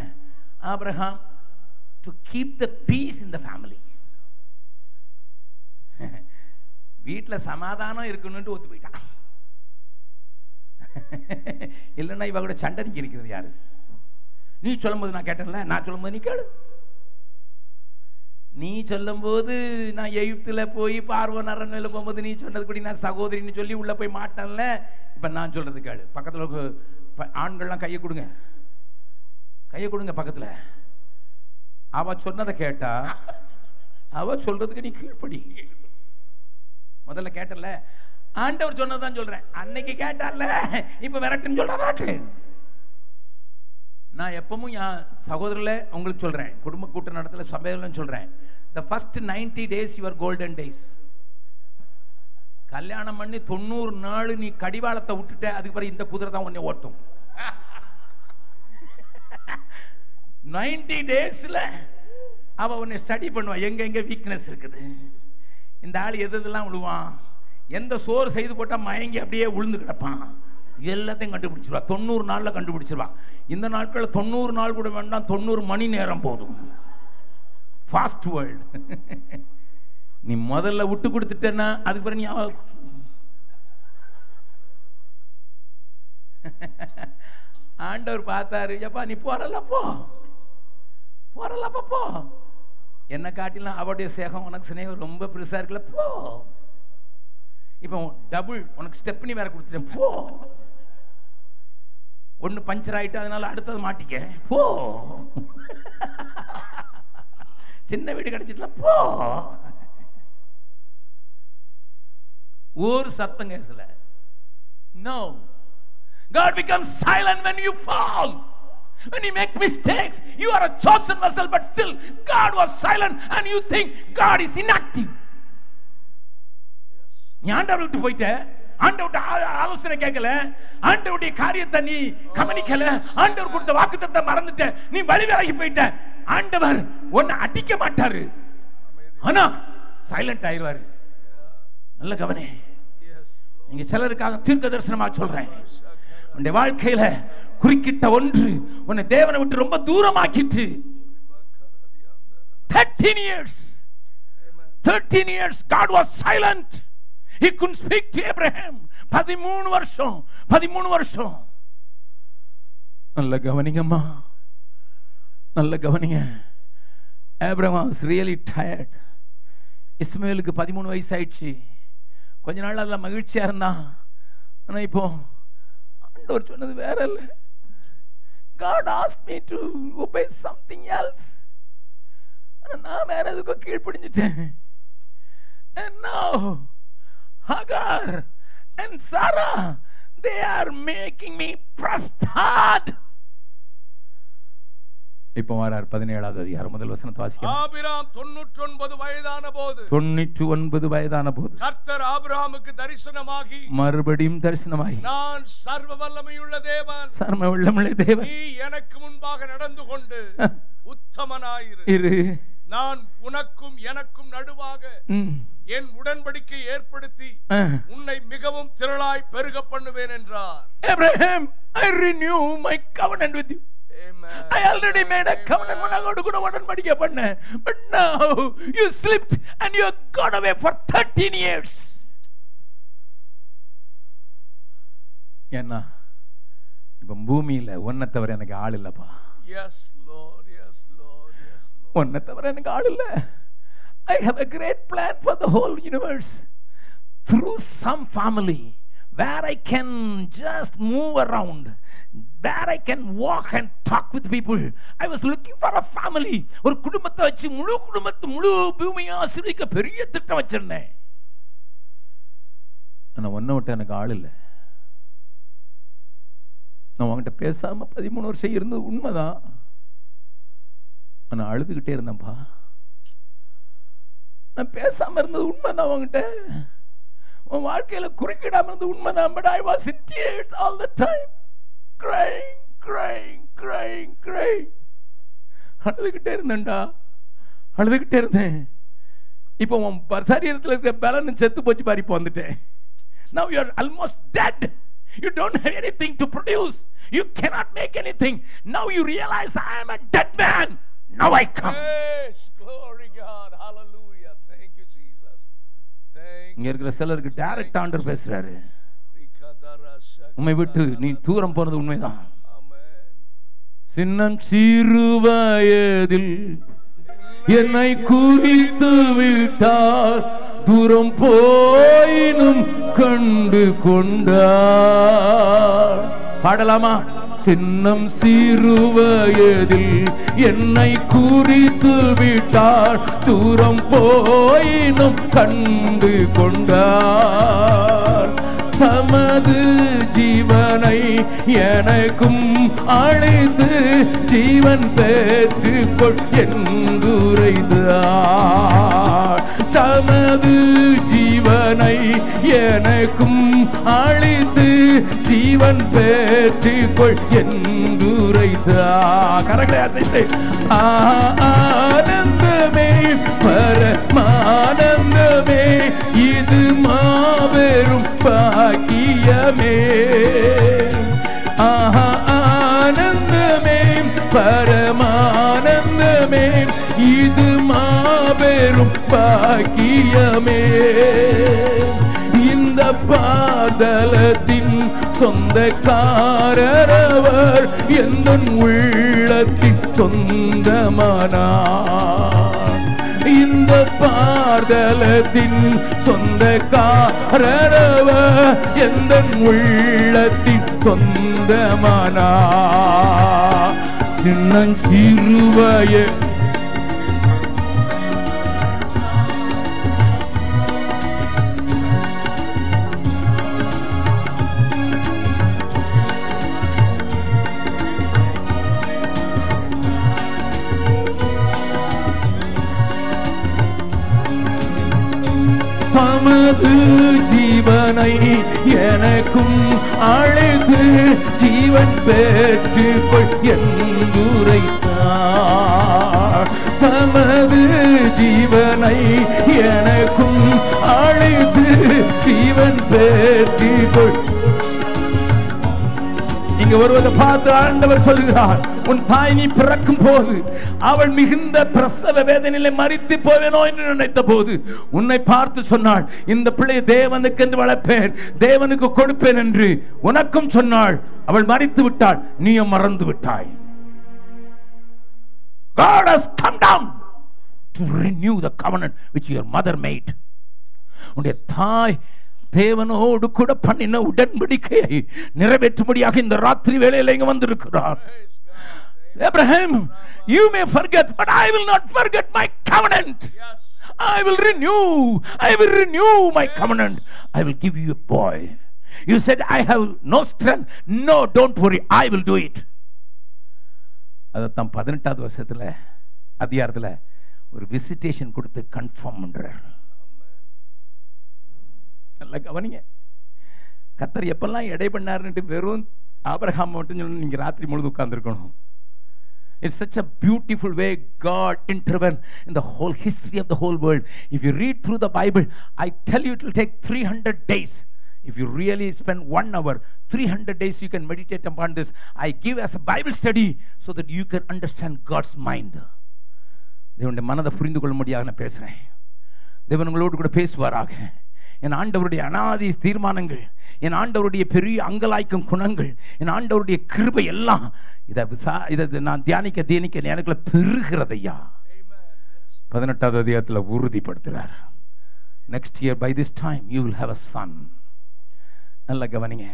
Abraham to keep the peace in the family வீட்டில் சமாதானம் இருக்கணும்ட்டு ஒத்து போயிட்டான் இல்லைன்னா இவ கூட சண்டை நிற்க நிற்கிறது யாரு? நீ சொல்லும்போது நான் கேட்டேன்ல நான் சொல்லும்போது நீ கேளு. நீ சொல்லும்போது நான் எகிப்துல போய் பார்வ அரண்மையில் போகும்போது நீ சொன்னது கூட நான் சகோதரின்னு சொல்லி உள்ளே போய் மாட்டேன்ல. இப்போ நான் சொல்கிறது கேளு. பக்கத்தில் ப- ஆண்கள்லாம் கையை கொடுங்க. கையை கொடுங்க பக்கத்தில். அவள் சொன்னதை கேட்டா அவள் சொல்கிறதுக்கு நீ கீழ்ப்படி. முதல்ல கேட்டல. ஆண்டவர் சொன்னதான் சொல்றேன். அன்னைக்கு கேட்டால இப்ப விரட்டுன்னு சொல்ற விரட்டு. நான் எப்பவும் என் சகோதரில் உங்களுக்கு சொல்றேன். குடும்ப கூட்ட நடத்தல சபையிலும் சொல்றேன். The first ninety days your golden days கல்யாணம் பண்ணி தொண்ணூறு நாள் நீ கடிவாளத்தை விட்டுட்ட அதுக்கு பிறகு இந்த குதிரை தான் உன்னை ஓட்டும். நைன்டி டேஸில் அவள் உன்னை ஸ்டடி பண்ணுவான் எங்கெங்கே எங்க வீக்னஸ் இருக்குது? இந்த ஆள் எது எதெல்லாம் விழுவான்? எந்த சோறு செய்து போட்டால் மயங்கி அப்படியே விழுந்து கிடப்பான். எல்லாத்தையும் கண்டுபிடிச்சிருவா. தொண்ணூறு நாளில் கண்டுபிடிச்சிருவான் இந்த நாட்களில் தொண்ணூறு நாள் கூட வேண்டாம் தொண்ணூறு மணி நேரம் போதும். ஃபாஸ்ட் வேர்ல்டு நீ முதல்ல விட்டு கொடுத்துட்டேன்னா அதுக்கு பிறகு நீ அவ- ஆண்டவர் பார்த்தாரு எப்பா நீ போறல போ. போறலப்பா போ. என்னை காட்டிலும் அவருடைய சேகம் உனக்கு சிநேகம் ரொம்ப பெருசாக இருக்குல்ல போ. இப்போ டபுள் உனக்கு ஸ்டெப்னி வேற கொடுத்துட்டேன் போ. ஒன்று பஞ்சர் ஆகிட்டு அதனால அடுத்தது மாட்டிக்க போ. சின்ன வீடு கிடைச்சிட்டல போ. ஒரு சத்தம் கேசல no God becomes silent when you fall. When you make mistakes, you are a chosen vessel, but still God was silent and you think God is inactive. நீ ஆண்டவர் விட்டு போயிட்ட? ஆண்டவர்ட்ட ஆ- ஆலோசனை கேட்கல? ஆண்டவருடைய காரியத்தை நீ கவனிக்கல? ஆண்டவர் கொடுத்த வாக்குத்தத்தை மறந்துட்ட. நீ வழி விலகி போயிட்ட. ஆண்டவர் உன்னை அடிக்க மாட்டாரு. ஆனா சைலண்ட் ஆயிடுவாரு நல்ல கவனி. Yes. நீங்க சிலருக்காக தீர்க்க தரிசனமா சொல்றேன். உன்னுடைய வாழ்க்கையில குறுக்கிட்ட ஒன்று உன்னை தேவனை விட்டு ரொம்ப தூரமாக்கிட்டு thirteen years thirteen years God was silent he couldn't speak to Abraham. பதிமூணு வருஷம் பதிமூணு வருஷம். நல்ல கவனிங்கம்மா. நல்ல கவனிங்க. ஆப்ரஹாம் வாஸ் ரியலி டயர்ட் இஸ்மேலுக்கு பதிமூணு வயசு ஆயிடுச்சு கொஞ்ச நாள் அதில் மகிழ்ச்சியாக இருந்தான். ஆனால் இப்போ ஆண்டவர் சொன்னது வேற இல்லை God asked me to obey something else. ஆனா நான் வேற எதுக்கோ கீழ்ப்படிஞ்சிட்டேன் And now, Hagar and Sarah, they are making me prostad. இப்போ வரார் பதினேழாவது அதிகாரம் முதல் வசனத்தை வாசிக்கிறேன் ஆபிராம் தொண்ணூற்றொன்பது வயதான போது தொண்ணூற்றி ஒன்பது வயதான போது கர்த்தர் ஆபிரகாமுக்கு தரிசனமாகி மறுபடியும் தரிசனமாகி. நான் சர்வ வல்லமையுள்ள தேவன். சர்ம உள்ளமுள்ள தேவன். நீ எனக்கு முன்பாக நடந்து கொண்டு உத்தமனாயிரு. இரு. நான் உனக்கும் எனக்கும் நடுவாக ம், என் உடன்படிக்கை ஏற்படுத்தி. உன்னை மிகவும் திரளாய் பெருக பண்ணுவேன் என்றார். I renew my covenant with you. I already made a covenant உன்னோடு கூட உடன்படிக்கை பண்ணேன் but now you slipped and you got away for 13 years ஏன்னா இப்ப பூமியில உன்னை தவிர எனக்கு ஆள் இல்லப்பா Yes, Lord. Yes, Lord. Yes, Lord. உன்னை தவிர எனக்கு ஆள் இல்ல I have a great plan for the whole universe through some family where I can just move around. Where I can walk and talk with people. I was looking for a family. ஒரு குடும்பத்தை வச்சு முழு குடும்பத்தை முழு பூமியை சிரிக்க பெரிய திட்டம் வச்சிருந்தேன். ஆனால் ஒன்றை விட்டு எனக்கு ஆள் இல்லை. நான் உன்கிட்ட பேசாமல் பதிமூணு வருஷம் இருந்தது உண்மைதான். நான் அழுதுகிட்டே இருந்தேன்ப்பா நான் பேசாமல் இருந்தது உண்மைதான் அவங்ககிட்ட உன் வாழ்க்கையில் குறுக்கிடாம இருந்து உண்மைதான் but I was in tears all the time crying crying crying crying அழுதுகிட்டே இருந்தேன்டா அழுதுகிட்டே இருந்தேன் இப்போ உன் சரீரத்தில் இருக்கிற பலன் செத்து போச்சு பாரி இப்போ வந்துட்டேன் now you almost dead You don't have thing to produce you cannot make any thing you you realise am a dead man. Now I come. Yes, glory God. Hallelujah. Thank you, Jesus. Thank இங்க இருக்கிற சிலருக்கு direct ஆண்டர் பேசுறாரு. உண்மை விட்டு நீ தூரம் போனது உண்மைதான். சின்னம் சிறு வயதில் என்னை குறித்து விட்டார். தூரம் போயினும் கண்டு கொண்டார். பாடலாமா? சின்னம் சிறுவயதில் என்னை குறித்து விட்டார். தூரம் போயினும் கண்டு கொண்டார். தமது ஜீவனை எனக்கும் அழைத்து ஜீவன் பெற்றுக்கொள் என்றுரைத்தார். எனக்கும் அழித்து ஜீவன் பெற்றுக்கொள் என்றுரைத்தார் கரங்களை அசைத்து. ஆனந்தமே பரமானந்தமே இது மாபெரும் பாக்கியமே. ஆஹா ஆனந்தமே பரமானந்தமே இது மாபெரும் பாக்கியமே. பாதலத்தின் சொந்தக்காரரவர் எந்த உள்ளத்தின் சொந்தமானார். இந்த பாதலத்தின் சொந்தக்காரரவர் எந்த உள்ளத்தின் சொந்தமானார். சின்னஞ்சிறுவய உன்னை எனக்கும் அழைத்து ஜீவன் பெற்றுக்கொள் என்றுரைத்தார் தமது ஜீவனை எனக்கும் அழைத்து ஜீவன் பெற்றுக்கொள். இங்க வருவதை பார்த்து ஆண்டவர் சொல்கிறார் உன் தாய் நீ பிறக்கும் போது அவள் மிகுந்த பிரசவ வேதனையில மறித்து போவேனோ என்று நினைத்த போது உன்னை பார்த்து சொன்னாள் இந்த பிள்ளையை தேவனுக்கு என்று வளர்ப்பேன் தேவனுக்கு கொடுப்பேன் என்று உனக்கும் சொன்னாள் அவள் மறித்து விட்டாள் நீயும் மறந்து விட்டாய் God has come down to renew the covenant which your mother made. உன்னுடைய தாய் தேவனோடு கூட பண்ணின உடன்படிக்கையை நிறைவேற்றும்படியாக இந்த ராத்திரி வேளையில இங்க வந்திருக்கிறார். Abraham, you may forget, but I will not forget my covenant. Yes. I will renew. I will renew my covenant. I will give you a boy. You said, I have no strength. No, don't worry. I will do it. அதைத்தான் பதினெட்டாவது வருஷத்துல அதிகாரத்துல ஒரு visitation கொடுத்து confirm பண்றார் நல்லா கவனிங்க கத்தர் எப்பெல்லாம் எடை பண்ணாருன்ட்டு வெறும் ஆபரகாம் மட்டும் சொல்லணும் நீங்கள் ராத்திரி முழுது உட்காந்துருக்கணும் it's such a beautiful way God intervene in the whole history of the whole world if you read through the Bible I tell you it take three hundred days if you really spend one hour 300 days you can meditate upon this i give as a Bible study so that you can understand God's mind தேவனுடைய மனதை புரிந்து கொள்ள முடியாக நான் பேசுகிறேன் தேவன் உங்களோடு கூட பேசுவாராக என் ஆண்டவருடைய அனாதி தீர்மானங்கள் என் ஆண்டவருடைய பெரிய அங்கலாய்க்கும் குணங்கள் என் ஆண்டவருடைய கிருபை எல்லாம் இதை விசா இதை நான் தியானிக்க தியானிக்க எனக்குள்ள பெருகிறதையா? பதினெட்டாவது அதிகாரத்தில் உறுதிப்படுத்துகிறார் next year by this time you will have a son நல்ல கவனிங்க.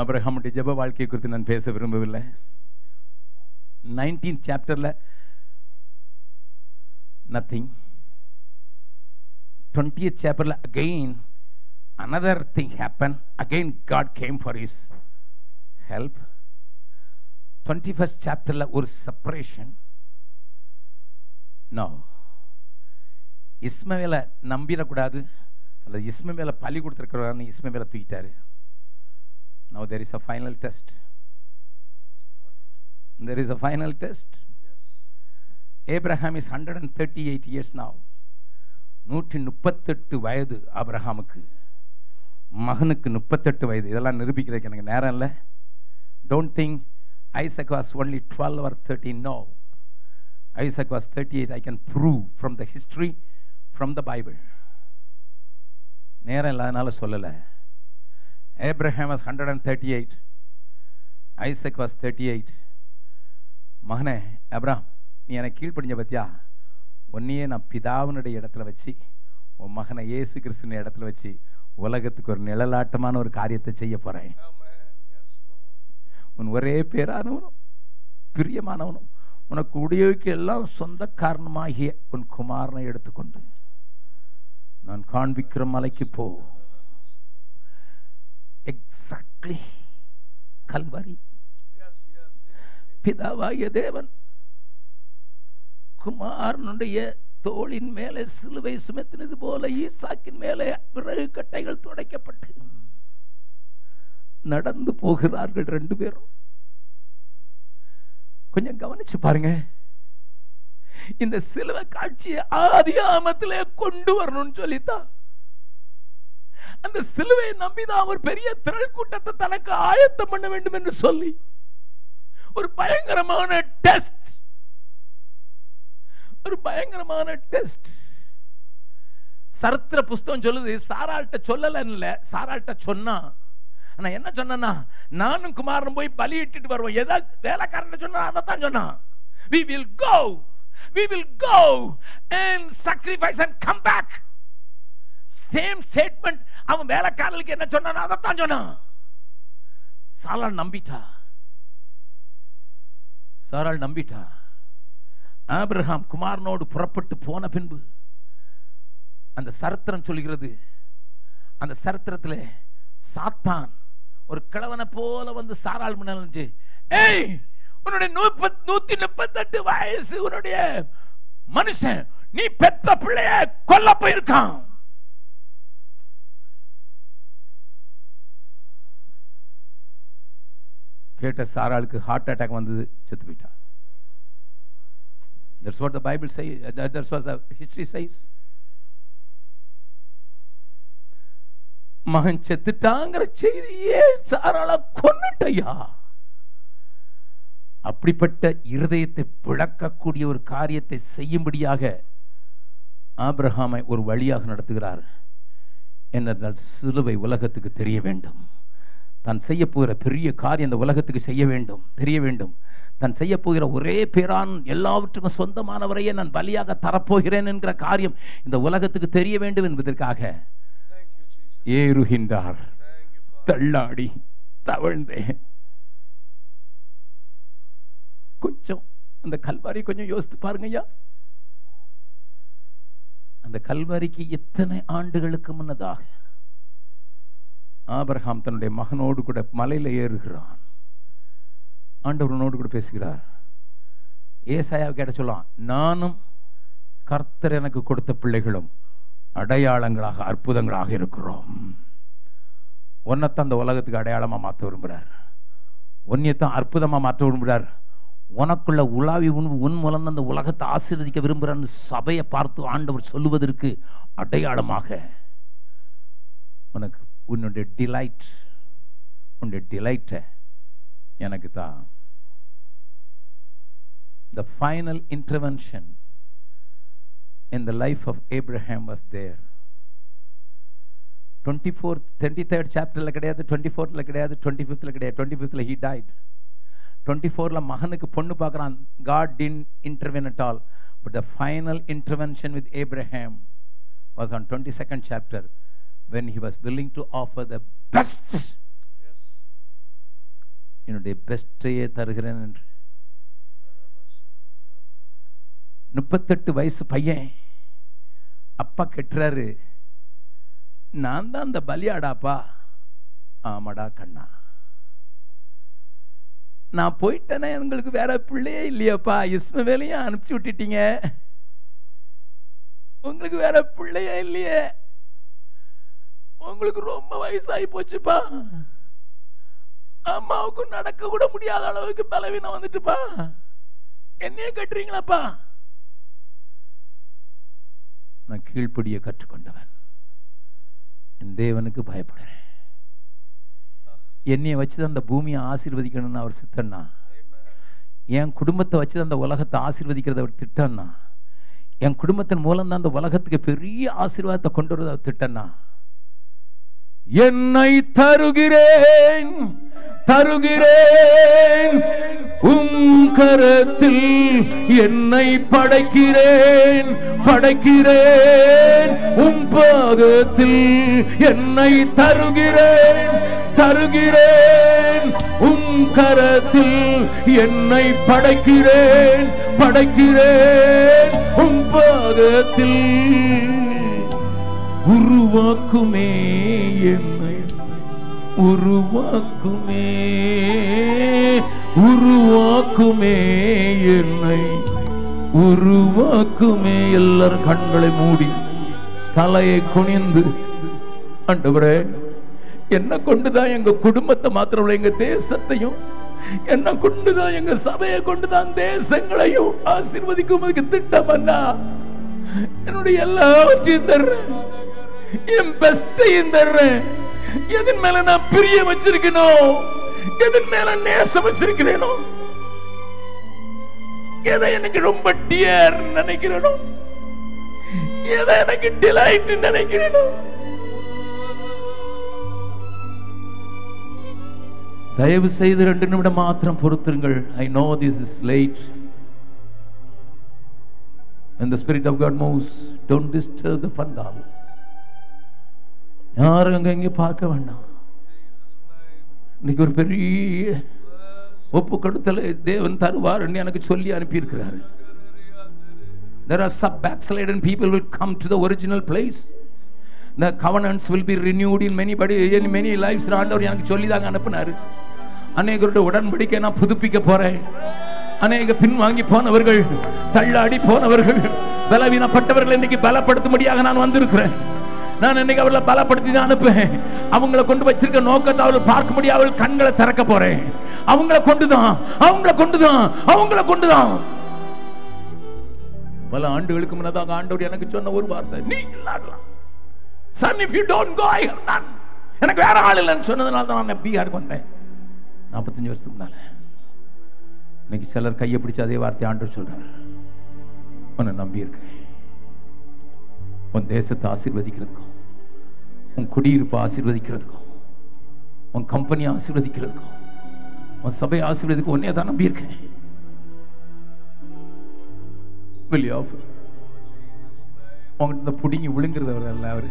அப்ரஹாமுடைய ஜெப வாழ்க்கை குறித்து நான் பேச விரும்பவில்லை. நைன்டீன் சாப்டரில் நத்திங் டுவெண்ட்டியத் சாப்டரில் again another thing happened. Again god came for his help. 21st chapterல ஒரு செப்பரேஷன் நோ இஸ்மவேலை நம்பிடக்கூடாது. அல்லது இஸ்மவேலை பலி கொடுத்துருக்கிறான்னு இஸ்மவேலை தூக்கிட்டாரு. No there is a final test there is a final test Yes. Abraham is hundred and thirty eight years now நூற்றி முப்பத்தெட்டு வயது அப்ரஹாமுக்கு மகனுக்கு முப்பத்தெட்டு வயது. இதெல்லாம் நிரூபிக்கிறதுக்கு எனக்கு நேரம் இல்லை. Don't think Isaac was only twelve or thirteen no Isaac was thirty eight I can prove from the history from the Bible நேரம் இல்லாதனால சொல்லலை. Abraham was hundred and thirty eight Isaac was thirty eight மகனே Abram நீ எனக்கு கீழ்ப்படிஞ்ச பத்தியா? உன்னையே நான் பிதாவினுடைய இடத்துல வச்சு உன் மகனை இயேசு கிறிஸ்துவின் இடத்துல வச்சு உலகத்துக்கு ஒரு நிழலாட்டமான ஒரு காரியத்தை செய்ய Lord. உன் ஒரே பேரானவனும் பிரியமானவனும் உனக்கு உடையவுக்கு எல்லாம் சொந்த காரணமாகிய உன் குமாரனை எடுத்துக்கொண்டு நான் காண்பிக்கிற மலைக்கு போ எக்ஸாக்ட்லி கல்வரி. பிதாவாகிய தேவன் குமாரனுடைய தோளின் மேலே சிலுவை சுமத்தினது போல ஈசாக்கின் மேலே விறகு கட்டைகள் துடைக்கப்பட்டு நடந்து போகிறார்கள் ரெண்டு பேரும். கொஞ்சம் கவனிச்சு பாருங்க. இந்த சிலுவை காட்சியை ஆதி ஆமத்திலே கொண்டு வரணும்னு சொல்லித்தான். அந்த சிலுவையை நம்பிதான் ஒரு பெரிய திரள் கூட்டத்தை தனக்கு ஆயத்தம் பண்ண வேண்டும் என்று சொல்லி ஒரு பயங்கரமான டெஸ்ட் ஒரு பயங்கரமான டெஸ்ட் சரித்திர புஸ்தகம் சொல்லுது சாராள்கிட்ட சொல்லலன்னு சாராள்கிட்ட சொன்னா. ஆனா என்ன சொன்னேன்னா நானும் குமாரனும் போய் பலியிட்டுட்டு வருவோம். ஏதாவது வேலைக்காரன் சொன்னா அதைத்தான் சொன்னான். We will go we will go and sacrifice and come back same statement அவன் வேலைக்காரர்களுக்கு என்ன சொன்னான் அதைத்தான் சொன்னான். சாராள் நம்பிட்டா. சாராள் நம்பிட்டா. ஆபிரகாம் குமாரனோடு புறப்பட்டு போன பின்பு அந்த சரித்திரம் சொல்கிறது அந்த சரித்திரத்தில் சாத்தான் ஒரு கிழவனை போல வந்து சாராள் முன்னால இருந்துச்சு ஏய் உன்னுடைய நூற்பத் நூத்தி முப்பத்தெட்டு வயசு உன்னுடைய மனுஷன் நீ பெத்த பிள்ளைய கொல்ல போயிருக்கான். கேட்ட சாராளுக்கு ஹார்ட் அட்டாக் வந்தது செத்து போயிட்டான் That's what the Bible says. That's what the history says. மகன் செத்துட்டாங்கிற செய்தியே சாராளா கொன்னுட்டையா அப்படிப்பட்ட இருதயத்தை பிளக்கக்கூடிய ஒரு காரியத்தை செய்யும்படியாக ஆப்ரஹாமை ஒரு வழியாக நடத்துகிறார் என்னென்றால் சிலுவை உலகத்துக்கு தெரிய வேண்டும் தான் செய்ய போகிற பெரிய காரியம் இந்த உலகத்துக்கு செய்ய வேண்டும் தெரிய வேண்டும். தான் செய்ய போகிற ஒரே பேரான் எல்லாவற்றுக்கும் சொந்தமானவரையே நான் பலியாக தரப்போகிறேன் என்கிற காரியம் இந்த உலகத்துக்கு தெரிய வேண்டும் என்பதற்காக ஏறுகின்றார். தள்ளாடி தவழ்ந்தேன் கொஞ்சம் அந்த கல்வாரி கொஞ்சம் யோசித்து பாருங்க ஐயா அந்த கல்வாரிக்கு எத்தனை ஆண்டுகளுக்கு முன்னதாக ஆபரகாம் தன்னுடைய மகனோடு கூட மலையில் ஏறுகிறான். ஆண்டவரனோடு கூட பேசுகிறார். ஏசாயாவை கேட்ட சொல்லலாம் நானும் கர்த்தர் எனக்கு கொடுத்த பிள்ளைகளும் அடையாளங்களாக அற்புதங்களாக இருக்கிறோம். உன்னைத்தான் அந்த உலகத்துக்கு அடையாளமாக மாற்ற விரும்புகிறார் உன்னையத்தான் அற்புதமாக மாற்ற விரும்புகிறார் உனக்குள்ள உலாவி உன் உன் மூலம் அந்த உலகத்தை ஆசீர்வதிக்க விரும்புகிறான்னு சபையை பார்த்து ஆண்டவர் சொல்லுவதற்கு அடையாளமாக உனக்கு உன்னுடைய டிலைட் உன்னுடைய டிலைட்டை எனக்கு தான் the final intervention in the life of Abraham was there. 24th, 23rd chapterல கிடையாது 24thல கிடையாது 25thல கிடையாது 25thல he died. 24ல மகனுக்கு பொண்ணு பார்க்குறான் God didn't intervene at all. But the final intervention with Abraham was on 22nd chapter when he was willing to offer the best. Yes. என்னுடைய பெஸ்டையே தருகிறேன் என்று. முப்பத்தெட்டு வயசு பையன். அப்பா கெட்டுறாரு. நான் தான் அந்த பலியாடாப்பா. ஆமாடா கண்ணா. நான் போயிட்டேனே உங்களுக்கு வேற பிள்ளையே இல்லையாப்பா. இஸ்மவேலையும் அனுப்பிச்சு விட்டுட்டீங்க. உங்களுக்கு வேற பிள்ளையே இல்லையே. உங்களுக்கு ரொம்ப வயசாகி போச்சுப்பா. அம்மாவுக்கும் நடக்க கூட முடியாத அளவுக்கு பலவீனம் வந்துட்டுப்பா. என்னையே கட்டுறீங்களாப்பா? நான் கீழ்ப்படிய கற்றுக்கொண்டவன். என் தேவனுக்கு பயப்படுறேன். என்னையை வச்சு தான் அந்த பூமியை ஆசீர்வதிக்கணும்னு அவர் சித்தன்னா? என் குடும்பத்தை வச்சு அந்த உலகத்தை ஆசீர்வதிக்கிறத அவர் திட்டம்னா என் குடும்பத்தின் மூலம் தான் அந்த உலகத்துக்கு பெரிய ஆசீர்வாதத்தை கொண்டு வரத அவர் திட்டன்னா? என்னை தருகிறேன் தருகிறேன். உம் கரத்தில் என்னை படைக்கிறேன் படைக்கிறேன். உம் பாதத்தில் என்னை தருகிறேன் தருகிறேன். உம் கரத்தில் என்னை படைக்கிறேன் படைக்கிறேன். உம் பாதத்தில் உருவாக்குமே என்னை. உருவாக்குமே உருவாக்குமே என்னை. உருவாக்குமே எல்லாரும் கண்களை மூடி தலையை குனிந்து. ஆண்டவரே என்ன கொண்டுதான் எங்க குடும்பத்தை மாத்திரம் இல்ல, எங்க தேசத்தையும் என்ன கொண்டுதான் எங்க சபையை கொண்டுதான் தேசங்களையும் ஆசீர்வதிக்கும் திட்டம் அண்ணா என்னுடைய எல்லாவற்றையும் தர்றேன். என் பெஸ்டையும் தர்றேன். எதன் மேல நான் பிரிய வச்சிருக்கணும் எதன் மேல நேசம் வச்சிருக்கிறேனோ எதை எனக்கு ரொம்ப டியர் நினைக்கிறேனோ எதை எனக்கு டிலைட் நினைக்கிறேனோ. தயவு செய்து ரெண்டு நிமிடம் மாத்திரம் பொறுத்திருங்கள். I know this is late And the Spirit of God moves, don't disturb the pandal. யாரும் அங்க எங்கேயும் பார்க்க வேண்டாம். இன்னைக்கு ஒரு பெரிய ஒப்பு கொடுத்தல தேவன் தருவார்னு எனக்கு சொல்லி அனுப்பியிருக்கிறாரு. There are some backslidden people will come to the original place. The covenants will be renewed in many body in many lives. ஆண்டவர் எனக்கு சொல்லி தாங்க அனுப்பினாரு. அநேகருடைய உடன்படிக்கை நான் புதுப்பிக்க போறேன். அநேக பின்வாங்கி போனவர்கள் தள்ளாடி போனவர்கள் பலவீனப்பட்டவர்கள் இன்னைக்கு பலப்படுத்தும்படியாக நான் வந்திருக்கிறேன். நான் இன்னைக்கு அவர்களை பலப்படுத்தி தான் அனுப்புவேன். அவங்கள கொண்டு வச்சிருக்க நோக்கத்தை அவர்கள் பார்க்க முடியாது. அவள் கண்களை திறக்க போறேன். அவங்கள கொண்டுதான் அவங்கள கொண்டுதான் அவங்கள கொண்டுதான் பல ஆண்டுகளுக்கு முன்னதாக ஆண்டவர் எனக்கு சொன்ன ஒரு வார்த்தை. நீ இல்லாடலாம் son if you don't go I have none எனக்கு வேற ஆள் இல்லைன்னு சொன்னதுனால தான் நான் பீகாருக்கு வந்தேன். நாற்பத்தஞ்சு வருஷத்துக்கு முன்னால. இன்னைக்கு சிலர் கையை பிடிச்ச அதே வார்த்தை ஆண்டு சொல்றாங்க உன்னை நம்பி இருக்கிறேன் உன் தேசத்தை ஆசீர்வதிக்கிறதுக்கும் உன் குடியிருப்பை ஆசீர்வதிக்கிறதுக்கும் உன் கம்பெனி ஆசீர்வதிக்கிறதுக்கும் உன் சபை ஆசீர்வதிக்கும் உன்னே தான் நம்பி இருக்கேன் Will உங்ககிட்ட இந்த புடிங்கி விழுங்குறது அவர் அல்ல அவர்.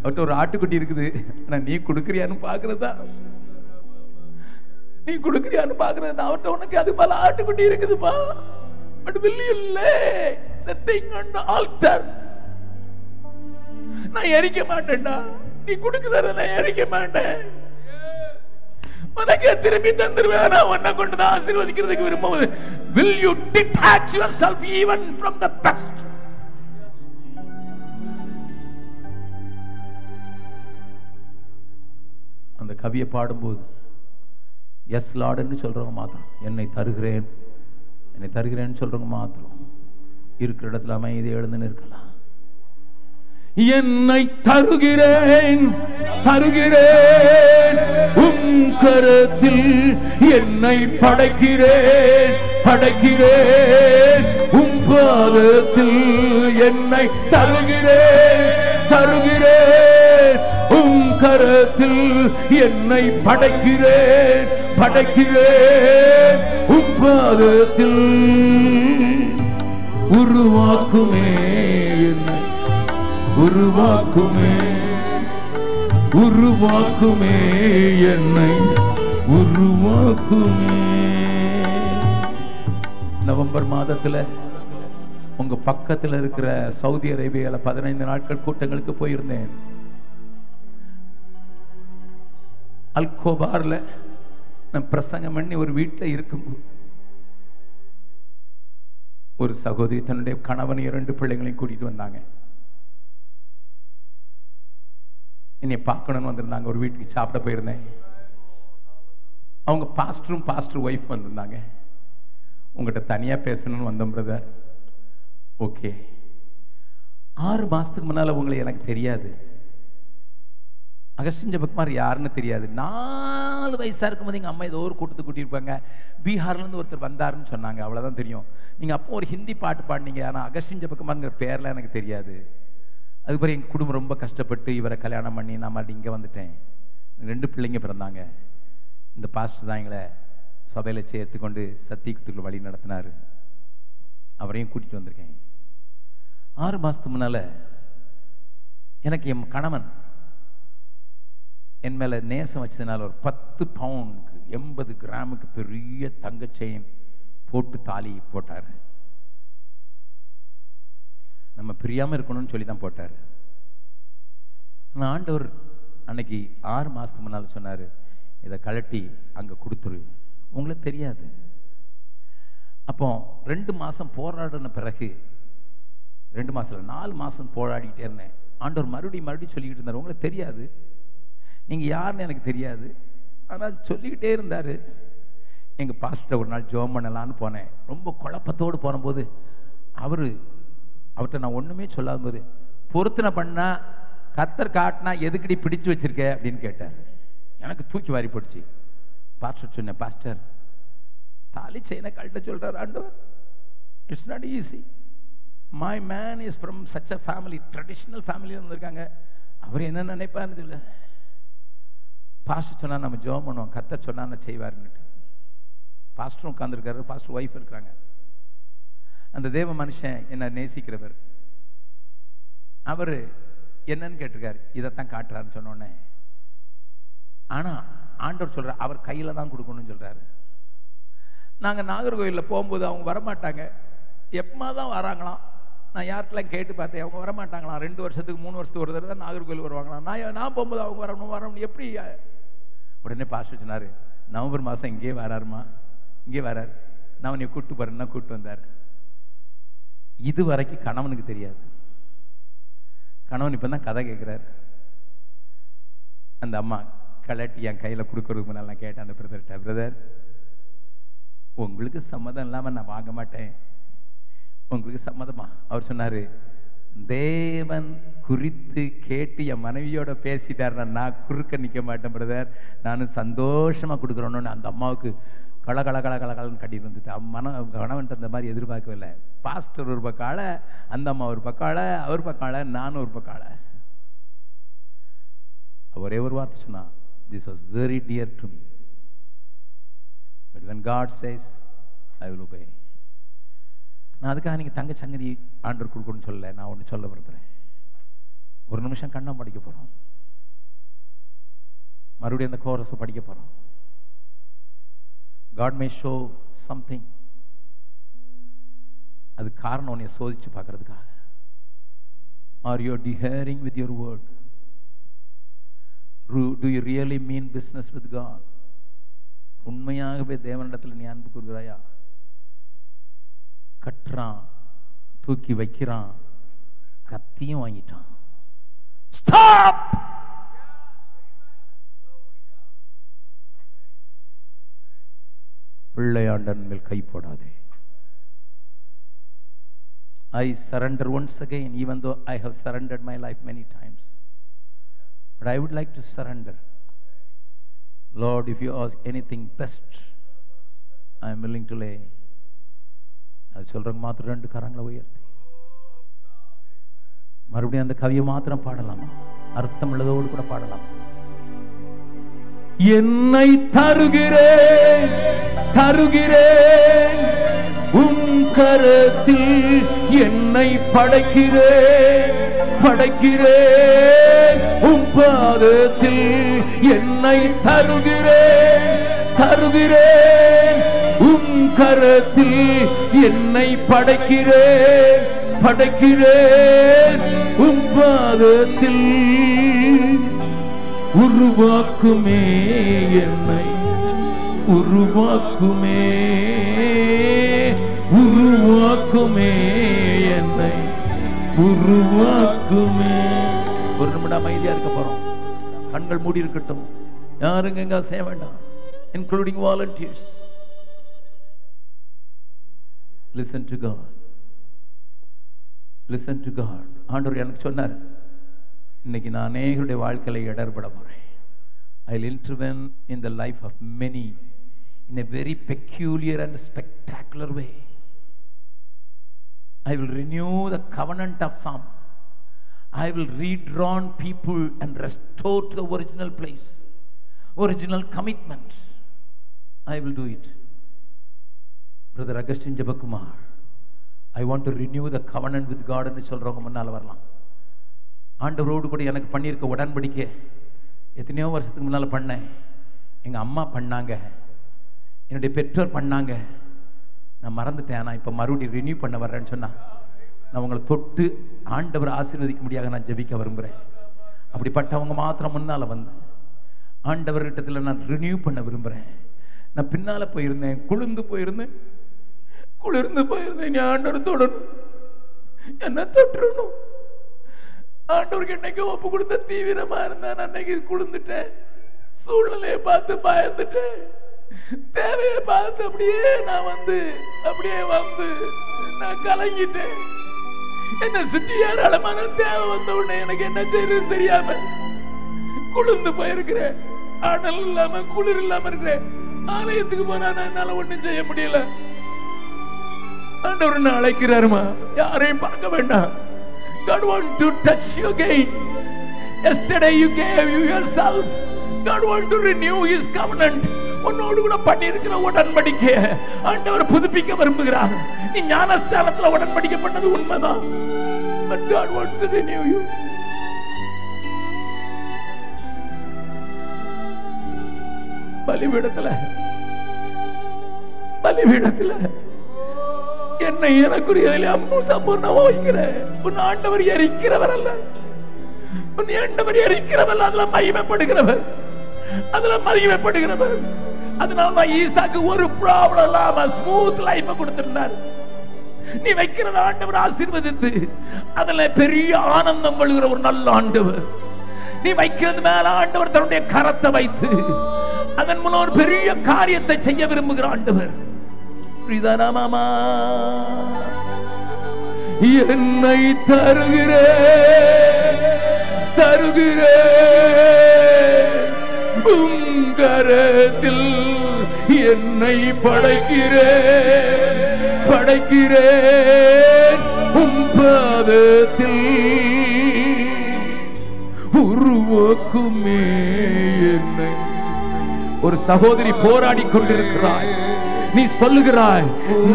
அவர்கிட்ட ஒரு ஆட்டுக்குட்டி இருக்குது. ஆனால் நீ கொடுக்குறியான்னு பாக்குறதா நீ கொடுக்குறியான்னு பாக்குறது அவர்கிட்ட உனக்கு அது பல ஆட்டுக்குட்டி இருக்குதுப்பா. பட் will இல்லை lay the thing on the altar? நான் எரிக்க மாட்டேன்டா. நீ கொடுக்குறத நான் எரிக்க மாட்டேன். உனக்கு திரும்பி தந்துருவேன். நான் உன்னை கொண்டு தான் ஆசீர்வதிக்கிறதுக்கு விரும்புவது. Will you detach yourself even from the best அந்த கவியை பாடும்போது எஸ் லார்டுன்னு சொல்கிறவங்க மாத்திரம். என்னை தருகிறேன். என்னை தருகிறேன்னு சொல்கிறவங்க மாத்திரம். இருக்கிற இடத்துல அமைதி எழுந்துன்னு இருக்கலாம் என்னை தருகிறேன் தருகிறேன். உம் கரத்தில் என்னை படைக்கிறேன் படைக்கிறேன். உம் பாதத்தில் என்னை தருகிறேன் தருகிறேன். உம் கரத்தில் என்னை படைக்கிறேன் படைக்கிறேன். உம் பாதத்தில் உருவாக்குமே என்னை. உருவாக்குமே. உருவாக்குமே என்னை. உருவாக்குமே. நவம்பர் மாதத்துல உங்க பக்கத்துல இருக்கிற சவுதி அரேபியால பதினைந்து நாட்கள் கூட்டங்களுக்கு போயிருந்தேன். அல்கோபார்ல நான் பிரசங்கம் பண்ணி ஒரு வீட்டில் இருக்கும்போது ஒரு சகோதரி தன்னுடைய கணவன் இரண்டு பிள்ளைங்களையும் கூட்டிட்டு வந்தாங்க. என்னை பார்க்கணும்னு வந்திருந்தாங்க. ஒரு வீட்டுக்கு சாப்பிட போயிருந்தேன். அவங்க பாஸ்டரும் பாஸ்டர் ஒய்ஃப் வந்திருந்தாங்க. உங்கள்கிட்ட தனியாக பேசணும்னு வந்தோம் பிரதர் ஓகே ஆறு மாதத்துக்கு முன்னால் உங்களை எனக்கு தெரியாது. அகஸ்டின் ஜபக்குமார் யாருன்னு தெரியாது. நாலு வயசாக இருக்கும்போது எங்கள் அம்மா ஏதோ ஒரு கூட்டத்துக்கு கூட்டியிருப்பாங்க. பீகார்லேருந்து ஒருத்தர் வந்தாருன்னு சொன்னாங்க. அவ்வளோதான் தெரியும். நீங்கள் அப்போ ஒரு ஹிந்தி பாட்டு பாடினீங்க. ஆனால் அகஸ்டின் ஜபக்குமார்ங்கிற பேரில் எனக்கு தெரியாது. அதுக்கப்புறம் எங்கள் குடும்பம் ரொம்ப கஷ்டப்பட்டு இவரை கல்யாணம் பண்ணி நான் மறுபடியும் இங்கே வந்துட்டேன். ரெண்டு பிள்ளைங்க பிறந்தாங்க. இந்த பாஸ்டர் தான் எங்களை சபையில் சேர்த்து கொண்டு சத்தியத்துக்குள்ள வழி நடத்தினார். அவரையும் கூட்டிகிட்டு வந்திருக்கேன். ஆறு மாதத்துக்கு முன்னால் எனக்கு என் கணவன் என் மேலே நேசம் வச்சதுனால ஒரு பத்து பவுனுக்கு எண்பது கிராமுக்கு பெரிய தங்க செயின் போட்டு தாலி போட்டார். நம்ம பிரியாமல் இருக்கணும்னு சொல்லி தான் போட்டார். ஆனால் ஆண்டவர் அன்னைக்கு ஆறு மாதத்துக்கு முன்னால் சொன்னார் இதை கழட்டி அங்கே கொடுத்துரு. உங்களுக்கு தெரியாது. அப்போ ரெண்டு மாதம் போராடின பிறகு ரெண்டு மாதம் நாலு மாதம் போராடிக்கிட்டே இருந்தேன். ஆண்டவர் மறுபடியும் மறுபடியும் சொல்லிக்கிட்டு இருந்தார் உங்களுக்கு தெரியாது. நீங்கள் யாருன்னு எனக்கு தெரியாது. ஆனால் சொல்லிக்கிட்டே இருந்தார். எங்கள் பாஸ்டர் ஒரு நாள் ஜோம் பண்ணலான்னு போனேன். ரொம்ப குழப்பத்தோடு போனபோது அவர் அவர்கிட்ட நான் ஒன்றுமே சொல்லாம போது பொருத்தனை பண்ணால் கத்தர் காட்டினா எதுக்கடி பிடிச்சு வச்சிருக்க அப்படின்னு கேட்டார். எனக்கு தூக்கி வாரி போடுச்சு பாஸ்டர் சொன்னேன் பாஸ்டர் தாலி செயினை கழட்ட சொல்கிறார் ஆண்டவர். It's not easy my man is from such a family traditional ஃபேமிலியில் வந்திருக்காங்க அவர் என்ன நினைப்பார்னு தெரியல. பாஸ்டர் சொன்னால் நம்ம ஜெபம் பண்ணுவோம். கத்தர் சொன்னால் செய்வாருன்னுட்டு. பாஸ்டரும் உட்காந்துருக்காரு பாஸ்டர் ஒய்ஃப் இருக்கிறாங்க. அந்த தேவ மனுஷன் என்னை நேசிக்கிறவர். அவர் என்னன்னு கேட்டிருக்காரு. இதைத்தான் காட்டுறாருன்னு சொன்னோடனே ஆனால் ஆண்டவர் சொல்கிறார் அவர் கையில் தான் கொடுக்கணும்னு சொல்கிறாரு நாங்கள் நாகர்கோவிலில் போகும்போது அவங்க வரமாட்டாங்க. எப்பமா தான் வராங்களாம். நான் யார்கிட்டலாம் கேட்டு பார்த்தேன் அவங்க வரமாட்டாங்களாம். ரெண்டு வருஷத்துக்கு மூணு வருஷத்துக்கு ஒரு தடவை தான் நாகர்கோவில் வருவாங்களாம். நான் நான் போகும்போது அவங்க வரணும் வரணும் எப்படி உடனே பாஸ் சொன்னார் நவம்பர் மாதம் இங்கேயே வராருமா? இங்கே வராரு. நான் உன்னை கூப்பிட்டு போறேன்னா கூப்பிட்டு வந்தார். இது வரைக்கும் கணவனுக்கு தெரியாது. கணவன் இப்போ தான் கதை கேட்குறாரு அந்த அம்மா கலட்டி என் கையில் கொடுக்கறதுக்கு முன்னால் நான் கேட்டேன் அந்த பிரதர்கிட்ட பிரதர் உங்களுக்கு சம்மதம் இல்லாமல் நான் வாங்க மாட்டேன். உங்களுக்கு சம்மதமா? அவர் சொன்னார் தேவன் குறித்து கேட்டு என் மனைவியோட பேசிட்டாருன்னா நான் குறுக்க நிற்க மாட்டேன் பிரதர். நானும் சந்தோஷமாக கொடுக்குறோன்னு அந்த அம்மாவுக்கு கல கல கல கல கலன்னு கட்டிட்டு வந்துட்டு அவன் மன கணவன்ட்டு அந்த மாதிரி எதிர்பார்க்கவில்லை பாஸ்டர் ஒரு பக்கால அந்த அம்மா ஒரு பக்கால அவர் பக்கால நானும் ஒரு பக்கால ஒரே ஒரு வார்த்தை சொன்னா this was very dear to me but when God says I will obey. நான் அதுக்காக நீங்கள் தங்க சங்கதி ஆண்டர் கொடுக்கணும்னு சொல்லலை நான் ஒன்று சொல்ல விரும்புகிறேன் ஒரு நிமிஷம் கண்ணம் படிக்க போகிறோம் மறுபடியும் அந்த கோரஸை படிக்க போகிறோம் காட் மே ஷோ சம்திங் அது காரணம் உன்னை சோதிச்சு பார்க்கறதுக்காக. Are you adhering with your word do you really mean business with God உண்மையாகவே தேவனிடத்தில் நீ அன்பு கூறுகிறாயா? கட்டுறான் தூக்கி வைக்கிறான் கத்தியும் வாங்கிட்டான். ஸ்டாப் பிள்ளையாண்டன் மேல் கை போடாதே. I surrender once again even though I have surrendered my life many times but I would like to surrender Lord if you ask any thing best I am willing to lay அது சொல்கிறவங்க மாத்திரம் ரெண்டு கரங்களை உயர்த்தி. மறுபடியும் அந்த கவியை மாத்திரம் பாடலாமா. அர்த்தம் உள்ளதோடு கூட பாடலாம். என்னை தருகிறேன் தருகிறேன். உன் கரத்தில் என்னை படைக்கிறேன் படைக்கிறேன். உன் பாதத்தில் என்னை தருகிறேன் தருகிறேன். உன் கரத்தில் என்னை படைக்கிறேன் படைக்கிறேன். உன் பாதத்தில் உருவாக்குமே என்னை. உருவாக்குமே. உருவாக்குமே என்னை. உருவாக்குமே. ஒரு நிமிடம் அமைதியா இருக்க போறோம். கண்கள் மூடி இருக்கட்டும். யாருங்க எங்க செய்ய வேண்டாம். Including volunteers listen to God listen to God ஆண்டவர் எனக்கு சொன்னார். இன்னைக்கு நான் அநேகருடைய வாழ்க்கையில இடர்பட போறேன் I intervene in the life of many in a very peculiar and spectacular way I will renew the covenant of some. I will redrawn people and restore to the original place, original commitment. I will do it. Brother Augustine Jabakumar, I want to renew the covenant with God ன்னு சொல்றவங்க முன்னால வரலாம் ஆண்டவரோடு கூட எனக்கு பண்ணியிருக்க உடன்படிக்கை எத்தனையோ வருஷத்துக்கு முன்னால் பண்ணேன். எங்கள் அம்மா பண்ணாங்க. என்னுடைய பெற்றோர் பண்ணாங்க. நான் மறந்துட்டேன் நான் இப்போ மறுபடியும் ரினியூ பண்ண வர்றேன்னு சொன்னால் நான் உங்களை தொட்டு ஆண்டவர் ஆசீர்வதிக்க முடியாத நான் ஜெபிக்க விரும்புகிறேன் அப்படிப்பட்டவங்க மாத்திரம் முன்னால் வந்து ஆண்டவர்கிட்டத்தில் நான் ரினியூ பண்ண விரும்புகிறேன் நான் பின்னால் போயிருந்தேன் குளிர்ந்து போயிருந்தேன். குளிர்ந்து போயிருந்தேன் நீ ஆண்டவர் தொடணும். என்ன தொட்டுறணும் ஆண்டவருக்கு என்னைக்கு ஒப்பு கொடுத்த தீவிரமா இருந்தேன் அன்னைக்கு குளிர்ந்துட்டேன். சூழ்நிலையை பார்த்து பயந்துட்டேன். தேவையை பார்த்து அப்படியே நான் வந்து அப்படியே வந்து நான் கலங்கிட்டேன். என்ன சுற்றி ஏராளமான தேவை வந்த உடனே எனக்கு என்ன செய்யறதுன்னு தெரியாம குளிர்ந்து போயிருக்கிறேன். அடல் இல்லாம குளிர் இல்லாம இருக்கிறேன். ஆலயத்துக்கு போனா நான் என்னால ஒண்ணும் செய்ய முடியல. ஆண்டவர் என்ன அழைக்கிறாருமா? யாரையும் பார்க்க வேண்டாம். God want to touch you again. Yesterday you gave you yourself. God want to renew his covenant. உன்னோடு கூட பண்ணியிருக்கிற உடன்படிக்கை ஆண்டவர் புதுப்பிக்க விரும்புகிறார் நீ ஞானஸ்தானத்துல உடன்படிக்கை பண்ணது உண்மைதான் But God wants to renew you. பலிபீடத்துல பலிபீடத்துல என்னை எனக்குரியதில் அம்மு சம்பூர்ணமா வைக்கிற உன் ஆண்டவர் எரிக்கிறவர் அல்ல. உன் ஆண்டவர் எரிக்கிறவர் அதுல மகிமைப்படுகிறவர். அதுல மகிமைப்படுகிறவர். அதனால தான் ஈசாக்கு ஒரு ப்ராப்ளம் இல்லாம ஸ்மூத் லைஃப் கொடுத்திருந்தார். நீ வைக்கிறத ஆண்டவர் ஆசீர்வதித்து அதுல பெரிய ஆனந்தம் கொள்கிற ஒரு நல்ல ஆண்டவர். நீ வைக்கிறது மேல ஆண்டவர் தன்னுடைய கரத்தை வைத்து அதன் மூலம் ஒரு பெரிய காரியத்தை செய்ய விரும்புகிற ஆண்டவர். புரியுதானா மாமா என்னை தருகிறே தருகிறே. உங்கரத்தில் என்னை படைக்கிறே படைக்கிறே. உம்பாதத்தில் உருவாக்குமே என்னை. ஒரு சகோதரி போராடி கொண்டிருக்கிறாய். நீ சொல்லுகிறாய்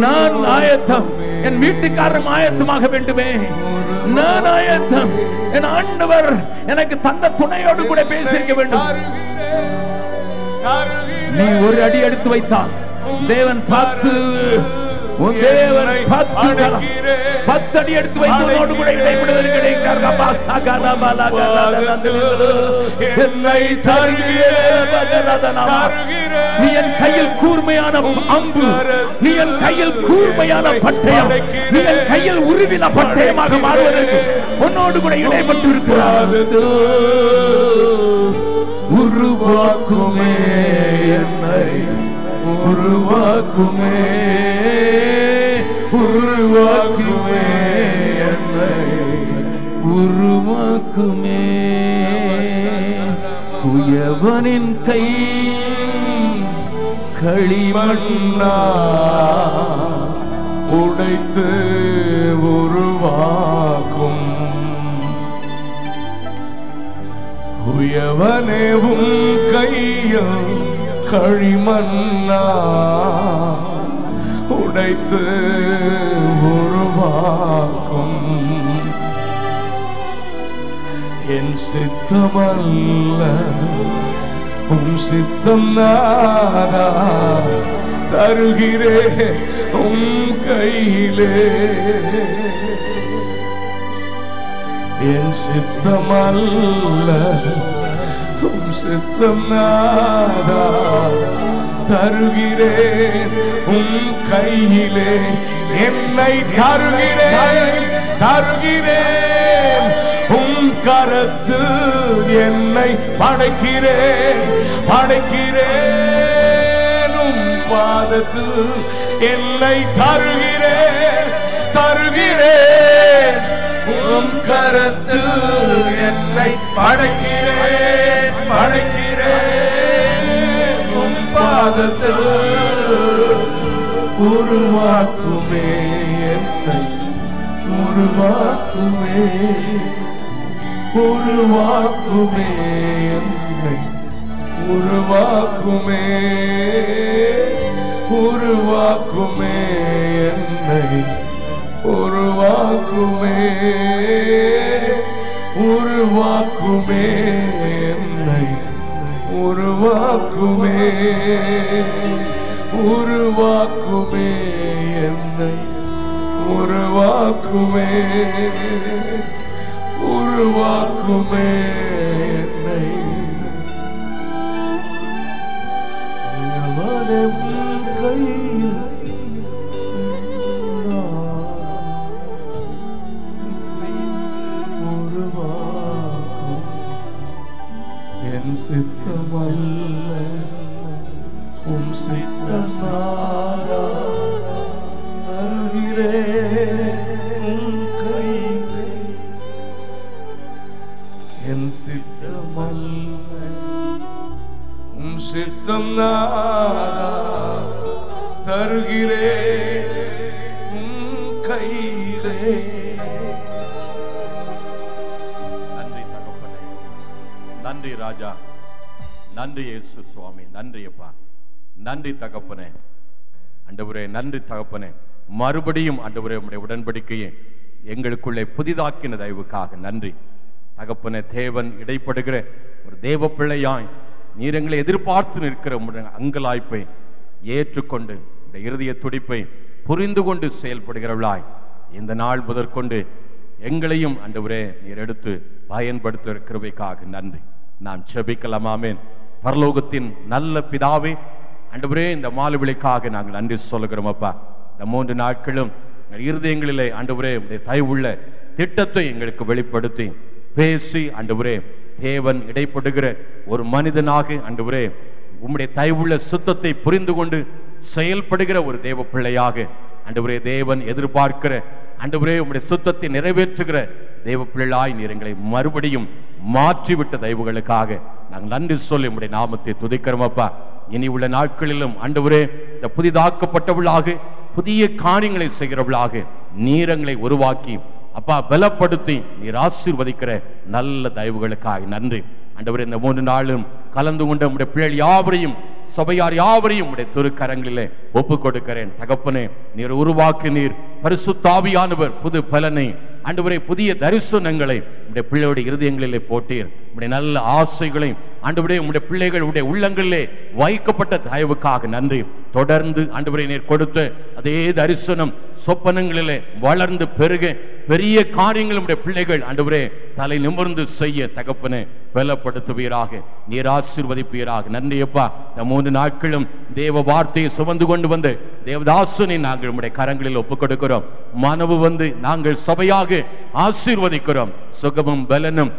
நான் ஆயத்தம். என் வீட்டுக்காரரும் ஆயத்தமாக வேண்டுமே. நான் ஆயத்தம். என் ஆண்டவர் எனக்கு தந்த துணையோடு கூட பேசியிருக்க வேண்டும். நீ ஒரு அடி எடுத்து வைத்தான் தேவன் பத்து உன் தேவன் பத்து தரம், பத்து அடி எடுத்து வைத்தவனோடு கூட இடைப்படுதல் கிடைக்கிறார் ரபா சகர என்னை நீ என் கையில் கூர்மையான அம்பு. நீ என் கையில் கூர்மையான பட்டயம். நீ என் கையில் உருவின பட்டயமாக மாறுவதற்கு உன்னோடு கூட இடைப்பட்டு இருக்கிறார் உருவாக்குமே என்னை. உருவாக்குமே உருவாக்குமே என்னை. உருவாக்குமே. குயவனின் கை களிமண்ணா உடைத்து உருவாக்கும். உயவனேவும் கையும் களிமண்ணா உடைத்து உருவாக்கும் என் சித்தமல்ல உம் சித்தம் நாதா தருகிறே உம் கையிலே என் சித்தமல்ல உம் சித்தம் நாதா தருகிறேன் உம் கையிலே. என்னை தருகிறேன் தருகிறேன். உம் கரத்து என்னை படைக்கிறேன் படைக்கிறேன். உம் பாதத்தில் என்னை தருகிறேன் தருகிறேன். உம் கரத்தில் என்னை படைக்கிறேன் படைக்கிறேன். உம் பாதத்தில் உருவாக்குமே என்னை உருவாக்குமே உருவாக்குமே என்னை உருவாக்குமே உருவாக்குமே என்னை. உருவாக்குமே உருவாக்குமே என்னை உருவாக்குமே உருவாக்குமே என்னை உருவாக்குமே உருவாக்குமே என்னை. உயர்வான கையில் சித்தம் நாதா தருகிறேன் உம் கையிலே. நன்றி தகப்பனே. நன்றி ராஜா. நன்றி இயேசு சுவாமி. நன்றி அப்பா. நன்றி தகப்பனே. அண்டபுரே நன்றி தகப்பனே. மறுபடியும் அண்டபுரே உடைய உடன்படிக்கையை எங்களுக்குள்ளே புதிதாக்கின தயவுக்காக நன்றி. தகப்பனே தேவன் இடைப்படுகிற ஒரு தேவ பிள்ளையாய் நீர் எங்களை எதிர்பார்த்து நிற்கிற உடைய அங்கலாய்ப்பை ஏற்றுக்கொண்டு உடைய இருதய துடிப்பை புரிந்து கொண்டு செயல்படுகிறவளாய் இந்த நாள் முதற்கொண்டு எங்களையும் அண்டவரே நீர் எடுத்து பயன்படுத்த கிருபைக்காக நன்றி. நாம் செபிக்கலாமாமேன் பரலோகத்தின் நல்ல பிதாவே ஆண்டவரே இந்த மாலுவிலைக்காக நாங்கள் நன்றி சொல்லுகிறோம் அப்பா. இந்த மூன்று நாட்களும் எங்கள் இருதயங்களிலே ஆண்டவரே உடைய தயவுள்ள திட்டத்தை எங்களுக்கு வெளிப்படுத்தி பேசி ஆண்டவரே தேவன் இடைப்படுகிற ஒரு மனிதனாக ஆண்டவரே உம்முடைய தயவுள்ள சுத்தத்தை புரிந்து கொண்டு செயல்படுகிற ஒரு தேவ பிள்ளையாக ஆண்டவரே தேவன் எதிர்பார்க்கிற ஆண்டவரே உம்முடைய சுத்தத்தை நிறைவேற்றுகிற தெய்வ பிள்ளாய் நீர் எங்களை மறுபடியும் மாற்றிவிட்ட தெய்வங்களுக்காக நாங்கள் நன்றி சொல்லி உம்முடைய நாமத்தை துதிக்கிறோம் அப்பா. இனி உள்ள நாட்களிலும் ஆண்டவரே இந்த புதிதாக்கப்பட்டவளாக புதிய காரியங்களை செய்கிறவளாக நீரங்களை உருவாக்கி அப்பா பலப்படுத்தி நீர் ஆசீர்வதிக்கிற நல்ல தயவுகளுக்காக நன்றி. ஆண்டவரே இந்த மூன்று நாளும் கலந்து கொண்ட உடைய பிள்ளைகள் யாவரையும் சபையார் யாவரையும் உடைய திருக்கரங்களிலே ஒப்பு கொடுக்கிறேன் தகப்பனே நீர் உருவாக்கு நீர் பரிசுத்தாவியானவர் புது பலனை ஆண்டவரே புதிய தரிசனங்களை உடைய பிள்ளையுடைய இருதயங்களிலே போட்டீர். உடைய நல்ல ஆசைகளையும் ஆண்டவரே உடைய பிள்ளைகள் உடைய உள்ளங்களிலே வைக்கப்பட்ட தயவுக்காக நன்றி. தொடர்ந்து ஆண்டவரே நீர் கொடுத்து அதே தரிசனம் சொப்பனங்களிலே வளர்ந்து பெருக. பெரிய காரியங்கள் உடைய பிள்ளைகள் ஆண்டவரே தலை நிமிர்ந்து செய்ய தகப்பனே பலப்படுத்துவீராக. நீர் ஆசீர்வதிப்பீராக. நன்றி அப்பா. இந்த மூன்று நாட்களும் தேவ வார்த்தையை சுமந்து கொண்டு வந்து தேவதாசனை நாங்கள் உடைய கரங்களில் ஒப்புக் கொடுக்கிறோம் மனவு வந்து நாங்கள் சபையாக ஆசீர்வதிக்கிறோம். சுகமும் பலனும்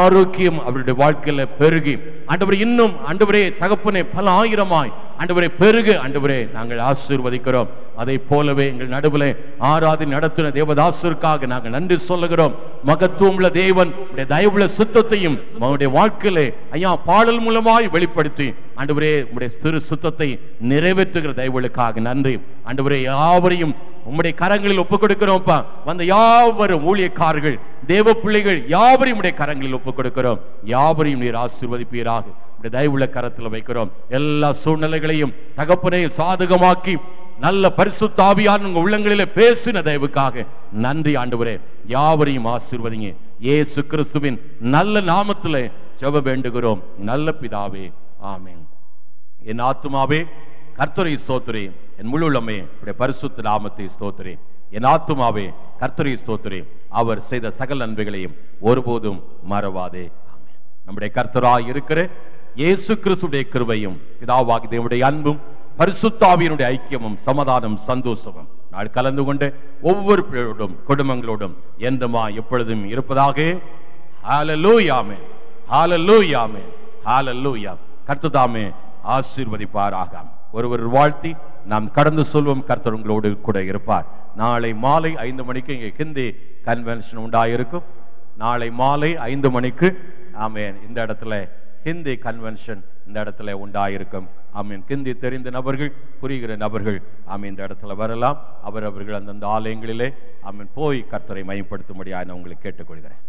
ஆரோக்கியம் அவருடைய வாழ்க்கையில பெருகி. ஆண்டவரே இன்னும் ஆண்டவரே தகப்பனே பல ஆயிரமாய் ஆண்டவரே பெருகு. ஆண்டவரே நாங்கள் ஆசீர்வதிக்கிறோம். அதை போலவே எங்கள் நடுவில் ஆராதி நடத்தின தேவதாசருக்காக நாங்கள் நன்றி சொல்லுகிறோம். மகத்துவமுள்ள தேவன் தயவுள்ள சுத்தத்தையும் அவனுடைய வாழ்க்கையிலே ஐயா பாடல் மூலமாய் வெளிப்படுத்தி ஆண்டவரே உடைய திரு சுத்தத்தை நிறைவேற்றுகிற தயவுகளுக்காக நன்றி. ஆண்டவரே யாவரையும் உம்முடைய கரங்களில் ஒப்புக் கொடுக்கிறோம்ப்பா வந்த யாவரும் ஊழியக்காரர்கள் தேவ பிள்ளைகள் யாவரையும் உடைய கரங்களில் ஒப்புக் கொடுக்கிறோம் யாவரையும் நீர் ஆசிர்வதிப்பீராக. உடைய தயவுள்ள கரத்தில் வைக்கிறோம். எல்லா சூழ்நிலைகளையும் தகப்பனையும் சாதகமாக்கி நல்ல பரிசுத்தாவியான உங்க உள்ளங்களில பேசின தயவுக்காக நன்றி ஆண்டவரே. யாவரையும் ஆசீர்வதிங்க. ஏசு கிறிஸ்துவின் நல்ல நாமத்தில் செவ வேண்டுகிறோம். நல்ல பிதாவே ஆமேன். என் ஆத்துமாவே கர்த்தரை ஸ்தோத்திரே. என் முழு உள்ளமே உடைய பரிசுத்த நாமத்தை ஸ்தோத்திரே என் ஆத்துமாவே கர்த்தரை ஸ்தோத்திரே அவர் செய்த சகல நன்மைகளையும் ஒருபோதும் மறவாதே. நம்முடைய கர்த்தராய் இருக்கிற இயேசு கிறிஸ்துடைய கிருபையும் பிதாவாகி தேவனுடைய அன்பும் பரிசுத்தாவியனுடைய ஐக்கியமும் சமாதானம் சந்தோஷமும் நாள் கலந்து கொண்டு ஒவ்வொரு பிள்ளையோடும் குடும்பங்களோடும் என்றுமா எப்பொழுதும் இருப்பதாக. ஹalleluyaமே ஹalleluyaமே ஹalleluya கர்த்ததாமே ஆசீர்வதிப்பாராக. ஒருவர் வாழ்த்தி நாம் கடந்து சொல்வோம் கர்த்தர் உங்களோடு கூட இருப்பார். நாளை மாலை ஐந்து மணிக்கு இங்கே ஹிந்தி கன்வென்ஷன் உண்டாயிருக்கும். நாளை மாலை ஐந்து மணிக்கு ஆமேன் இந்த இடத்துல ஹிந்தி கன்வென்ஷன் இந்த இடத்துல உண்டாயிருக்கும். ஆமீன் ஹிந்தி தெரிந்த நபர்கள் புரிகிற நபர்கள் ஆமீன் இந்த இடத்துல வரலாம். அவரவர்கள் அந்தந்த ஆலயங்களிலே ஆமீன் போய் கர்த்தரை மையப்படுத்தும்படியாக நான் உங்களை கேட்டுக்கொள்கிறேன்.